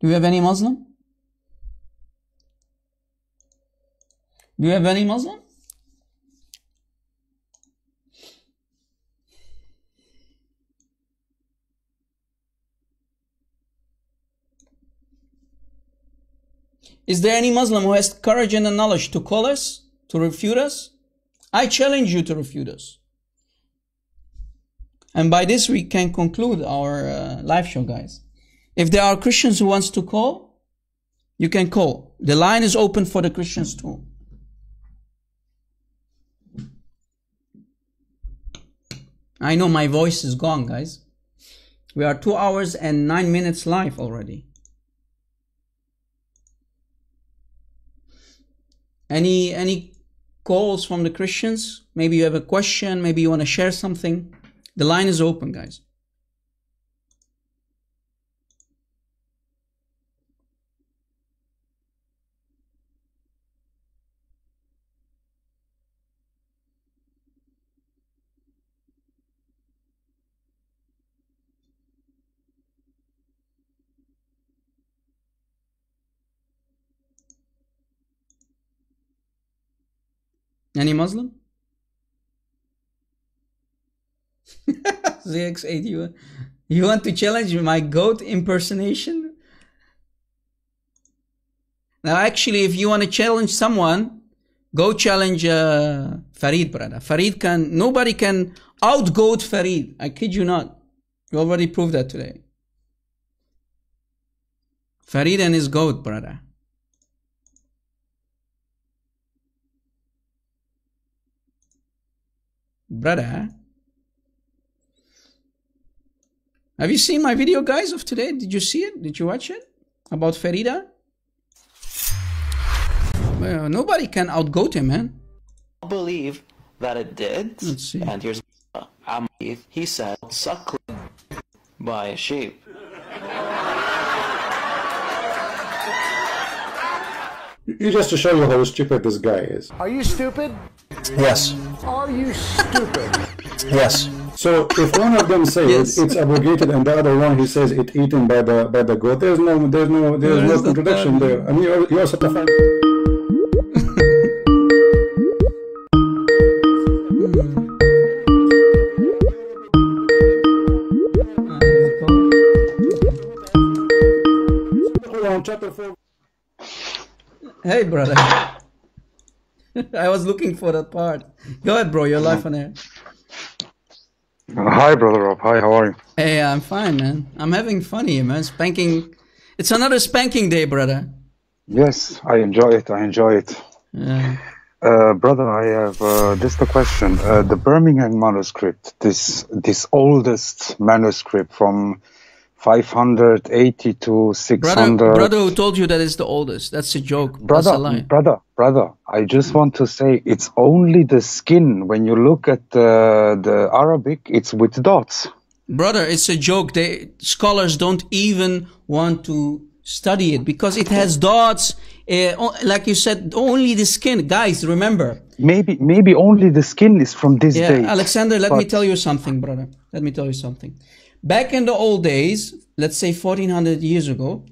Do we have any Muslim? Do you have any Muslim? Is there any Muslim who has courage and the knowledge to call us, to refute us? I challenge you to refute us. And by this we can conclude our uh, live show, guys. If there are Christians who wants to call, you can call. The line is open for the Christians too. I know my voice is gone, guys. We are two hours and nine minutes live already. Any any calls from the Christians? Maybe you have a question, maybe you want to share something. The line is open, guys. Any Muslim? ZX8, you, you want to challenge my goat impersonation? Now, actually, if you want to challenge someone, go challenge uh, Farid, brother. Farid can, nobody can outgoat Farid. I kid you not. You already proved that today. Farid and his goat, brother. Brother. Have you seen my video, guys, of today? Did you see it? Did you watch it? About Farida? Well, nobody can outgoat him, man. I believe that it did. Let's see. And here's uh, Amr, he said, suckling by a sheep. You just to show you how stupid this guy is. Are you stupid? Yes. Are you stupid? Yes. So if one of them says Yes. it's abrogated and the other one he says it eaten by the by the goat, there's no there's no there's no contradiction there. I mean you're you're such a fan. Quran chapter four. Hey, brother. I was looking for that part. Go ahead, bro. You're live on air. Hi, brother Rob. Hi, how are you? Hey, I'm fine, man. I'm having fun here, man. Spanking. It's another spanking day, brother. Yes, I enjoy it. I enjoy it. Yeah. Uh, brother, I have uh, just a question. Uh, the Birmingham manuscript, this this oldest manuscript from 580 to Brother, 600. brother who told you that it's the oldest. That's a joke. That's brother, a lie. brother, brother. I just want to say it's only the skin. When you look at the the Arabic, it's with dots. Brother, it's a joke. They scholars don't even want to study it because it has dots. Uh, like you said, only the skin. Guys, remember. Maybe maybe only the skin is from this Yeah, date. Alexander, let me tell you something, brother. Let me tell you something. Back in the old days, let's say 1400 years ago,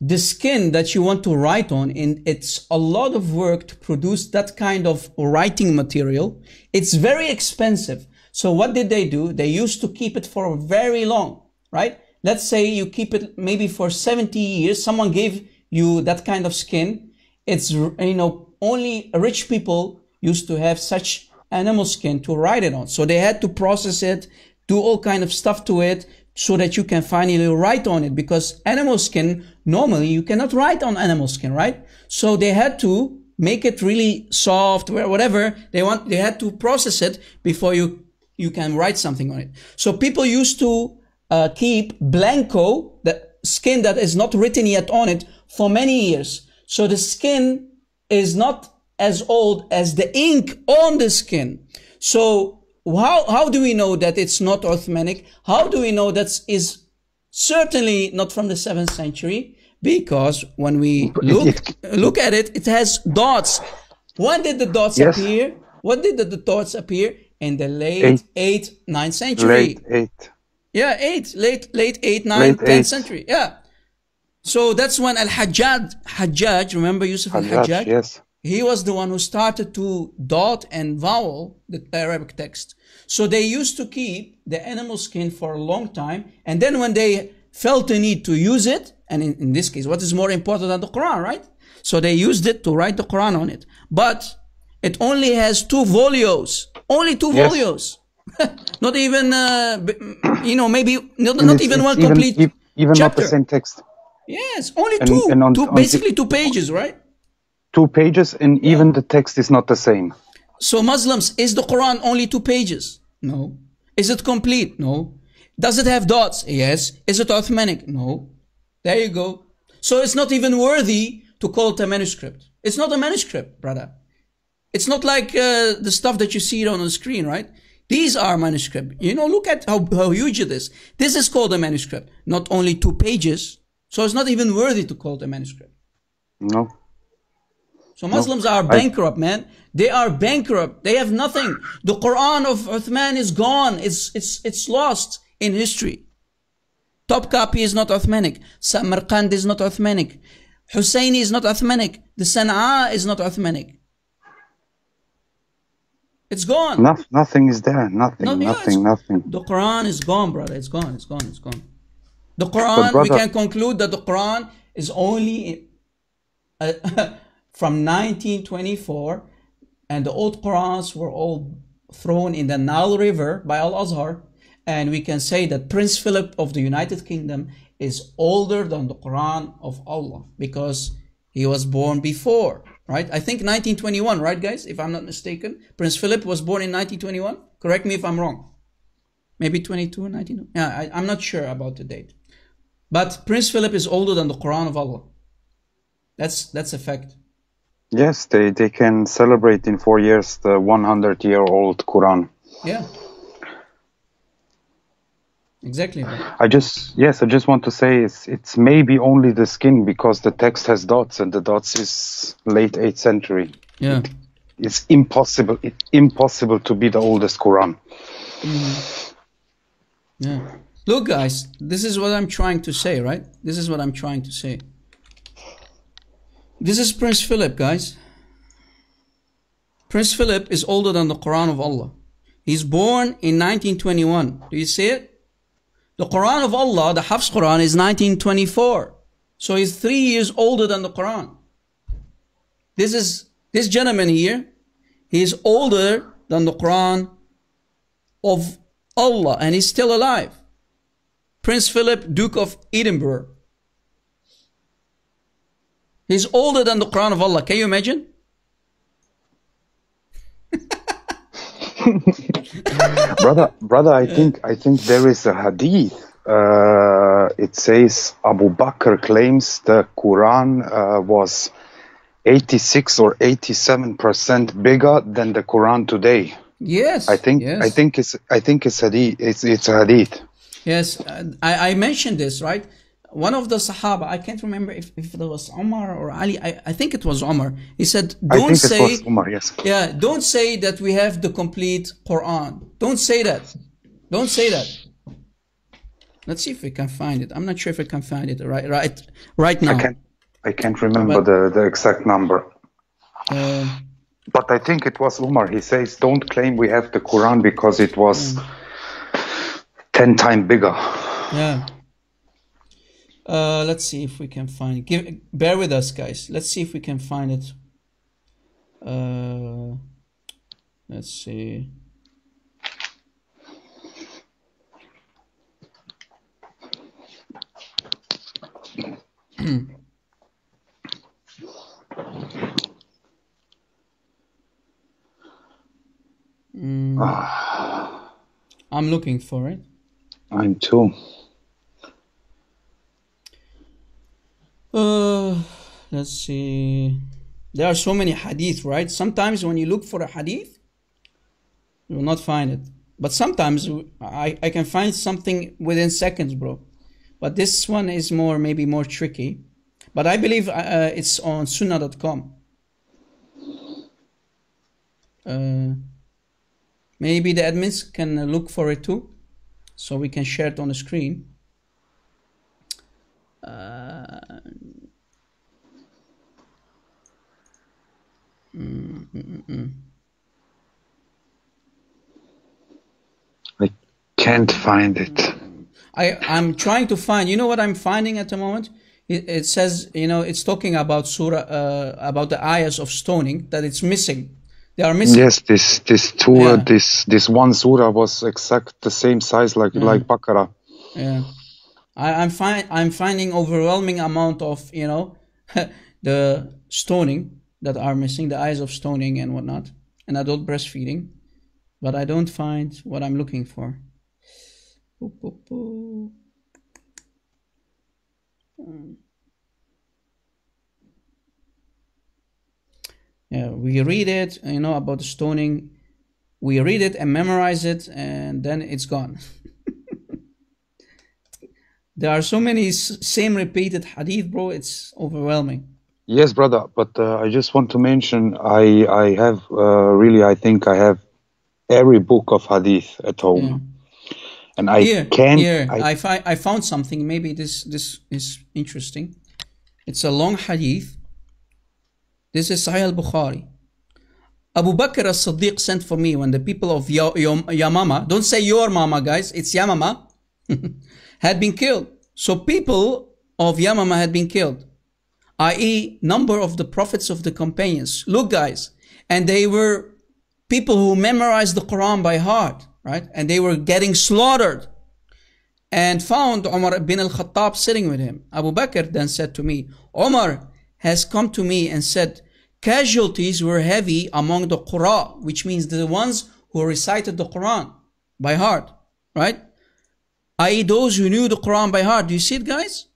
the skin that you want to write on, and it's a lot of work to produce that kind of writing material. It's very expensive. So what did they do? They used to keep it for very long, right? Let's say you keep it maybe for 70 years. Someone gave you that kind of skin. It's, you know, only rich people used to have such animal skin to write it on. So they had to process it, do all kind of stuff to it so that you can finally write on it because animal skin, normally you cannot write on animal skin, right? So they had to make it really soft, whatever they want, they had to process it before you, you can write something on it. So people used to uh, keep blanco, the skin that is not written yet on it for many years. So the skin is not as old as the ink on the skin. So how, how do we know that it's not Uthmanic? How do we know that is certainly not from the seventh century? Because when we look, uh, look at it, it has dots. When did the dots Yes. appear? When did the, the dots appear? In the late Eight. 8th, 9th century. Late eight. Yeah, eight, late, late eight, nine, Late tenth eight. century. Yeah. So that's when Al Hajjaj, Hajjaj, remember Yusuf Al Hajjaj, Hajjaj? yes. He was the one who started to dot and vowel the Arabic text. So they used to keep the animal skin for a long time. And then when they felt the need to use it, and in, in this case, what is more important than the Quran, right? So they used it to write the Quran on it. But it only has two folios. Only two Yes. folios. not even, uh, you know, maybe not, not even one even, complete even not the chapter. same text. Yes, only And- two, and on- two on- basically two pages, right? Two pages, and even the text is not the same. So Muslims, is the Quran only two pages? No. Is it complete? No. Does it have dots? Yes. Is it Uthmanic? No. There you go. So it's not even worthy to call it a manuscript. It's not a manuscript, brother. It's not like uh, the stuff that you see on the screen, right? These are manuscript. You know, look at how, how huge it is. This is called a manuscript, not only two pages. So it's not even worthy to call it a manuscript. No. So Muslims are bankrupt, man. They are bankrupt. They have nothing. The Quran of Uthman is gone. It's, it's, it's lost in history. Topkapi is not Uthmanic. Samarkand is not Uthmanic. Husseini is not Uthmanic. The Sana'a is not Uthmanic. It's gone. No, nothing is there. Nothing. No, yeah, nothing. Nothing. The Quran is gone, brother. It's gone. It's gone. It's gone. The Quran, we can conclude that the Quran is only uh, from 1924, and the old Qurans were all thrown in the Nile River by Al Azhar. And we can say that Prince Philip of the United Kingdom is older than the Quran of Allah because he was born before, right? I think 1921, right, guys? If I'm not mistaken, Prince Philip was born in 1921. Correct me if I'm wrong. maybe 22 19 yeah I, i'm not sure about the date but prince philip is older than the quran of allah that's that's a fact Yes, they, they can celebrate in four years the 100 year old Quran. yeah exactly. I just yes, I just want to say it's it's maybe only the skin because the text has dots and the dots is late 8th century. yeah It's impossible it's impossible to be the oldest Quran. Mm-hmm. Yeah. Look, guys, this is what I'm trying to say, right? This is what I'm trying to say. This is Prince Philip, guys. Prince Philip is older than the Quran of Allah. He's born in 1921. Do you see it? The Quran of Allah, the Hafs Quran, is 1924. So he's three years older than the Quran. This is this gentleman here. He is older than the Quran of Allah and he's still alive. Prince Philip, Duke of Edinburgh. He's older than the Quran of Allah. Can you imagine? brother brother I think I think there is a hadith uh, it says Abu Bakr claims the Quran uh, was 86 or 87 percent bigger than the Quran today. Yes. I think yes. I think it's I think it's hadith. It's it's a hadith. Yes, I, I mentioned this, right? One of the Sahaba, I can't remember if, if it was Omar or Ali, I, I think it was Omar. He said, don't say, Umar. Yes. yeah, don't say that we have the complete Quran. Don't say that. Don't say that. Let's see if we can find it. I'm not sure if we can find it right, right, right now. I can't I can't remember the, the exact number. Uh, But I think it was Umar. He says, "Don't claim we have the Quran because it was ten times bigger." Yeah. Uh, let's see if we can find. Give, bear with us, guys. Let's see if we can find it. Uh, let's see. Mm. I'm looking for it. I'm too. Uh, let's see. There are so many hadith, right? Sometimes when you look for a hadith, you will not find it. But sometimes I, I can find something within seconds, bro. But this one is more, maybe more tricky. But I believe uh, it's on sunnah.com. Uh, maybe the admins can uh, look for it too. So we can share it on the screen. Uh, mm, mm, mm. I can't find it. I I'm trying to find. You know what I'm finding at the moment? It, it says you know it's talking about surah uh, about the ayahs of stoning that it's missing. They are missing. Yes, this this two Yeah. this this one surah was exact the same size like like Baqarah. Yeah, I, I'm find I'm finding overwhelming amount of you know the stoning that are missing, the eyes of stoning and whatnot, and adult breastfeeding, but I don't find what I'm looking for. Boop, boop, boop. Hmm. Yeah, we read it, you know, about the stoning. We read it and memorize it, and then it's gone. There are so many same repeated hadith, bro. It's overwhelming. Yes, brother. But uh, I just want to mention I I have uh, really I think I have every book of hadith at home, and I here, can't. here, I, I, fi- I found something. Maybe this this is interesting. It's a long hadith. This is Sahih al-Bukhari. Abu Bakr as-Siddiq sent for me when the people of Yo- Yo- Yamama, don't say your mama, guys, it's Yamama, had been killed. So people of Yamama had been killed, i.e., number of the prophets of the companions. Look, guys, and they were people who memorized the Quran by heart, right? And they were getting slaughtered. And found Umar bin al-Khattab sitting with him. Abu Bakr then said to me, Umar has come to me and said, casualties were heavy among the Qura, which means the ones who recited the Quran by heart. right? I.e., those who knew the Quran by heart. Do you see it, guys?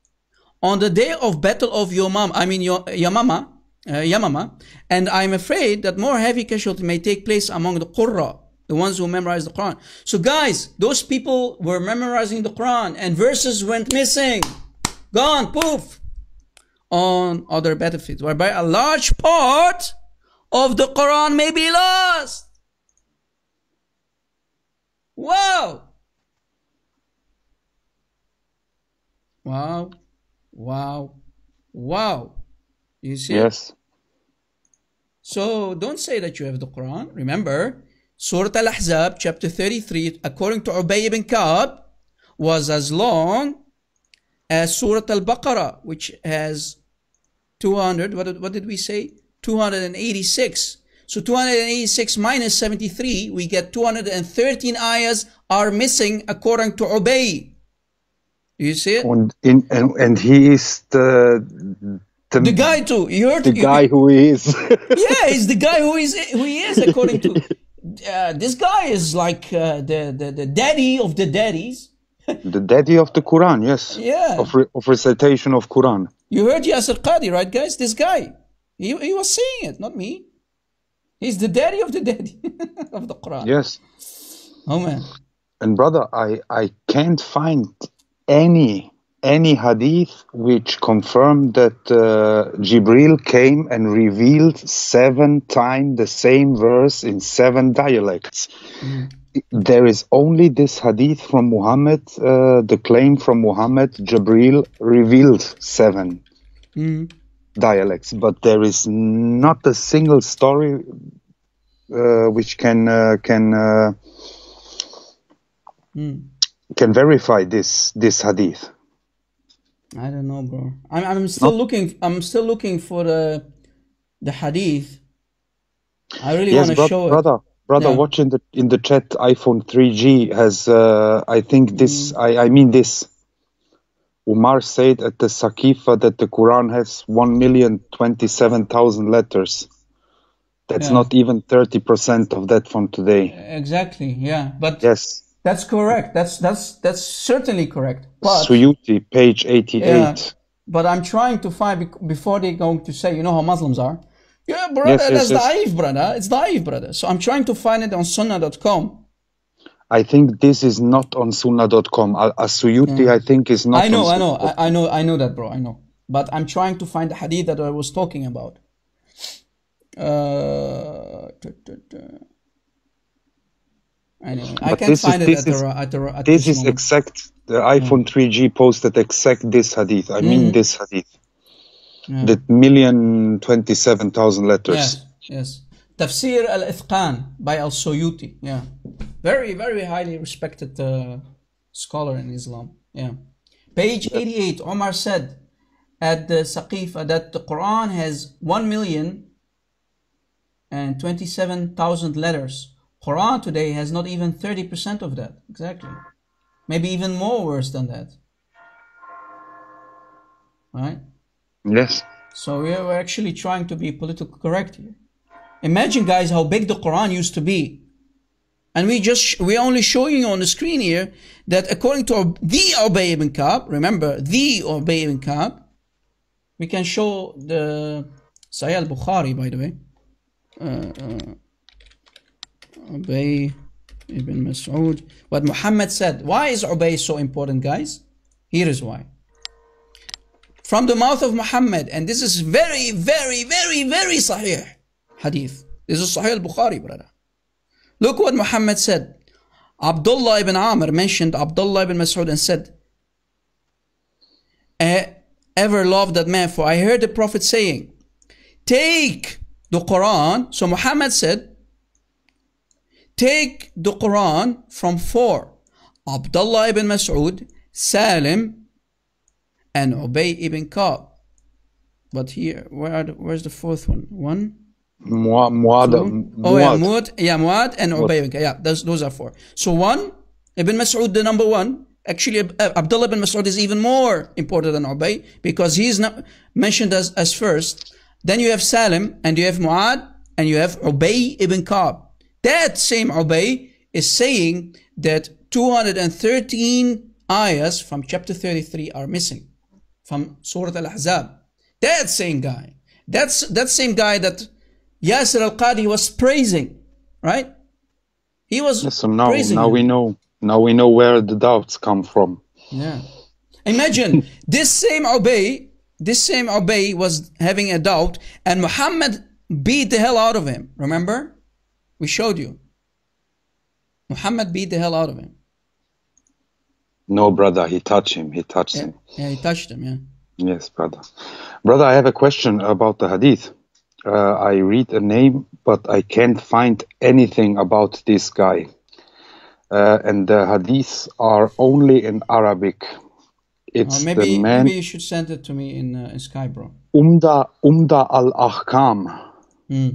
On the day of Battle of Yomam, I mean Yamama, uh, Yamama, and I'm afraid that more heavy casualty may take place among the Qurra, the ones who memorize the Quran. So, guys, those people were memorizing the Quran, and verses went missing, gone, poof, on other battlefields, whereby a large part of the Quran may be lost. Wow! Wow, wow, wow. You see? Yes. So don't say that you have the Quran. Remember, Surah Al Ahzab, chapter 33, according to Ubay ibn Ka'b, was as long as Surah Al Baqarah, which has 200, what did, what did we say? 286. So 286 minus 73, we get 213 ayahs are missing according to Ubay. Do you see it? And, in, and, and he is the, the, The guy too. You heard the you- guy who is. yeah, he's the guy who is who he is according to uh, this guy is like uh, the, the the daddy of the daddies. the daddy of the Quran, yes. Yeah. Of, re- of recitation of Quran. You heard Yasir Qadhi, right, guys? This guy, he, he was saying it, not me. He's the daddy of the daddy of the Quran. Yes. Oh man. And brother, I, I can't find any any hadith which confirmed that uh, Jibril came and revealed seven times the same verse in seven dialects. There is only this hadith from Muhammad, uh, the claim from Muhammad, Jibril revealed seven Mm. dialects, but there is not a single story uh, which can uh, can uh, Mm. Can verify this this hadith. I don't know, bro. I'm I'm still looking. I'm still looking for the the hadith. I really yes, want to bro- show brother, it. brother, Yeah. watch in the in the chat. iPhone 3G has, uh, I think this. Mm. I I mean this. Umar said at the Saqifa that the Quran has one million twenty-seven thousand letters. That's Yeah. not even thirty percent of that from today. Exactly. Yeah, but Yes, that's correct. That's that's that's certainly correct. But Suyuti, page eighty-eight. Yeah, but I'm trying to find before they're going to say, you know how Muslims are. Yeah, brother, Yes, yes, that's yes. daif, brother. It's daif, brother. So I'm trying to find it on sunnah.com. I think this is not on Sunnah.com. Al Suyuti, I think, is not. I know, I know, I, I know, I know that, bro. I know. But I'm trying to find the hadith that I was talking about. Uh, duh, duh. I can't this is- find it this at the, is- at the at this this is exact. The iPhone 3G posted exact this hadith. I mean Mhm. this hadith. Yeah. The million twenty-seven thousand letters. Yes, yes. Tafsir al-Itqan by al-Suyuti. Yeah. Very, very highly respected uh, scholar in Islam. Yeah. Page 88, Omar said at the Saqifa that the Quran has 1 million and 27,000 letters. Quran today has not even 30% of that. Exactly. Maybe even more worse than that. Right? Yes. So we are actually trying to be politically correct here. Imagine, guys, how big the Quran used to be. And we just, we're only showing you on the screen here that according to the Ubay ibn Ka'b, remember, the Ubay ibn Ka'b, we can show the Sahih al-Bukhari, by the way. Uh, uh, Ubay ibn Mas'ud. What Muhammad said. Why is Ubay so important, guys? Here is why from the mouth of Muhammad, and this is very, very, very, very sahih hadith. This is Sahih al-Bukhari, brother. Look what Muhammad said. Abdullah ibn Amr mentioned Abdullah ibn Mas'ud and said, "I ever loved that man, for I heard the Prophet saying, Take the Quran. So Muhammad said, Take the Quran from four. Abdullah ibn Mas'ud, Salim, and Ubay ibn Ka'b. But here, where are the, where's the fourth one? One, Muad. Muad. two. Oh yeah, Muad. Muad, yeah, Muad and Ubay ibn Ka'b. Yeah, those, those are four. So one, Ibn Mas'ud, the number one. Actually, uh, Abdullah ibn Mas'ud is even more important than Ubay because he's not mentioned as, as first. Then you have Salim and you have Muad and you have Ubay ibn Ka'b. That same Ubay is saying that 213 ayahs from chapter 33 are missing from Surah Al-Ahzab. That same guy. That's that same guy that Yasir al-Qadhi was praising, right? He was Yes, so now, praising now him. we know. Now we know where the doubts come from. Yeah. Imagine this same Ubay, this same Ubay was having a doubt, and Muhammad beat the hell out of him. Remember? We showed you. Muhammad beat the hell out of him. No, brother, he touched him. He touched Yeah, him. yeah he touched him, yeah. Yes, brother. Brother, I have a question about the hadith. Uh, I read a name, but I can't find anything about this guy. Uh, and the hadiths are only in Arabic. It's Uh, maybe the man maybe you should send it to me in, uh, in Skype, bro. Umda Umda al Ahkam. Hmm.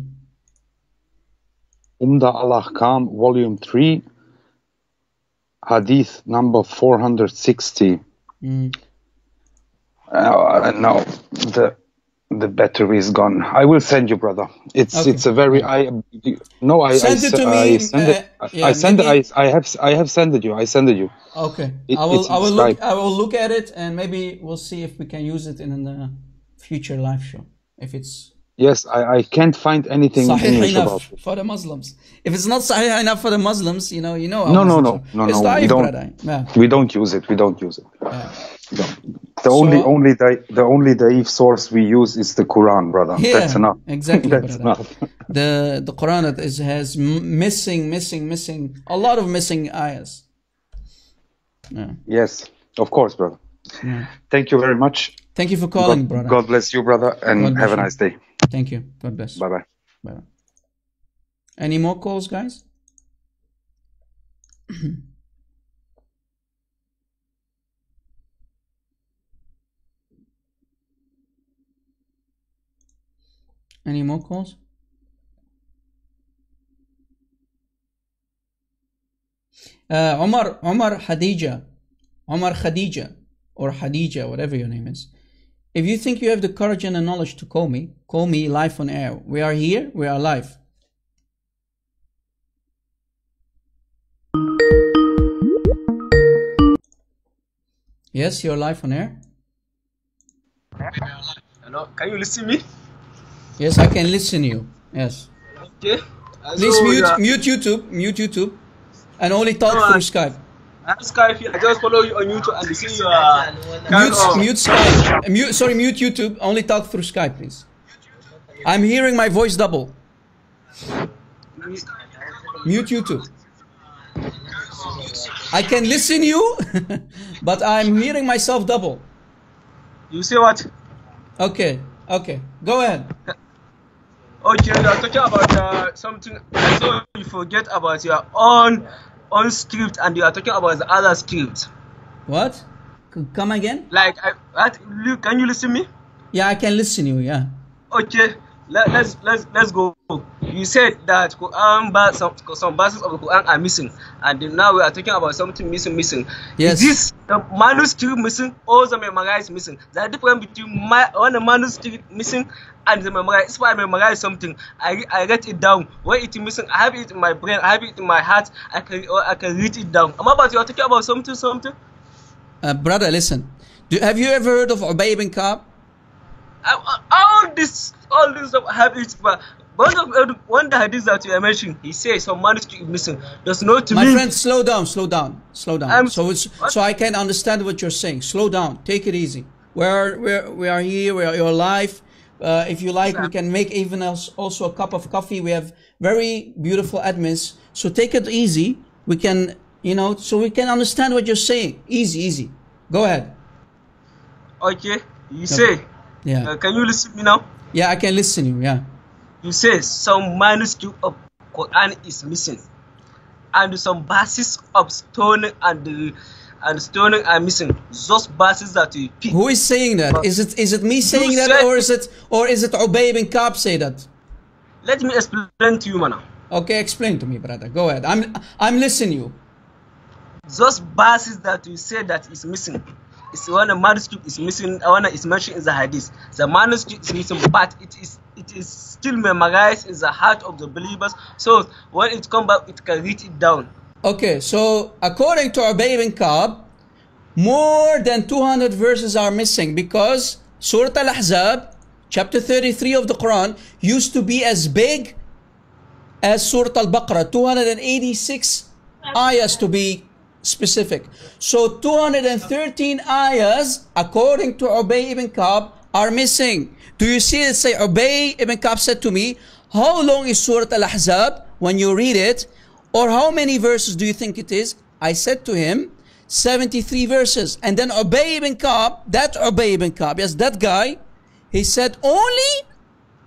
Umda al Ahkam, volume 3, hadith number 460. Hmm. Uh, no, the the battery is gone. I will send you, brother. It's Okay. it's a very I no I Send I, it to I me, send it uh, I- yeah, I send maybe- I I have I have sent it you. I send it you. Okay. It- I will I will in look I will look at it and maybe we'll see if we can use it in a future live show. If it's Yes, I, I can't find anything in Sahih English about enough for the Muslims. If it's not Sahih enough for the Muslims, you know, you know. No, no, no, no, it's no. We don't. Yeah. We don't use it. We don't use it. Yeah. Don't. The only So- only the, the only Daif source we use is the Quran, brother. Yeah, That's enough. exactly, That's brother. enough. The the Quran is, has missing, missing, missing a lot of missing ayahs. Yeah. Yes, of course, brother. Yeah. Thank you very much. Thank you for calling, God, brother. God bless you, brother, and have a nice day. Thank you. God bless. Bye bye. Bye. Any more calls, guys? Any more calls? Uh, Omar, Omar Khadija, Omar Khadija, or Khadija, whatever your name is. If you think you have the courage and the knowledge to call me, call me live on air. We are here, we are live. Yes, you're live on air. Hello, can you listen me? Yes, I can listen you. Yes. Okay. Please so, mute yeah, mute YouTube, mute YouTube, and only talk No, through I- Skype. Here. I just follow you on YouTube and see you kind Mute of- mute Skype. Uh, Mute sorry, mute YouTube. Only talk through Skype, please. I'm hearing my voice double. Mute YouTube. I can listen you, but I'm hearing myself double. You say what? Okay, okay. Go ahead. Okay, you are talking about uh, something. I saw you forget about your own own script and you are talking about the other script. What? Come again? Like, I, what, can you listen me? Yeah, I can listen you. Yeah. Okay, let, let's let's let's go. You said that Quran, some some verses of the Quran are missing, and now we are talking about something missing, missing. Yes. Is this the manuscript missing or the memorized missing? The difference between my when the manuscript missing and the memorized. If I memorize something, I I write it down. When it is missing, I have it in my brain, I have it in my heart. I can or I can read it down. Am about you are talking about something something? Uh, brother, listen. Do, have you ever heard of Ubay bin Ka'b? I- I- all this all this stuff I have it but one of one the hadith that you are mentioning he says some manuscript is missing does not My mean friend, slow down, slow down, slow down. I'm- so it's so I can understand what you're saying. Slow down, take it easy. We are we are, we are here. We are you're live. Uh, if you like, we can make even else also a cup of coffee. We have very beautiful admins. So take it easy. We can you know so we can understand what you're saying. Easy, easy. Go ahead. okay you say Yeah. uh, can you listen me now Yeah, I can listen you. Yeah. You say some manuscript of Quran is missing and some verses of stoning and and stoning are missing those verses that you pick Who is saying that? Is it is it me saying that, or is it or is it Ubay bin Ka'b say that? let me explain to you man Okay, explain to me, brother. Go ahead. I'm I'm listening you. those verses that you say that is missing is when the manuscript is missing one is mentioned in the hadith the manuscript is missing but it is it is still memorized in the heart of the believers. So when it come back it can read it down. Okay, so according to Ubay ibn Ka'b, more than 200 verses are missing because Surah Al-Ahzab, chapter 33 of the Quran, used to be as big as Surah Al-Baqarah, 286 ayahs to be specific. So 213 ayahs, according to Ubay ibn Ka'b, are missing. Do you see it say, Ubay ibn Ka'b said to me, how long is Surah Al-Ahzab when you read it? Or how many verses do you think it is? I said to him, 73 verses. And then Ubay ibn Ka'b, that Ubay ibn Ka'b, yes, that guy, he said, only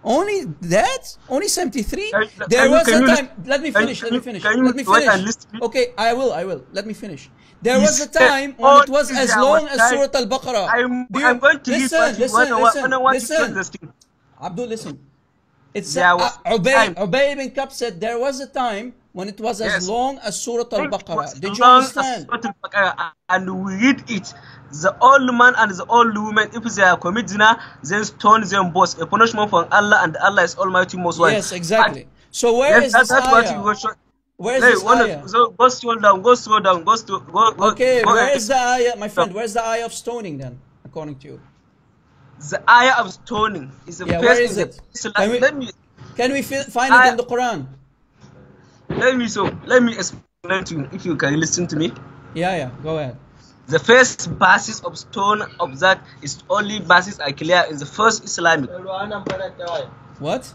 only that? Only 73? Can- There was a time. Let me finish. Let me finish. Let me finish. Okay, I will. I will. Let me finish. There was a time when it was as long as Surah Al-Baqarah. I'm, I'm going to read listen, you listen, listen, what listen. Abdul, listen. It's There uh, Ubay. Ubay ibn Ka'b said there was a time when it was as Yes. long as Surah Al-Baqarah. Did you understand? And we read it. The old man and the old woman, if they are commit zina, then stone them both. A punishment from Allah, and Allah is Almighty Most Wise. Yes, exactly. So where yes, is that- this that's what you go show. Where is Hey, this one of- ayah? So go scroll down, go scroll down, go to go. go Okay, go where and- is the ayah, my friend? Where's the ayah of stoning then, according to you? The ayah of stoning is the Yeah, first where is it? the Islam. Can we- let me Can we fi- find it in the Quran? let me so let me explain to you if you can listen to me. Yeah, yeah. Go ahead. The first basis of stone of that is only basis are clear in the first Islamic. What?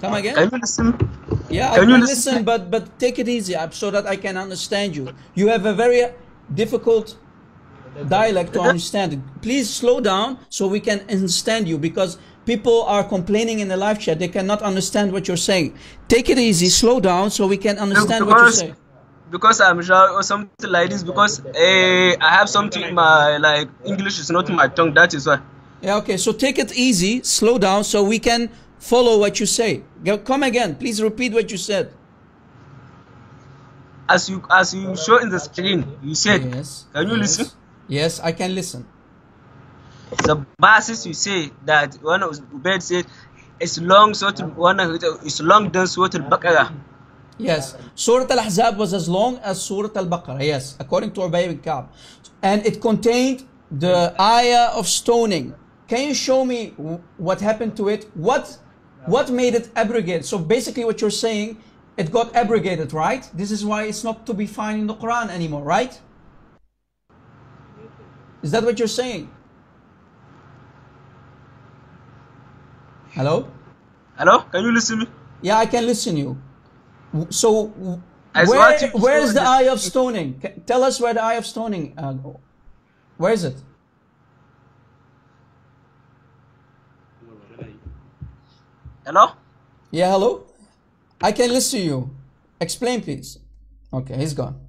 Come again? Can you listen? Yeah, I Can can you listen, listen? but but take it easy uh, so that I can understand you. You have a very difficult dialect to understand. Please slow down so we can understand you because people are complaining in the live chat. They cannot understand what you're saying. Take it easy, slow down so we can understand what you because, say. because I'm sure or something like this because eh, I have something in my like English is not my tongue. That is why. Yeah, okay. So take it easy, slow down so we can follow what you say. Come again. Please repeat what you said. As you as you show in the screen, you said. Yes. Can you yes. listen? Yes, I can listen. The basis you say that one of Ubaid said it's long sort of one of it is long than Surah Al-Baqarah. Yes. Surah Al-Ahzab was as long as Surah Al-Baqarah. Yes, according to Ubay ibn Ka'b. And it contained the ayah of stoning. Can you show me what happened to it? What what made it abrogate? So basically what you're saying, it got abrogated, right? This is why it's not to be found in the Quran anymore, right? Is that what you're saying? Hello? Hello? Can you listen me? Yeah, I can listen you. So, where, where is the eye of stoning? Tell us where the eye of stoning. Uh, where is it? Hello? Yeah, hello. I can listen to you. Explain, please. Okay, he's gone.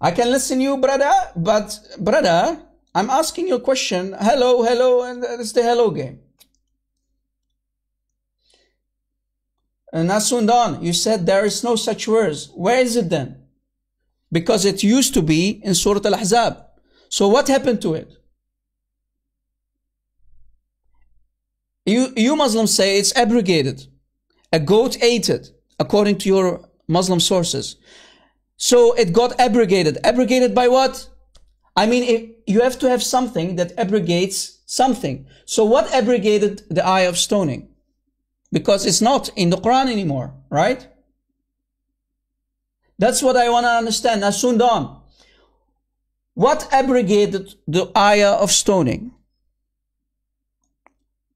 I can listen you, brother, but brother, I'm asking you a question. Hello, hello, and it's the hello game. Uh, and Nasundan, you said there is no such words. Where is it then? Because it used to be in Surah Al-Ahzab. So what happened to it? You, you Muslims say it's abrogated. A goat ate it, according to your Muslim sources. So it got abrogated. Abrogated by what? I mean, if you have to have something that abrogates something. So what abrogated the eye of stoning? Because it's not in the Quran anymore, right? That's what I want to understand. Now, Sundan, what abrogated the ayah of stoning?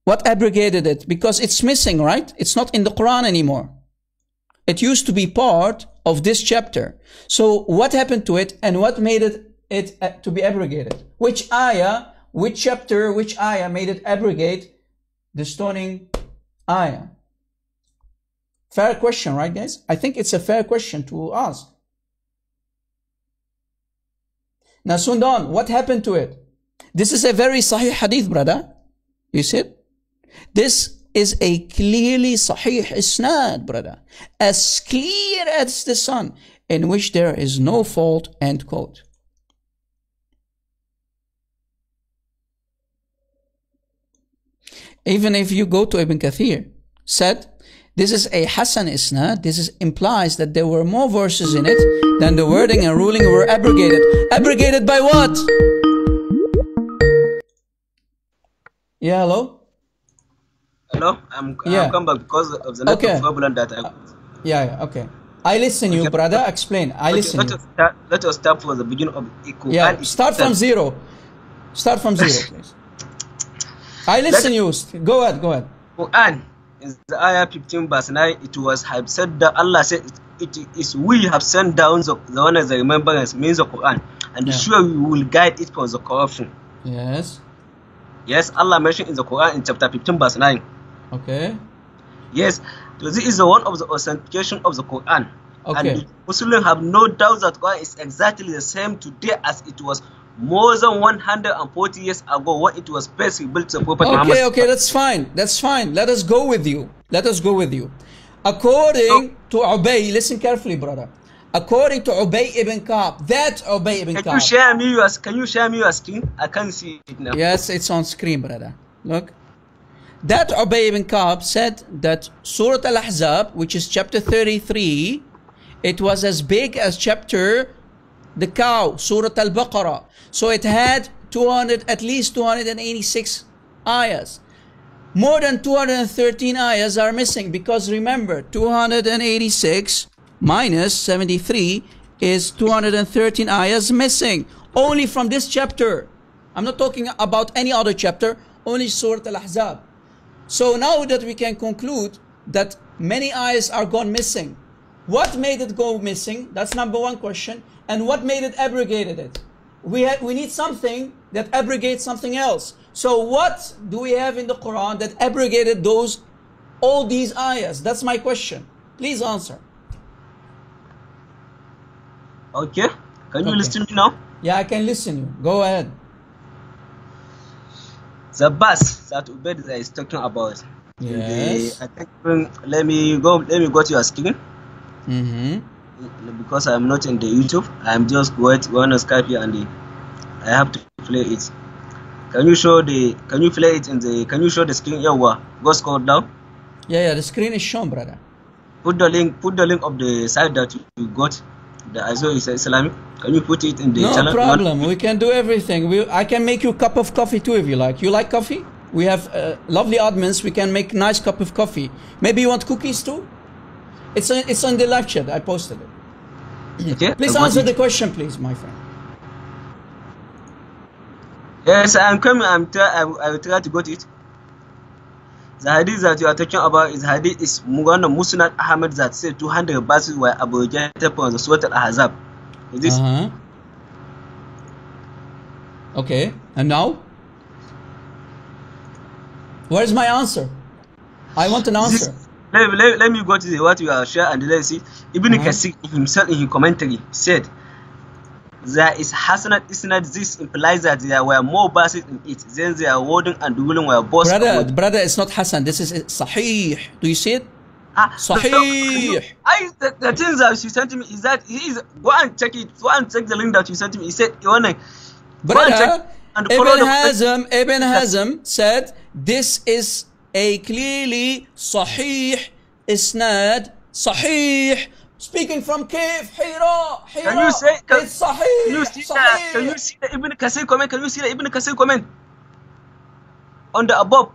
What abrogated it? Because it's missing, right? It's not in the Quran anymore. It used to be part of this chapter. So what happened to it and what made it, it uh, to be abrogated? Which ayah, which chapter, which ayah made it abrogate the stoning ayah? Fair question, right guys? I think it's a fair question to ask. Now Sundan, what happened to it? This is a very sahih hadith, brother. You see it? This is a clearly sahih isnad, brother. As clear as the sun, in which there is no fault, end quote. Even if you go to Ibn Kathir, said This is a Hassan isnad. This is, implies that there were more verses in it than the wording and ruling were abrogated. Abrogated by what? Yeah, hello? Hello, I'm, Yeah. I'm come back because of the network Okay. problem that I. Yeah, yeah, okay. I listen you, brother. Explain. I Okay, listen let you. us start. Let us start from the beginning of the Quran. Yeah, start from zero. Start from zero, please. I listen you. Go ahead, go ahead. Quran in the ayah 15 verse 9 it was have said that Allah said it, it is we have sent down the, the one as the remembrance means the Quran and Yeah. sure we will guide it from the corruption. Yes. Yes, Allah mentioned in the Quran in chapter 15 verse 9. Okay. Yes, so this is the one of the authentication of the Quran. Okay. And Muslims have no doubt that Quran is exactly the same today as it was more than 140 years ago when it was first rebuilt to the Prophet Muhammad. Okay, okay, that's fine. That's fine. Let us go with you. Let us go with you. According oh. to Ubay, listen carefully, brother. According to Ubay ibn Ka'b, that Ubay ibn Can you Ka'b. share me your can you share me your screen? I can't see it now. Yes, it's on screen, brother. Look. That Ubay ibn Ka'b said that Surah Al-Ahzab, which is chapter 33, it was as big as chapter the cow, Surah Al-Baqarah. So it had 200, at least 286 ayahs. More than 213 ayahs are missing because remember, 286 minus 73 is 213 ayahs missing. Only from this chapter. I'm not talking about any other chapter, only Surah Al-Ahzab. So now that we can conclude that many ayahs are gone missing, what made it go missing? That's number one question. And what made it abrogated it? We, ha- we need something that abrogates something else. So what do we have in the Quran that abrogated those, all these ayahs? That's my question. Please answer. Okay. Can you Okay. listen to me now? Yeah, I can listen you. Go ahead. The bus that Ubaid is talking about. Yes. The- I think um, let me go let me go to your screen Mm-hmm. because I'm not in the YouTube. I'm just going on Skype here and the, I have to play it. Can you show the can you play it in the can you show the screen yeah go scroll down Yeah, yeah, the screen is shown, brother. put the link put the link of the site that you got the Azure is Islamic can you put it in the no channel problem. We can do everything. We, I can make you a cup of coffee too if you like. You like coffee? We have uh, lovely admins. We can make nice cup of coffee. Maybe you want cookies too? It's on, it's on the live chat. I posted it. Okay, Please I answer the question, please, my friend. Yes, I'm coming. I'm try, I, will- I will try to get it. The hadith that you are talking about is hadith is of Musnad Ahmed that said 200 verses were abrogated from the Surah Al-Ahzab. Is this? Uh-huh. Okay, and now? Where's my answer? I want an This- answer. Let, let, let me go to the, what you are sharing and let's see. Ibn Uh-huh. Kasir himself in his commentary said, there is Hasanat Isnad. This implies that there were more verses in it. Then their wording and ruling were both Brother, brother, it's not Hassan. This is Sahih. Do you see it? Ah, Sahih. I the, the things that she sent me is that he is go and check it. Go and check the link that you sent me. He said you wanna Brother, and Ibn follow the Hazm, Ibn Hazm said this is a clearly Sahih isnad, Sahih. Speaking from Kif, Hira, Hira. Can you say? Can, it's Sahih. Can you see that? Can you see the Ibn Kasir comment? Can you see the Ibn Kasir comment on the above?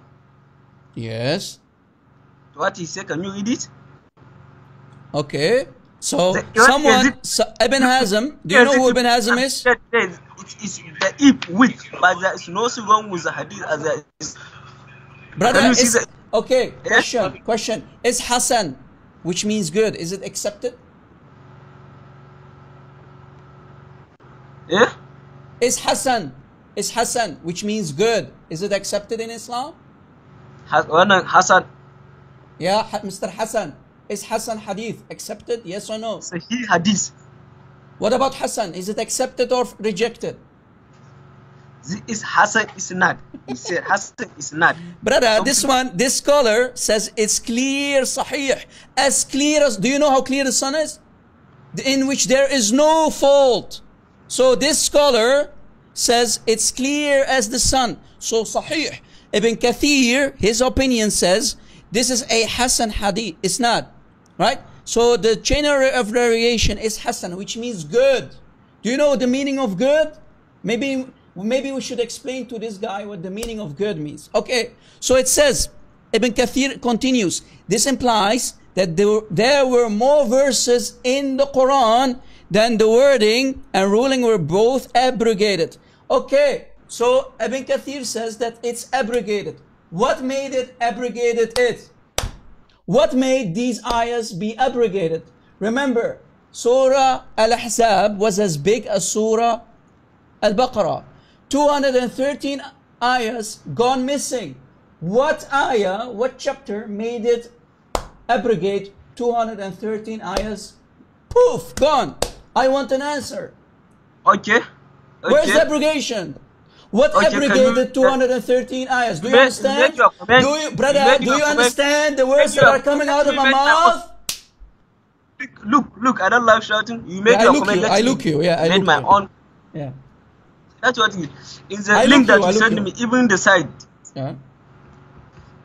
Yes. What he said? Can you read it? Okay. So The- someone, it? so, Ibn Hazm. Do you know who Ibn Hazm is? That there is- It is the if with, but there is nothing wrong with the hadith as there is. Brother, Can you see is, okay. Question. Question. Is Hassan, which means good, is it accepted? Yeah. Is Hassan, is Hassan, which means good, is it accepted in Islam? Has- oh, Hassan Yeah, Mr. Hassan. Is Hassan hadith accepted? Yes or no? Sahih hadith. What about Hassan? Is it accepted or rejected? This is Hassan is not. He said Hassan is not. Brother, this one, this scholar says it's clear, sahih. As clear as, do you know how clear the sun is? In which there is no fault. So this scholar says it's clear as the sun. So sahih. Ibn Kathir, his opinion says this is a Hassan hadith. It's not. Right? So the chain of variation is Hassan, which means good. Do you know the meaning of good? Maybe maybe we should explain to this guy what the meaning of good means. Okay, so it says, Ibn Kathir continues, this implies that there, there were more verses in the Quran than the wording and ruling were both abrogated. Okay, so Ibn Kathir says that it's abrogated. What made it abrogated it? What made these ayahs be abrogated? Remember, Surah Al-Ahzab was as big as Surah Al-Baqarah. 213 ayahs gone missing. What ayah, what chapter made it abrogate 213 ayahs? Poof, gone. I want an answer. Okay. Where's the abrogation? What Okay, abrogated you- 213 ayahs? Do you understand? make your comment. Do you, brother, do you understand the words that are coming out of my me make my mouth? Look, look, I don't like shouting. You make Yeah, I your look comment. you, I look you, yeah, I made look my you. own. Yeah. That's what it is. In the link that you, you sent me, even the side, Yeah.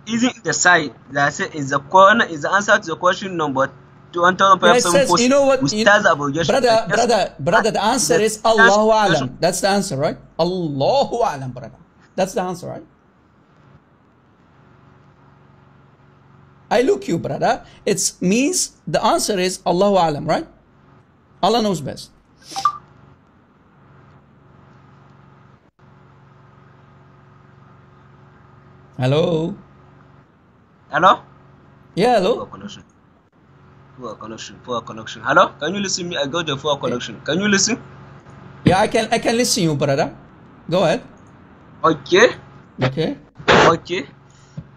even the side that say is the corner is the answer to the question number two hundred Yeah, it says, post you know what? you- abrogation. brother, brother, brother, the answer The is Allahu. Alam. That's the answer, right? Allahu Alam, brother. That's the answer, right? I look you, brother. It means the answer is Allahu Alam, right? Allah knows best. Hello? Hello? Yeah, hello. Poor connection. Poor connection. Poor connection. Hello? Can you listen to me? I got the poor connection. Can you listen? Yeah, I can I can listen you, brother. Go ahead. Okay. Okay. Okay.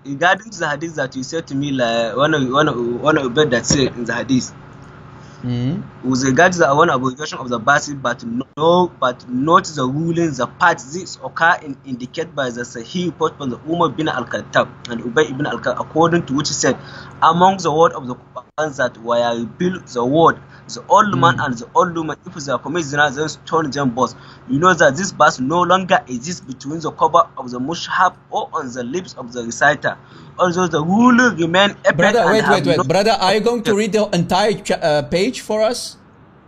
Regarding the hadith that you said to me, like one of one of one of the that said in the hadith, Mm. with regards to the one abrogation of the basis, but no, but not the rulings, the parts this occur in indicated by the Sahih report from the Umar bin al-Khattab and Ubay ibn al-Khattab, according to which he said, among the word of the Quran that were revealed the word, the old man and the old woman, if they commit zina, then stone them both. You know that this verse no longer exists between the cover of the mushaf or on the lips of the reciter. Although the ruling remain Brother, wait, wait, wait. no- Brother, are you going to read the entire uh, page for us?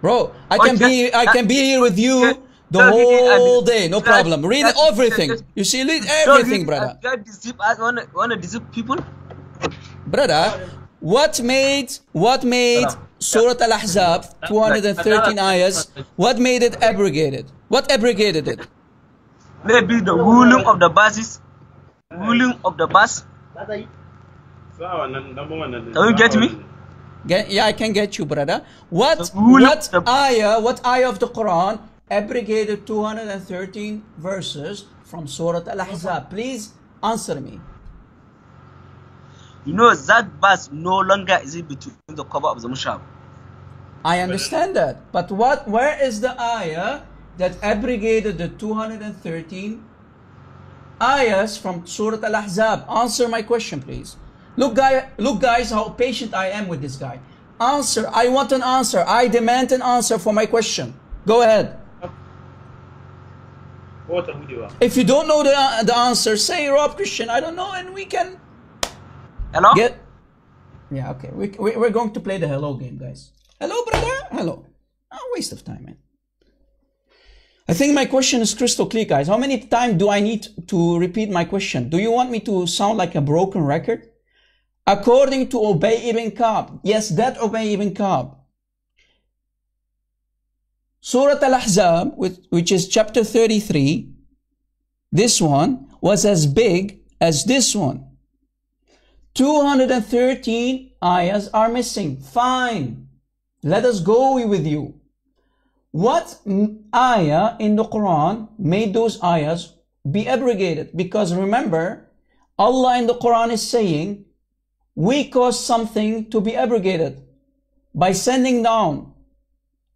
Bro, I can be I can be here with you the Don't read it and- whole day, no problem. Read everything. You see, read everything, brother. Try to deceive us, wanna, wanna deceive people? Brother, what made what made Surah Al-Ahzab 213 ayahs? What made it abrogated? What abrogated it? Maybe the ruling of the basis, ruling of the bus. Can you get me? Get- yeah, I can get you, brother. What what ayah, what ayah of the Quran abrogated 213 verses from Surah Al-Ahzab? Please answer me. You know that verse no longer is it between the cover of the mushaf. I understand that. But what where is the ayah that abrogated the 213 ayahs from Surah Al-Ahzab? Answer my question, please. Look, guy, look, guys, how patient I am with this guy. Answer. I want an answer. I demand an answer for my question. Go ahead. If you don't know the, the answer, say Rob Christian, I don't know, and we can Hello? get. Yeah, okay. We, we, we're going to play the hello game, guys. Hello, brother. Hello. Oh, waste of time, man. I think my question is crystal clear, guys. How many times do I need to repeat my question? Do you want me to sound like a broken record? According to Ubay ibn Ka'b, yes, that Ubay ibn Ka'b, Surah Al-Ahzab, which, which is chapter 33, this one was as big as this one. 213 ayahs are missing. Fine. Let us go with you. What ayah in the Quran made those ayahs be abrogated? Because remember, Allah in the Quran is saying, we cause something to be abrogated by sending down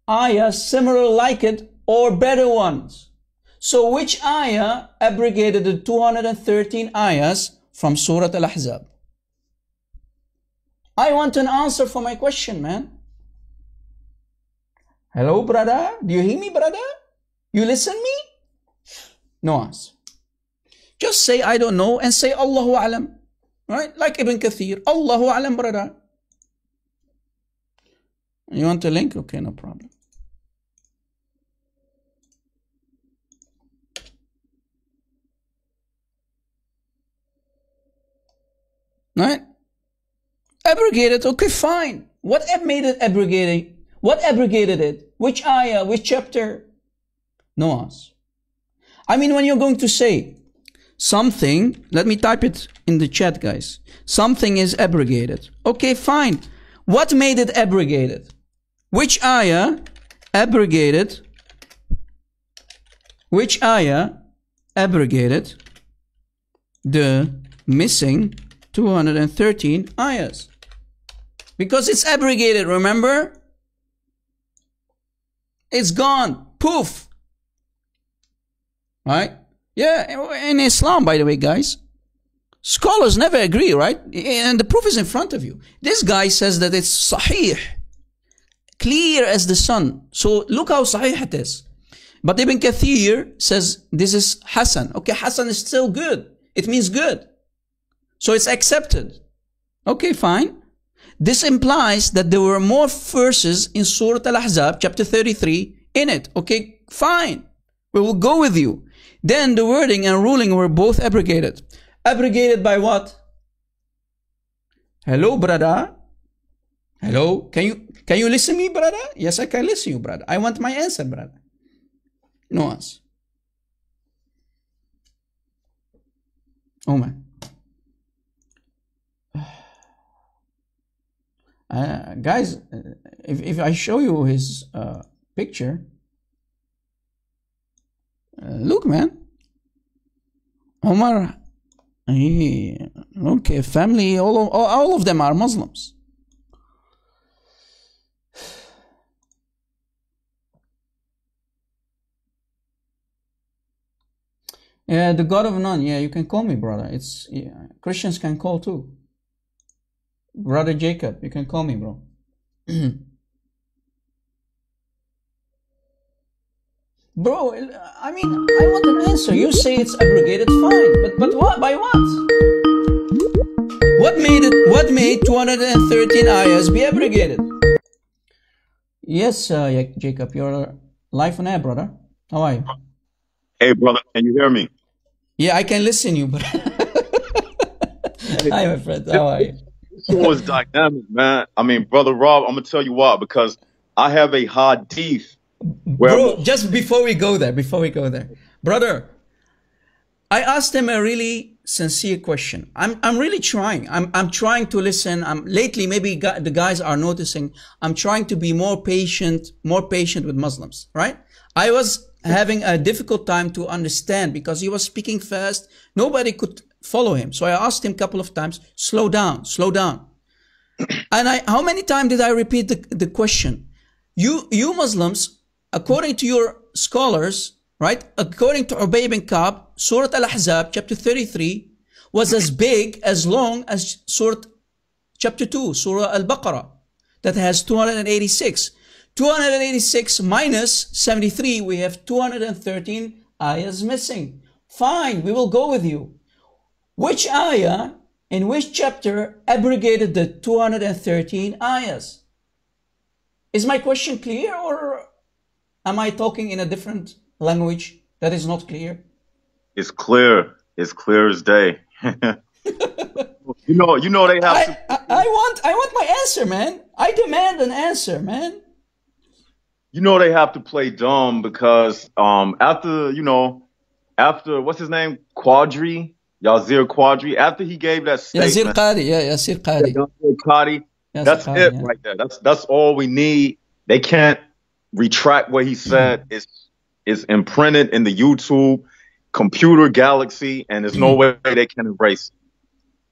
ayahs similar like it or better ones. So which ayah abrogated the 213 ayahs from Surah Al-Ahzab? I want an answer for my question, man. Hello, brother? Do you hear me, brother? You listen me? No answer. Just say I don't know and say Allahu Alam. Right? Like Ibn Kathir. Allahu alam, brother. You want a link? Okay, no problem. Right? Abrogated. Okay, fine. What made it abrogated? What abrogated it? Which ayah? Which chapter? No. I mean, when you're going to say something, let me type it in the chat, guys. Something is abrogated. Okay, fine. What made it abrogated? Which ayah abrogated? Which ayah abrogated the missing 213 ayahs? Because it's abrogated, remember? It's gone. Poof. Right? Yeah, in Islam, by the way, guys, scholars never agree, right? And the proof is in front of you. This guy says that it's sahih, clear as the sun. So look how sahih it is. But Ibn Kathir says this is Hassan. Okay, Hassan is still good. It means good. So it's accepted. Okay, fine. This implies that there were more verses in Surah Al-Ahzab, chapter 33, in it. Okay, fine. We will go with you. Then the wording and ruling were both abrogated. Abrogated by what? Hello, brother. Hello. Can you can you listen me, brother? Yes, I can listen you, brother. I want my answer, brother. No answer. Oh man. Uh, guys, if, if I show you his uh, picture, uh, look, man. Omar, he, okay, family, all of, all of them are Muslims. Yeah, the God of none. Yeah, you can call me brother. It's yeah, Christians can call too. Brother Jacob, you can call me, bro. bro, I mean, I want an answer. You say it's abrogated, fine, but but what? By what? What made it? What made 213 ayahs be abrogated? Yes, uh, Jacob, you're live on air, brother. How are you? Hey, brother, can you hear me? Yeah, I can listen you, but hi, my friend. How are you? Was dynamic, man. I mean, brother Rob, I'm gonna tell you why because I have a hadith. Where Bro, just before we go there, before we go there, brother, I asked him a really sincere question. I'm I'm really trying. I'm I'm trying to listen. I'm lately maybe the guys are noticing. I'm trying to be more patient, more patient with Muslims. Right? I was having a difficult time to understand because he was speaking fast. Nobody could follow him. So I asked him a couple of times, slow down, slow down. and I, how many times did I repeat the, the question? You, you Muslims, according to your scholars, right? According to Ubay bin Ka'b, Surah Al-Ahzab, chapter 33, was as big, as long as Surah chapter 2, Surah Al-Baqarah, that has 286. 286 minus 73, we have 213 ayahs missing. Fine, we will go with you. Which ayah in which chapter abrogated the 213 ayahs? Is my question clear or am I talking in a different language that is not clear? It's clear. It's clear as day. you know, you know they have I, to. I, I want I want my answer, man. I demand an answer, man. You know they have to play dumb because um after you know after what's his name Quadri Yazir Quadri after he gave that Yazir statement. Qadhi, yeah, Yasir Qadhi. Yasir Qadhi. Yazir That's Qadhi, it yeah. right there. That's that's all we need. They can't retract what he said. Mm-hmm. It's it's imprinted in the YouTube computer galaxy, and there's no way they can erase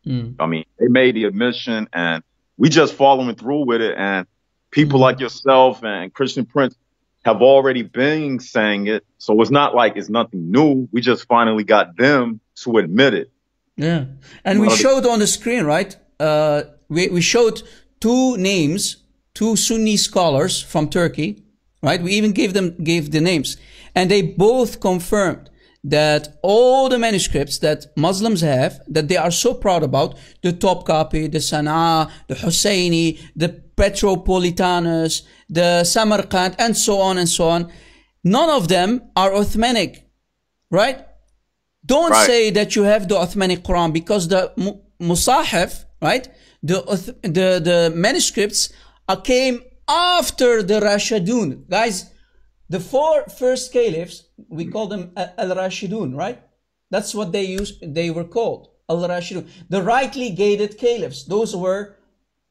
it. Mm. I mean, they made the admission, and we just following through with it. And people like yourself and Christian Prince have already been saying it, so it's not like it's nothing new. We just finally got them to admit it. Yeah. And we showed on the screen, right? Uh, we, we showed two names, two Sunni scholars from Turkey, right? We even gave them, gave the names and they both confirmed that all the manuscripts that Muslims have, that they are so proud about, the Topkapi, the Sana'a, the Husseini, the Petropolitanus, the Samarkand, and so on and so on, none of them are Uthmanic, right? Don't Right. say that you have the Uthmanic Quran because the mu- Musahif, right? The, the, the manuscripts came after the Rashidun. Guys, the four first caliphs, we call them Al-Rashidun, right? That's what they used, they were called. Al-Rashidun. The rightly gated caliphs. Those were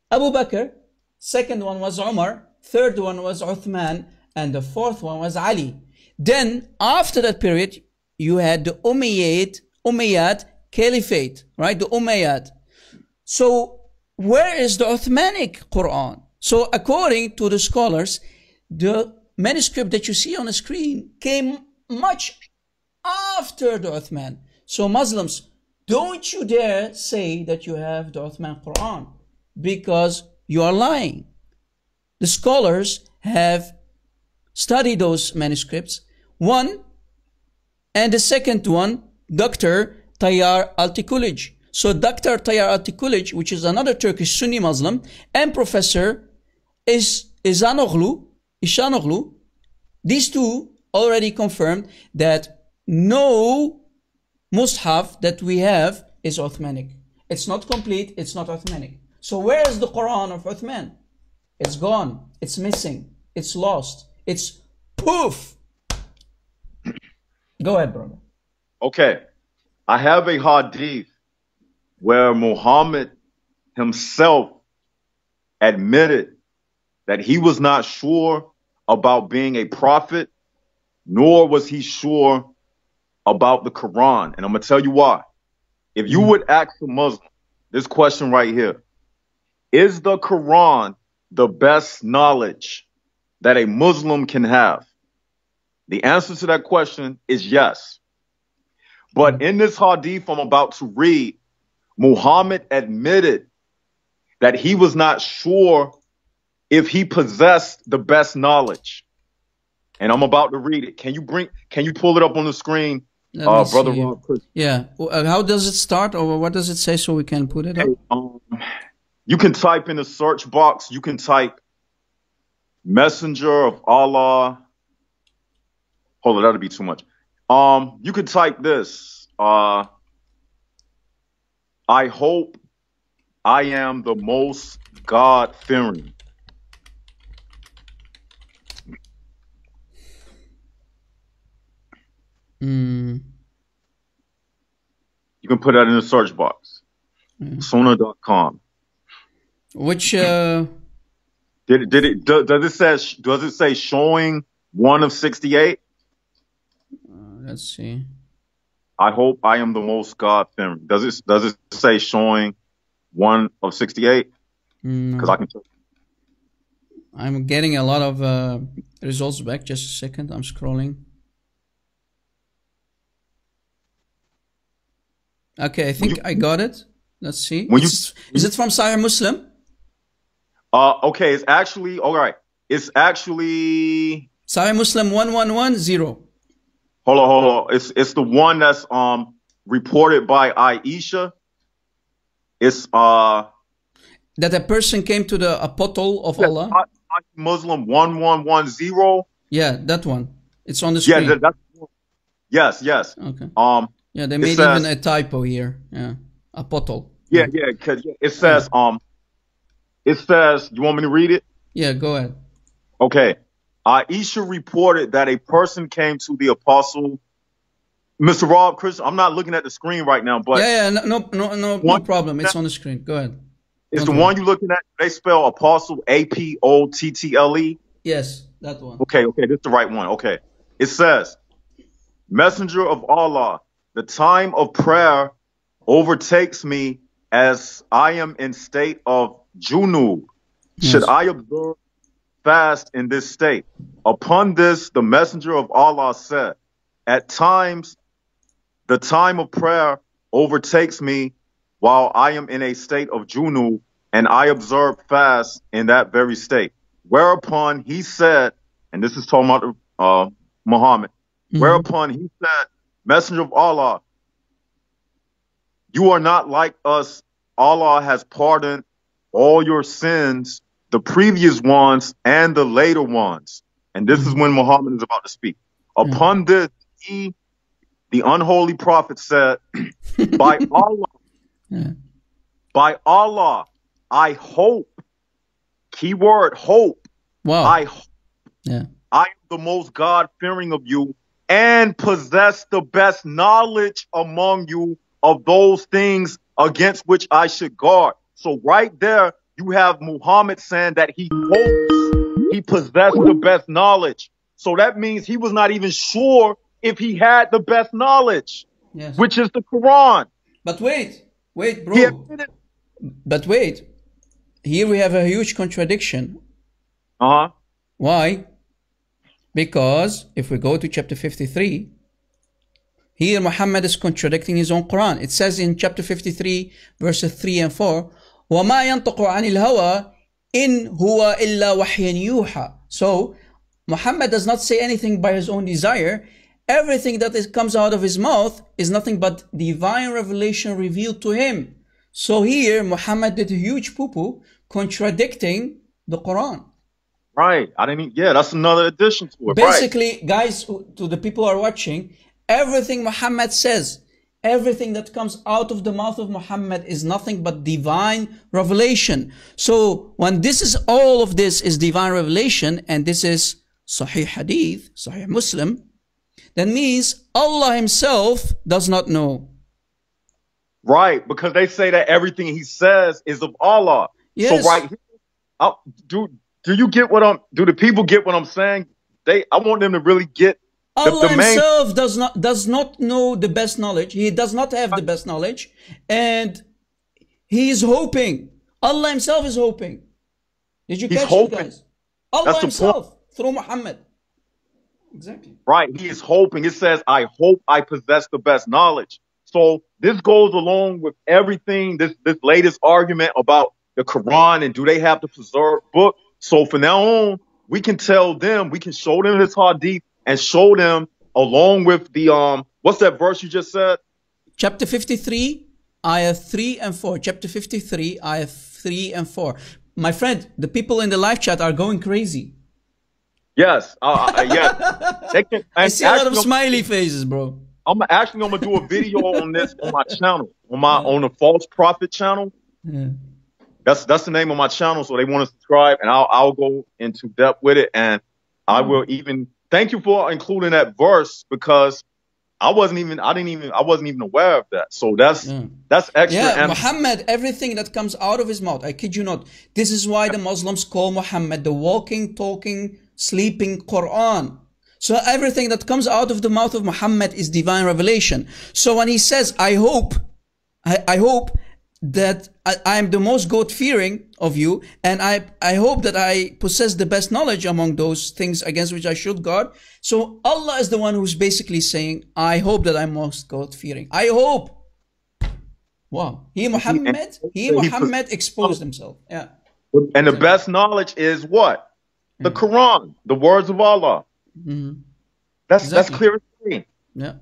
Abu Bakr, second one was Umar, third one was Uthman, and the fourth one was Ali. Then, after that period, you had the Umayyad, Umayyad Caliphate, right? The Umayyad. So, where is the Uthmanic Quran? So, according to the scholars, the manuscript that you see on the screen came much after the Uthman. So, Muslims, don't you dare say that you have the Uthman Quran because you are lying. The scholars have studied those manuscripts. One, and the second one, Dr. Tayyar Altıkulaç. So Dr. Tayyar Altıkulaç, which is another Turkish Sunni Muslim, and Professor is Izanoglu, Ihsanoglu, these two already confirmed that no Mus'haf that we have is Uthmanic. It's not complete, it's not Uthmanic. So where is the Quran of Uthman? It's gone, it's missing, it's lost, it's poof. Go ahead, brother. Okay. I have a hadith where Muhammad himself admitted that he was not sure about being a prophet, nor was he sure about the Quran. And I'm going to tell you why. If you would ask a Muslim this question right here Is the Quran the best knowledge that a Muslim can have? The answer to that question is yes. But in this hadith I'm about to read, Muhammad admitted that he was not sure if he possessed the best knowledge. And I'm about to read it. Can you bring can you pull it up on the screen? Uh brother. Ron Yeah. Uh, How does it start or what does it say so we can put it up? Um, you can type in the search box, you can type Messenger of Allah. Hold on, that'll be too much. Um, you could type this. Uh, I hope I am the most God fearing. Mm, You can put that in the search box. Sunnah.com. which uh, Did it, did it, does, does it say, does it say showing one of 68? Let's see. I hope I am the most God fearing. Does it, does it say showing one of 68? No. Cause I can, I'm getting a lot of uh, results back. Just a second. I'm scrolling. Okay, I think I got it. Let's see. When you- is it from Sahih Muslim? uh, okay, it's actually, all right. It's actually, Sahih Muslim 1110. Hold on, hold on. It's, it's the one that's, um, reported by Aisha. It's, uh, That a person came to the apostle of Allah. Muslim 1110. Yeah, that one. It's on the screen. Yeah, that, that's, yes, yes. Okay. Um, yeah, they made says- even a typo here. Yeah, apostle. yeah, yeah, cause it says, um, it says, you want me to read it? Yeah, go ahead. Okay. Aisha reported that a person came to the apostle. Mr. Rob, Chris, I'm not looking at the screen right now, but yeah, yeah, no, no, no, no, no problem. It's on the screen. Go ahead. it's the one you're looking at. They spell apostle A P O T T L E. Yes, that one. Okay, okay, this is the right one. Okay. It says, Messenger of Allah, the time of prayer overtakes me as I am in state of junub. Should I observe fast in this state? Upon this, the messenger of Allah said, At times, the time of prayer overtakes me while I am in a state of junub, and I observe fast in that very state. Whereupon he said, and this is talking about uh, Muhammad, Mm-hmm. whereupon he said, Messenger of Allah, you are not like us. Allah has pardoned all your sins, the previous ones and the later ones. And this is mm-hmm. when Muhammad is about to speak. Mm-hmm. Upon this, he, the unholy prophet said, By Allah, by Allah, I hope, keyword hope, Wow. I hope Yeah. I am the most God fearing of you and possess the best knowledge among you of those things against which I should guard. So right there, you have Muhammad saying that he hopes he possessed the best knowledge. So that means he was not even sure if he had the best knowledge, Yes. which is the Quran. But wait, wait, bro. Admitted, But wait. Here we have a huge contradiction. uh huh. Why? Because if we go to chapter 53, here Muhammad is contradicting his own Quran. It says in chapter 53, verses 3 and 4, وَمَا يَنطق عَنِ الْهَوَى إِنْ هُوَ إِلَّا وَحْيًا يُوحَى So, Muhammad does not say anything by his own desire. Everything that is, comes out of his mouth is nothing but divine revelation revealed to him. So here, Muhammad did a huge poo-poo contradicting the Quran. Right. I didn't. Even, yeah, that's another addition to it. right. Basically, guys, who- to the people who are watching, everything Muhammad says, everything that comes out of the mouth of Muhammad is nothing but divine revelation. So when this is all of this is divine revelation, and this is Sahih Hadith, Sahih Muslim, that means Allah Himself does not know. Right, because they say that everything he says is of Allah. Yes. So right here, do do you get what I'm? Do the people get what I'm saying? They, I want them to really get Allah himself does not does not know the best knowledge. He does not have the best knowledge, and he is hoping. Allah himself is hoping. Did you He's catch hoping. it, guys? Allah That's himself through Muhammad. Exactly. Right, he is hoping. It says, "I hope I possess the best knowledge." So this goes along with everything. This this latest argument about the Quran and do they have the preserved book? So from now on, we can tell them, we can show them this hadith and show them along with the um, what's that verse you just said? Chapter fifty-three, ayah three and four. Chapter fifty-three, ayah three and four. My friend, the people in the live chat are going crazy. Yes, uh, uh, yes. They can, I see a lot of smiley faces, bro. I'm actually I'm gonna do a video on this on my channel, on my on the false prophet channel. Yeah. That's that's the name of my channel, so they want to subscribe, and I'll I'll go into depth with it, and I will even thank you for including that verse because I wasn't even I didn't even I wasn't even aware of that. So that's that's extra. Yeah, Muhammad, everything that comes out of his mouth, I kid you not. This is why the Muslims call Muhammad the walking, talking, sleeping Quran. So everything that comes out of the mouth of Muhammad is divine revelation. So when he says, I hope, I, I hope that I, am the most God fearing of you, and I, I hope that I possess the best knowledge among those things against which I should guard. So Allah is the one who's basically saying, I hope that I'm most God fearing. I hope. Wow. He Muhammad, he Muhammad exposed himself. Yeah. and the best knowledge is what the Hmm. Quran, the words of Allah. Mhm. That's Exactly. that's clear as day. Yeah.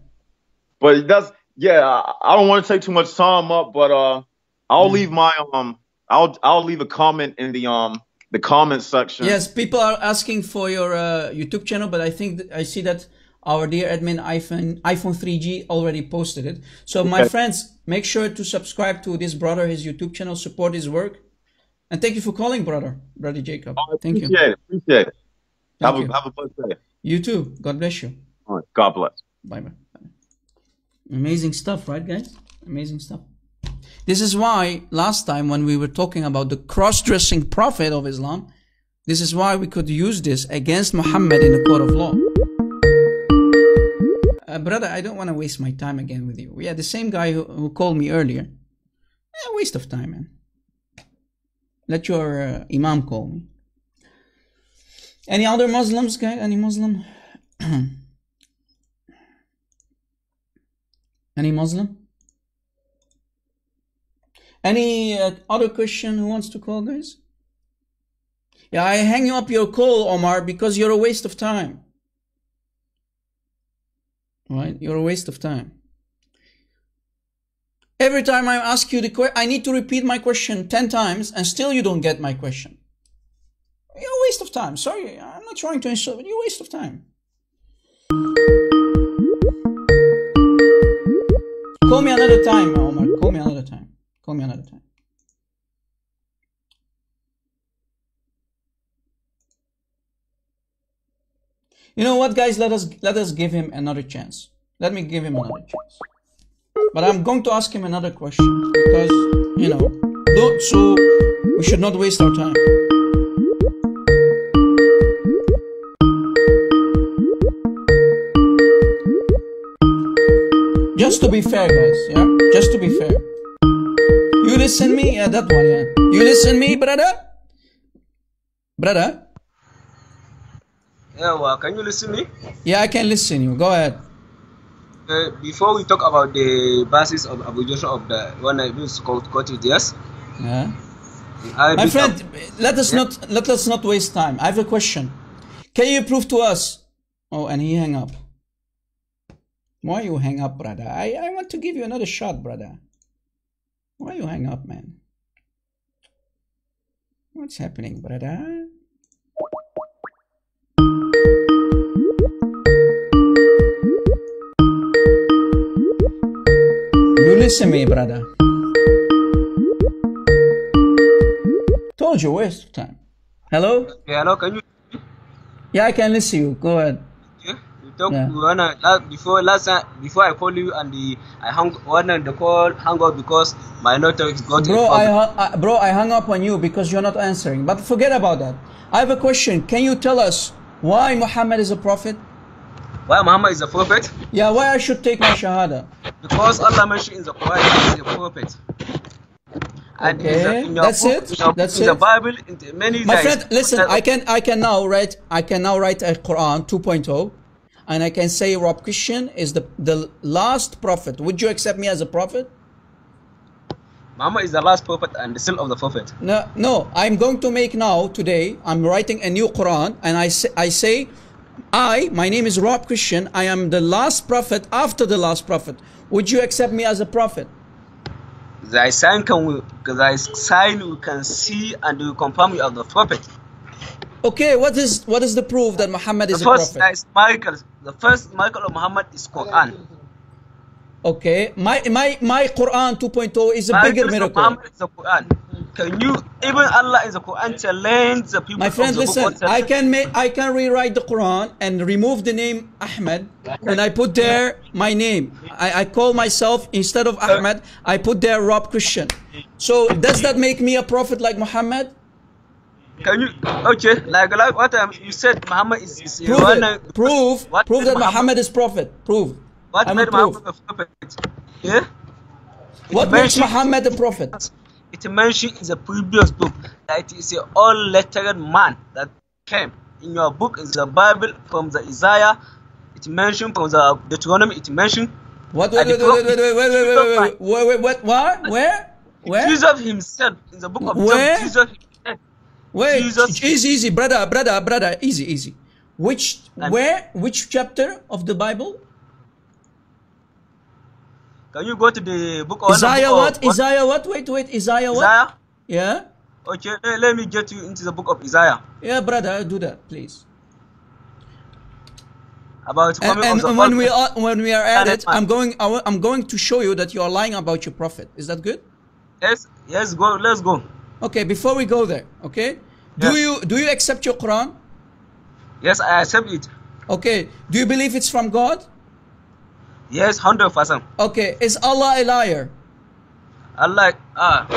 But it does yeah. I, I don't want to take too much time up, but uh, I'll leave my um, I'll I'll leave a comment in the um the comment section. Yes, people are asking for your uh, YouTube channel, but I think I see that our dear admin iPhone iPhone 3G already posted it. So my friends, make sure to subscribe to this brother, his YouTube channel, support his work, and thank you for calling, brother, brother Jacob. Thank you. Appreciate it. Appreciate it. Thank have you. a have a blessed day. You too. God bless you. All right. God bless. Bye bye. Amazing stuff, right, guys? Amazing stuff. This is why last time when we were talking about the cross-dressing prophet of Islam, this is why we could use this against Muhammad in the court of law. Uh, brother, I don't want to waste my time again with you. Yeah, the same guy who, who called me earlier. Eh, waste of time, man. Let your uh, imam call me. Any other Muslims, guy? Any Muslim? Any Muslim? Any uh, other question who wants to call, guys? Yeah, I hang up your call, Omar, because you're a waste of time. Right? You're a waste of time. Every time I ask you the question, I need to repeat my question 10 times and still you don't get my question. You're a waste of time. Sorry, I'm not trying to insult, but you're a waste of time. Call me another time, Omar. Call me another time. Call me another time. You know what, guys? Let us let us give him another chance. Let me give him another chance. But I'm going to ask him another question because you know, don't, so we should not waste our time. Just to be fair, guys. Yeah, just to be fair. Listen me? Yeah, that one. Yeah. You listen me, brother? Brother? Yeah, well, can you listen me? Yeah, I can listen you. Go ahead. Uh, before we talk about the basis of abolition of the one I use called yes? Yeah. I My friend, let us Yeah. not let us not waste time. I have a question. Can you prove to us? Oh, and he hang up. Why you hang up, brother? I, I want to give you another shot, brother. Why you hang up, man? What's happening, brother? You listen me, brother. Told you, waste of time. Hello? Yeah, hello, can you Yeah, I can listen you. Go ahead. Talk Yeah. we wanna la- before last time before I call you and the I hung one the call hang up because my network got Bro, I, I bro, I hung up on you because you're not answering. But forget about that. I have a question. Can you tell us why Muhammad is a prophet? Why Muhammad is a prophet? Yeah, why I should take my shahada? Because Allah mentioned in the Quran he is a prophet. And the- Okay, in that's book, it? in your- That's in the? Bible, in the many My friend, listen. Uh, I can I can now write I can now write a Quran 2.0, and I can say Rob Christian is the the last prophet. Would you accept me as a prophet? Muhammad is the last prophet and the seal of the prophet. No, no. I'm going to make now today. I'm writing a new Quran, and I say, I say, I, my name is Rob Christian. I am the last prophet after the last prophet. Would you accept me as a prophet? Thy sign can we, thy sign we can see and we confirm you are the prophet. Okay, what is what is the proof that Muhammad is the a first prophet? there is miracles. The first miracle of Muhammad is Quran. Okay, my my my Quran 2.0 is a bigger Miracles of miracle. Muhammad is the Quran. Can you even Allah in the Quran challenge the people My friend, listen. I can make I can rewrite the Quran and remove the name Ahmed, and I put there my name. I, I call myself instead of uh, Ahmed, I put there Rob Christian. So does that make me a prophet like Muhammad? Can you okay like like what um, you said Muhammad is, is Prove one, it. Prove. What Prove that Muhammad is prophet. Prove. what I'm made. Muhammad a prophet? Yeah. What It makes Muhammad a prophet? It mentioned in the previous book that it is a all lettered man that came in your book in the Bible from the Isaiah. It mentioned from the Deuteronomy. It mentioned What? Wait, wait, wait, wait, wait, wait, wait, wait, wait, wait, wait, what? Where? Where? Jesus himself in the book of Where? John. Jesus. Wait, Jesus- easy, easy, brother, brother, brother, easy, easy. Which, where, which chapter of the Bible? Can you go to the book of Isaiah what? Isaiah what? Wait, wait, Isaiah what? Isaiah? Yeah? Okay, let, me get you into the book of Isaiah Yeah, brother, do that, please. about And, and, and when we are when we are at it. I'm going I'm going to show you that you are lying about your prophet. Is that good? Yes, yes, go. Let's go. Okay, before we go there, okay? Do Yes. you do you accept your Quran? Yes, I accept it. Okay. Do you believe it's from God? Yes, hundred percent. Okay. Is Allah a liar? Allah, ah,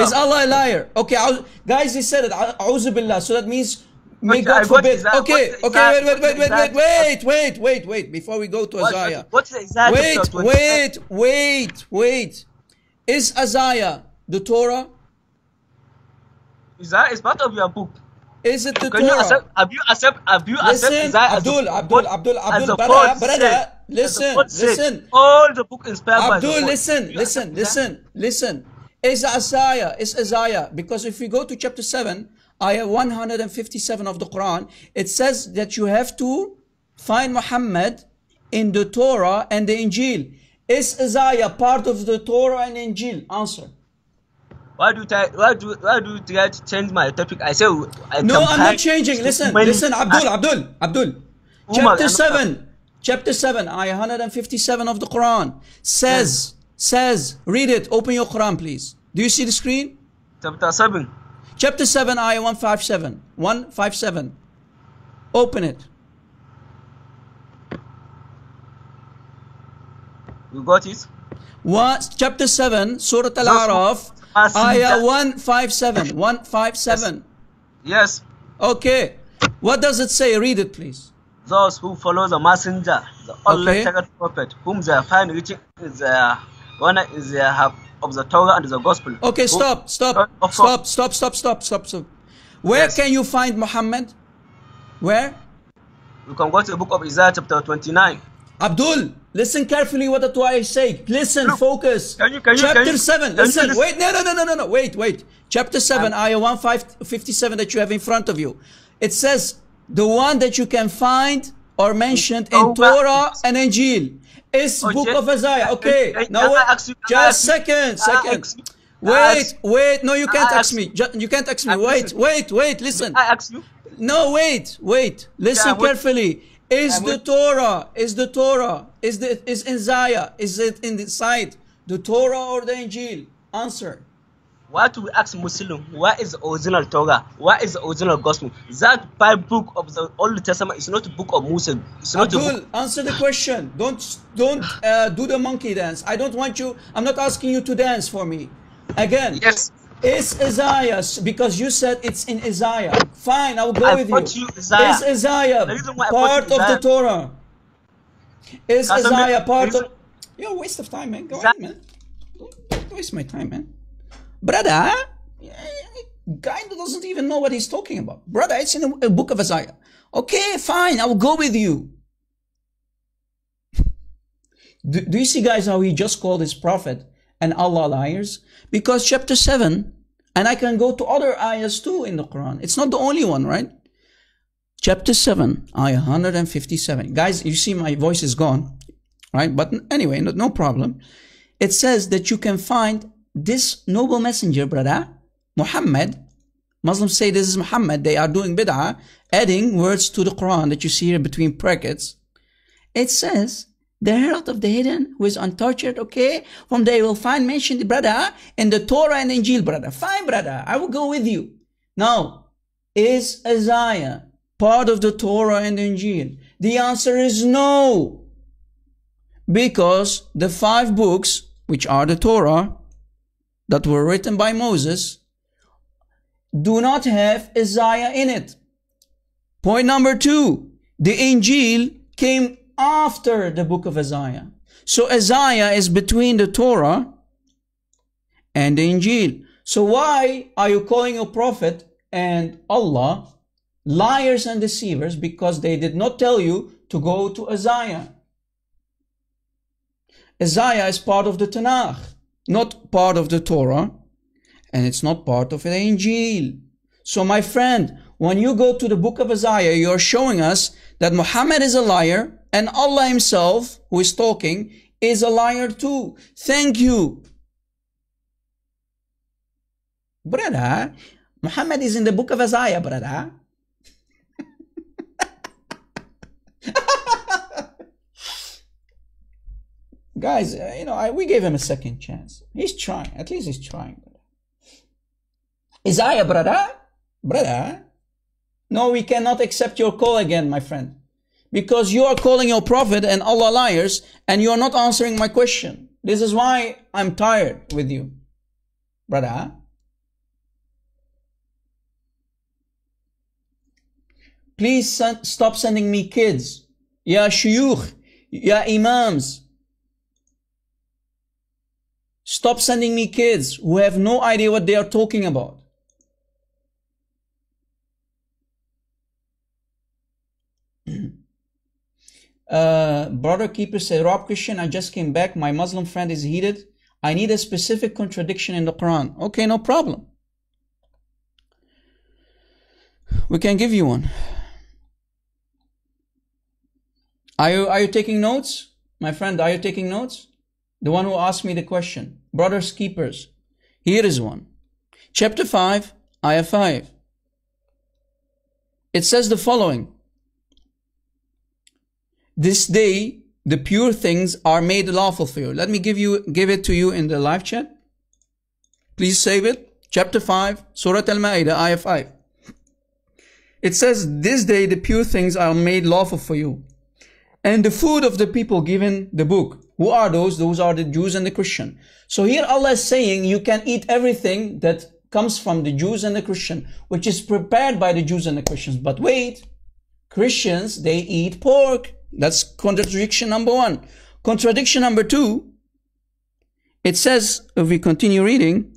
Is Allah a liar? Okay, guys, he said it. A'udhu billah. So that means, may I God forbid. Okay, okay, wait, wait, wait, wait, wait, wait, wait, wait, wait. Before we go to What- Isaiah. What's the Wait, wait, wait, wait. Is Isaiah the Torah? Isaiah is part of your book. Is it the Can you accept? Have you accept? Have you accept Listen, Abdul, Abdul, Abdul, Abdul, the brother, brother, said, as the listen, listen. All the book inspired by the Abdul, listen, listen, listen, listen. Is Isaiah, is Isaiah, because if you go to chapter 7, ayah 157 of the Quran, it says that you have to find Muhammad in the Torah and the Injil. Is Isaiah part of the Torah and Injil? Answer. Why do you try, why do why do you try to change my topic? I say I No, I'm not changing. Listen, listen, Abdul, Abdul, Abdul. Umar, Chapter 7, chapter 7, ayah 157 of the Quran says, says, read it, open your Quran, please. Do you see the screen? Chapter 7. Chapter 7, ayah 157. 157. Open it. You got it? What, chapter 7, Surah Al-Araf, ayah 157. 157. Yes. Okay. What does it say? Read it, please. Those who follow the messenger, the Okay. sacred prophet, whom they find reaching is the one is the half of the Torah and the gospel. Okay, stop, stop, stop, stop, stop, stop, stop, stop. Where can you find Muhammad? Where? You can go to the book of Isaiah chapter 29. Abdul, listen carefully what what I say. Listen, focus. Can you- can you- Chapter can you- 7. can Listen, wait, no, no, no, no, no, no, wait, wait. Chapter 7, ayah 157 that you have in front of you. It says, the one that you can find or mentioned in Torah and Injil is book of Isaiah. Okay, now wait, just second, second. Wait, wait, no, you can't ask me. You can't ask me. Wait, wait, wait, listen. I ask you. No, wait, wait. Listen carefully. Is the Torah, is the Torah, is the is Isaiah, is it in the side, the Torah or the Injil? Answer. Why do we ask Muslim? What is the original Torah? What is the original gospel? That Bible book of the Old Testament is not a book of Muslim. It's not a book. Answer the question. Don't don't uh, do the monkey dance. I don't want you. I'm not asking you to dance for me. Again. Yes. Is Isaiah because you said it's in Isaiah? Fine, I will go I with you. you Isaiah. Is Isaiah The reason why I brought part of the Torah? Is Doesn't Isaiah part of? You're a waste of time, man. Go ahead, man. Don't waste my time, man. Brother, eh, guy doesn't even know what he's talking about. Brother, it's in a, a book of Isaiah. Okay, fine, I will go with you. Do, do you see, guys, how he just called his prophet and Allah liars? Because chapter 7, and I can go to other ayahs too in the Quran. It's not the only one, right? Chapter 7, ayah 157. Guys, you see my voice is gone, right? But anyway, no, no problem. It says that you can find this noble messenger, brother, Muhammad. Muslims say this is Muhammad. They are doing bid'ah, adding words to the Quran that you see here between brackets. It says, the herald of the hidden who is untortured, okay, whom they will find mentioned, brother, in the Torah and Injil, brother. Fine, brother, I will go with you. Now, is Isaiah part of the Torah and Injil? The answer is no. Because the five books, which are the Torah, that were written by Moses, do not have Isaiah in it. Point number two, the Injil came after the book of Isaiah. So Isaiah is between the Torah and the Injil. So why are you calling a prophet and Allah liars and deceivers because they did not tell you to go to Isaiah? Isaiah is part of the Tanakh, not part of the Torah, and it's not part of the Injil. So my friend, when you go to the book of Isaiah, you're showing us that Muhammad is a liar and Allah himself, who is talking, is a liar too. Thank you. Brother, Muhammad is in the book of Isaiah, brother. Guys, uh, you know, I, we gave him a second chance. He's trying. At least he's trying. Isaiah, brother? Brother? No, we cannot accept your call again, my friend. Because you are calling your prophet and Allah liars, and you are not answering my question. This is why I'm tired with you. Brother? Please sen- stop sending me kids. Ya shuyukh, ya imams. Stop sending me kids who have no idea what they are talking about. Uh, brother keeper said, Rob Christian, I just came back. My Muslim friend is heated. I need a specific contradiction in the Quran. Okay, no problem. We can give you one. Are you, are you taking notes? My friend, are you taking notes? The one who asked me the question. Brothers keepers. Here is one. Chapter 5, Ayah 5. It says the following. This day, the pure things are made lawful for you. Let me give you, give it to you in the live chat. Please save it. Chapter 5, Surah Al-Ma'idah, Ayah 5. It says, This day the pure things are made lawful for you. And the food of the people given the book. Who are those? Those are the Jews and the Christian. So here Allah is saying you can eat everything that comes from the Jews and the Christian, which is prepared by the Jews and the Christians. But wait, Christians, they eat pork. That's contradiction number one. Contradiction number two, it says, if we continue reading,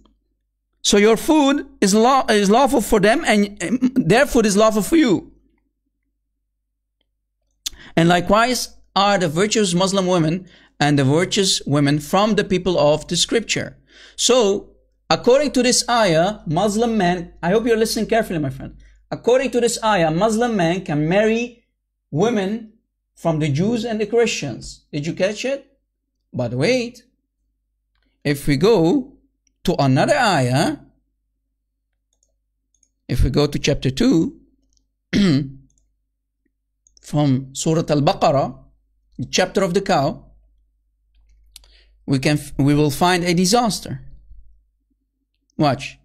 so your food is, law, is lawful for them and their food is lawful for you. And likewise are the virtuous Muslim women and the virtuous women from the people of the scripture. So, according to this ayah, Muslim men, I hope you're listening carefully, my friend. According to this ayah, Muslim men can marry women from the Jews and the Christians. Did you catch it? But wait, if we go to another ayah, if we go to chapter 2, from Surah Al-Baqarah, the chapter of the cow, we can we will find a disaster. Watch.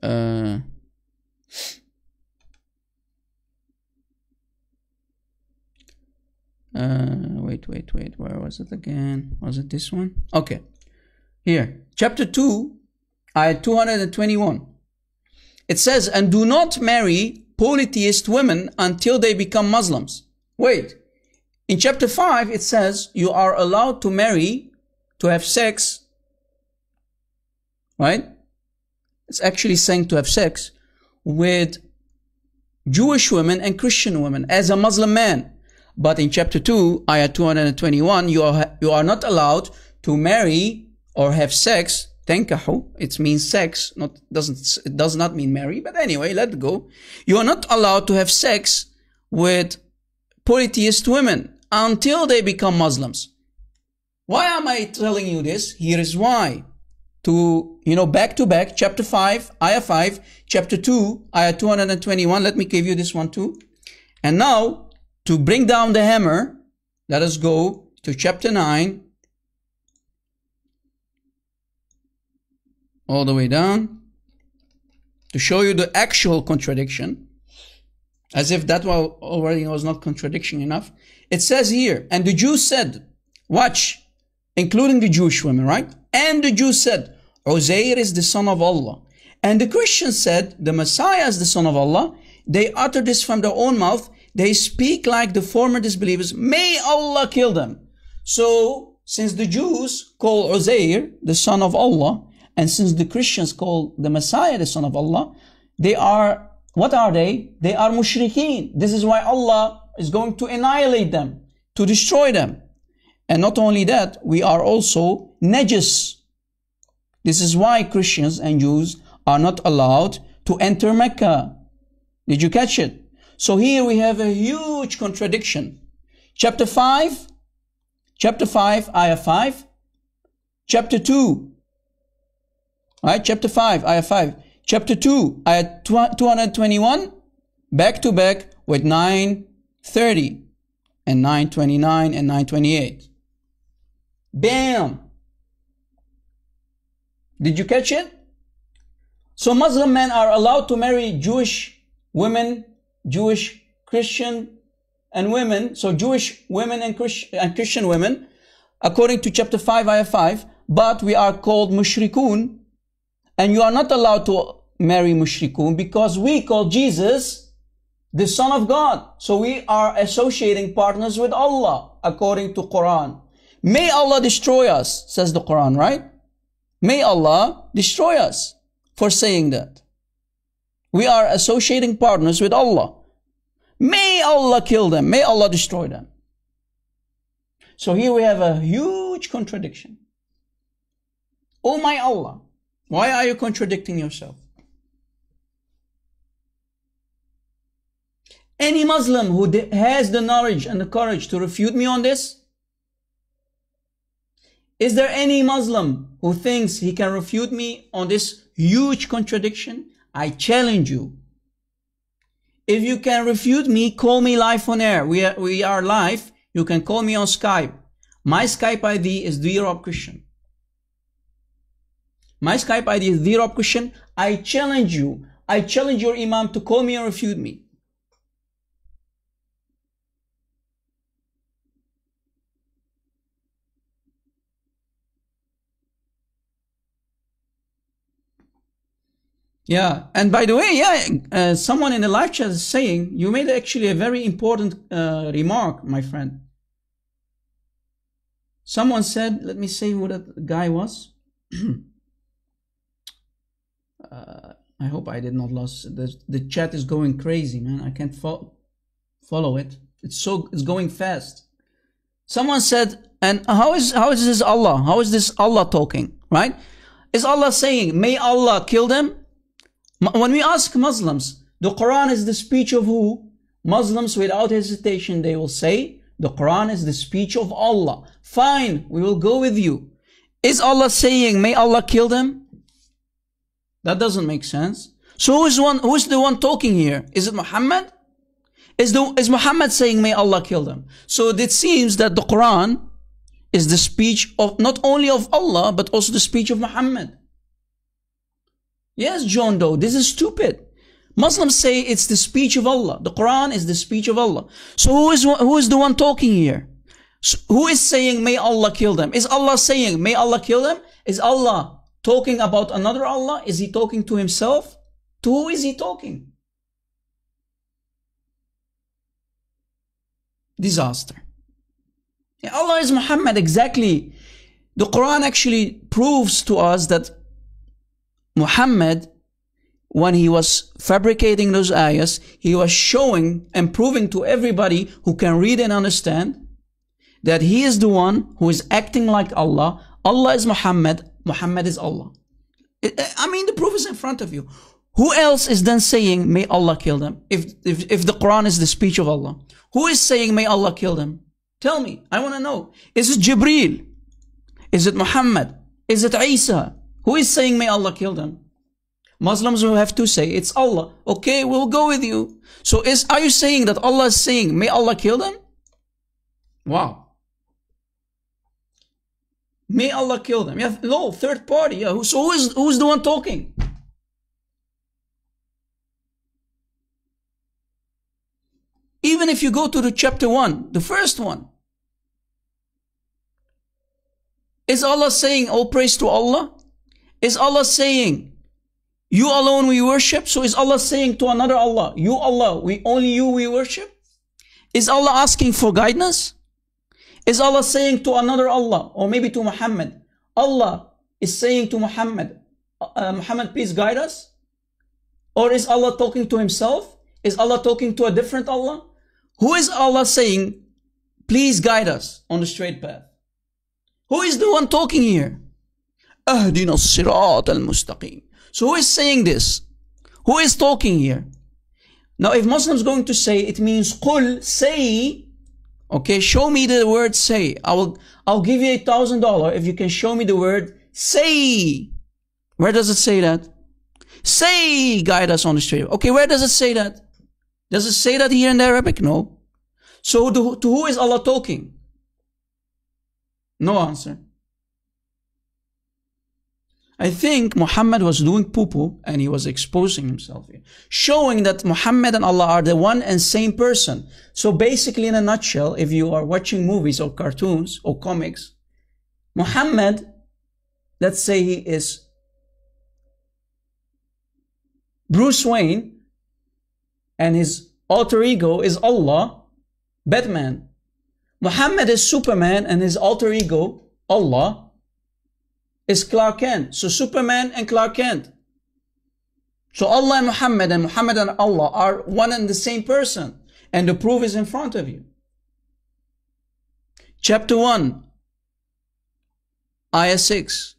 Uh, uh, wait, wait, wait. Where was it again? Was it this one? Okay. Here. Chapter 2, ayat 221. It says, and do not marry polytheist women until they become Muslims. Wait. In chapter 5, it says you are allowed to marry, to have sex, right? It's actually saying to have sex with Jewish women and Christian women as a Muslim man. But in chapter 2, ayah 221, you are, you are not allowed to marry or have sex. Tankahu, it means sex, not, doesn't, it does not mean marry, but anyway, let go. You are not allowed to have sex with polytheist women until they become Muslims. Why am I telling you this? Here is why. To, you know, back to back, chapter 5, ayah 5, chapter 2, ayah 221. Let me give you this one too. And now, to bring down the hammer, let us go to chapter 9, all the way down, to show you the actual contradiction, as if that already was not contradiction enough. It says here, and the Jews said, watch, including the Jewish women, right? And the Jews said, Uzair is the son of Allah. And the Christians said, the Messiah is the son of Allah. They utter this from their own mouth. They speak like the former disbelievers. May Allah kill them. So, since the Jews call Uzair the son of Allah, and since the Christians call the Messiah the son of Allah, they are, what are they? They are mushrikeen. This is why Allah is going to annihilate them, to destroy them. And not only that, we are also najis. This is why Christians and Jews are not allowed to enter Mecca. Did you catch it? So here we have a huge contradiction. Chapter 5, chapter 5, ayah 5, chapter 2, right? Chapter 5, ayah 5, chapter 2, ayah 221, back to back with 930 and 929 and 928. Bam! Did you catch it? So Muslim men are allowed to marry Jewish women, Jewish Christian and women. So Jewish women and, Christ and Christian women, according to chapter 5, ayah 5. But we are called mushrikun. And you are not allowed to marry mushrikun because we call Jesus the Son of God. So we are associating partners with Allah according to Quran. May Allah destroy us, says the Quran, right? May Allah destroy us for saying that. We are associating partners with Allah. May Allah kill them. May Allah destroy them. So here we have a huge contradiction. Oh my Allah, why are you contradicting yourself? Any Muslim who has the knowledge and the courage to refute me on this? Is there any Muslim who thinks he can refute me on this huge contradiction? I challenge you. If you can refute me, call me live on air. We are, we are live. You can call me on Skype. My Skype ID is the Rob Christian. My Skype ID is the Rob Christian. I challenge you. I challenge your Imam to call me and refute me. Yeah, and by the way, yeah, uh, someone in the live chat is saying you made actually a very important uh, remark, my friend. Someone said, let me say who that guy was. uh, I hope I did not lose. The, the chat is going crazy, man. I can't fo- follow it. It's so it's going fast. Someone said, and how is how is this Allah? How is this Allah talking? Right? Is Allah saying, "May Allah kill them"? When we ask Muslims, the Quran is the speech of who? Muslims, without hesitation, they will say, the Quran is the speech of Allah. Fine, we will go with you. Is Allah saying, may Allah kill them? That doesn't make sense. So who is one, who is the one talking here? Is it Muhammad? Is the, is Muhammad saying, may Allah kill them? So it seems that the Quran is the speech of, not only of Allah, but also the speech of Muhammad. Yes, John Doe, this is stupid. Muslims say it's the speech of Allah. The Quran is the speech of Allah. So who is, who is the one talking here? So who is saying, may Allah kill them? Is Allah saying, may Allah kill them? Is Allah talking about another Allah? Is he talking to himself? To who is he talking? Disaster. Allah is Muhammad, exactly. The Quran actually proves to us that Muhammad, when he was fabricating those ayahs, he was showing and proving to everybody who can read and understand that he is the one who is acting like Allah. Allah is Muhammad. Muhammad is Allah. I mean, the proof is in front of you. Who else is then saying, may Allah kill them? If, if, if the Quran is the speech of Allah. Who is saying, may Allah kill them? Tell me. I want to know. Is it Jibreel? Is it Muhammad? Is it Isa? Who is saying, may Allah kill them? Muslims will have to say, it's Allah. Okay, we'll go with you. So is, are you saying that Allah is saying, may Allah kill them? Wow. May Allah kill them. Yeah, no, third party. Yeah. So who is, who is the one talking? Even if you go to the chapter 1, the first one, is Allah saying, all praise to Allah? Is Allah saying, you alone we worship? So is Allah saying to another Allah, you Allah, we only you we worship? Is Allah asking for guidance? Is Allah saying to another Allah, or maybe to Muhammad, Allah is saying to Muhammad, uh, Muhammad, please guide us? Or is Allah talking to himself? Is Allah talking to a different Allah? Who is Allah saying, please guide us on the straight path? Who is the one talking here? So who is saying this? Who is talking here? Now if Muslims going to say, it means qul, say, okay, show me the word say. I will, I'll give you a thousand dollar if you can show me the word say. Where does it say that? Say, guide us on the straight. Okay, where does it say that? Does it say that here in the Arabic? No. So to, to who is Allah talking? No answer. I think Muhammad was doing poo-poo and he was exposing himself here, showing that Muhammad and Allah are the one and same person. So basically in a nutshell, if you are watching movies or cartoons or comics, Muhammad, let's say he is Bruce Wayne and his alter ego is Allah, Batman. Muhammad is Superman and his alter ego, Allah, is Clark Kent. So Superman and Clark Kent. So Allah and Muhammad and Muhammad and Allah are one and the same person. And the proof is in front of you. Chapter 1, Ayah 6.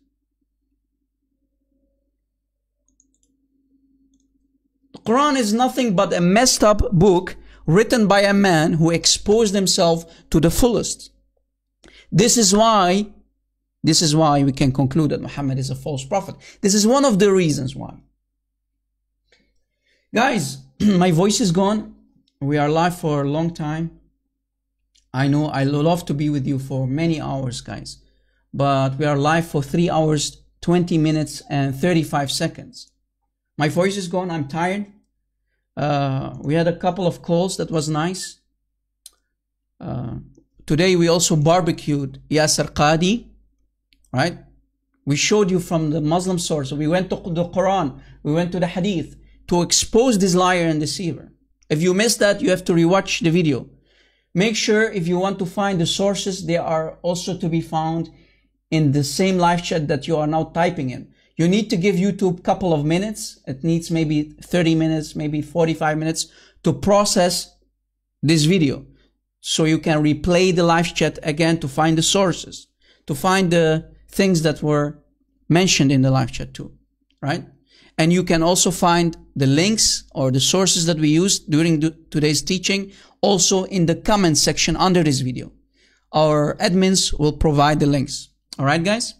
The Quran is nothing but a messed up book written by a man who exposed himself to the fullest. This is why, this is why we can conclude that Muhammad is a false prophet. This is one of the reasons why. Guys, my voice is gone. We are live for a long time. I know I love to be with you for many hours, guys. But we are live for 3 hours, 20 minutes, and 35 seconds. My voice is gone. I'm tired. Uh, we had a couple of calls. That was nice. Uh, today we also barbecued Yasir Qadhi, right? We showed you from the Muslim source. We went to the Quran. We went to the Hadith to expose this liar and deceiver. If you missed that, you have to rewatch the video. Make sure if you want to find the sources, they are also to be found in the same live chat that you are now typing in. You need to give YouTube a couple of minutes. It needs maybe 30 minutes, maybe 45 minutes to process this video. So you can replay the live chat again to find the sources, to find the things that were mentioned in the live chat too, right? And you can also find the links or the sources that we used during today's teaching also in the comment section under this video. Our admins will provide the links. All right, guys?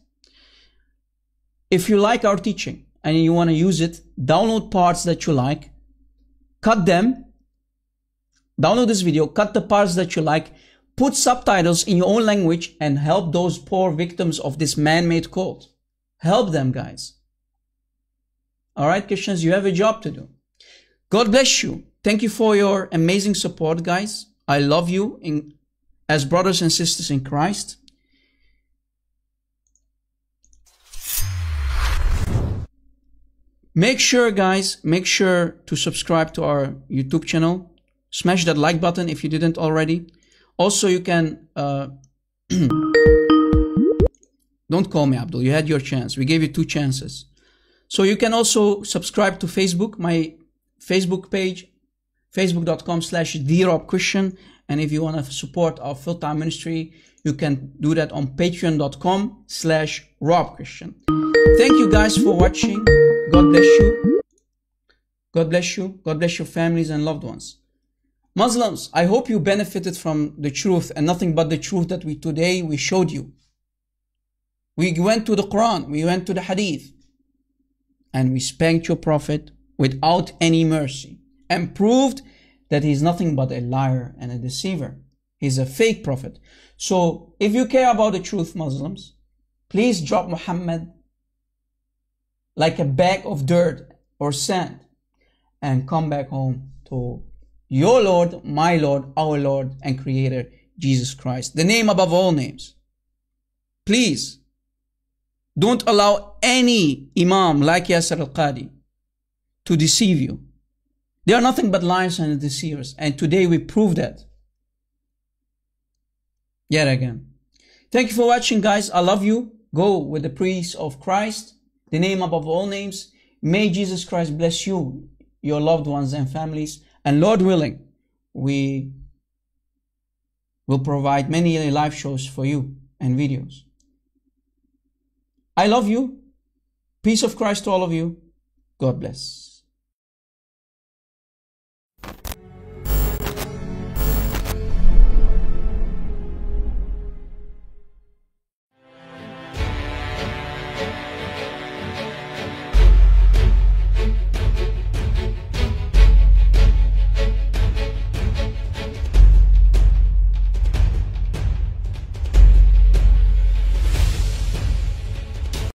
If you like our teaching and you want to use it, download parts that you like, cut them, download this video, cut the parts that you like, put subtitles in your own language and help those poor victims of this man-made cult. Help them, guys. All right, Christians, you have a job to do. God bless you. Thank you for your amazing support, guys. I love you in, as brothers and sisters in Christ. Make sure, guys, make sure to subscribe to our YouTube channel. Smash that like button if you didn't already. Also, you can... Uh, don't call me, Abdul. You had your chance. We gave you two chances. So you can also subscribe to Facebook, my Facebook page, facebook.com slash Christian. And if you want to support our full-time ministry, you can do that on patreon.com slash robchristian. Thank you guys for watching. God bless you. God bless you. God bless your families and loved ones. Muslims, I hope you benefited from the truth and nothing but the truth that we today we showed you. We went to the Quran, we went to the Hadith, and we spanked your Prophet without any mercy and proved that he's nothing but a liar and a deceiver. He's a fake prophet. So if you care about the truth, Muslims, please drop Muhammad like a bag of dirt or sand and come back home to your Lord, my Lord, our Lord and Creator, Jesus Christ, the name above all names. Please, don't allow any Imam like Yasir al-Qadhi to deceive you. They are nothing but liars and deceivers. And today we prove that. Yet again. Thank you for watching, guys. I love you. Go with the peace of Christ, the name above all names. May Jesus Christ bless you, your loved ones and families. And Lord willing, we will provide many live shows for you and videos. I love you. Peace of Christ to all of you. God bless.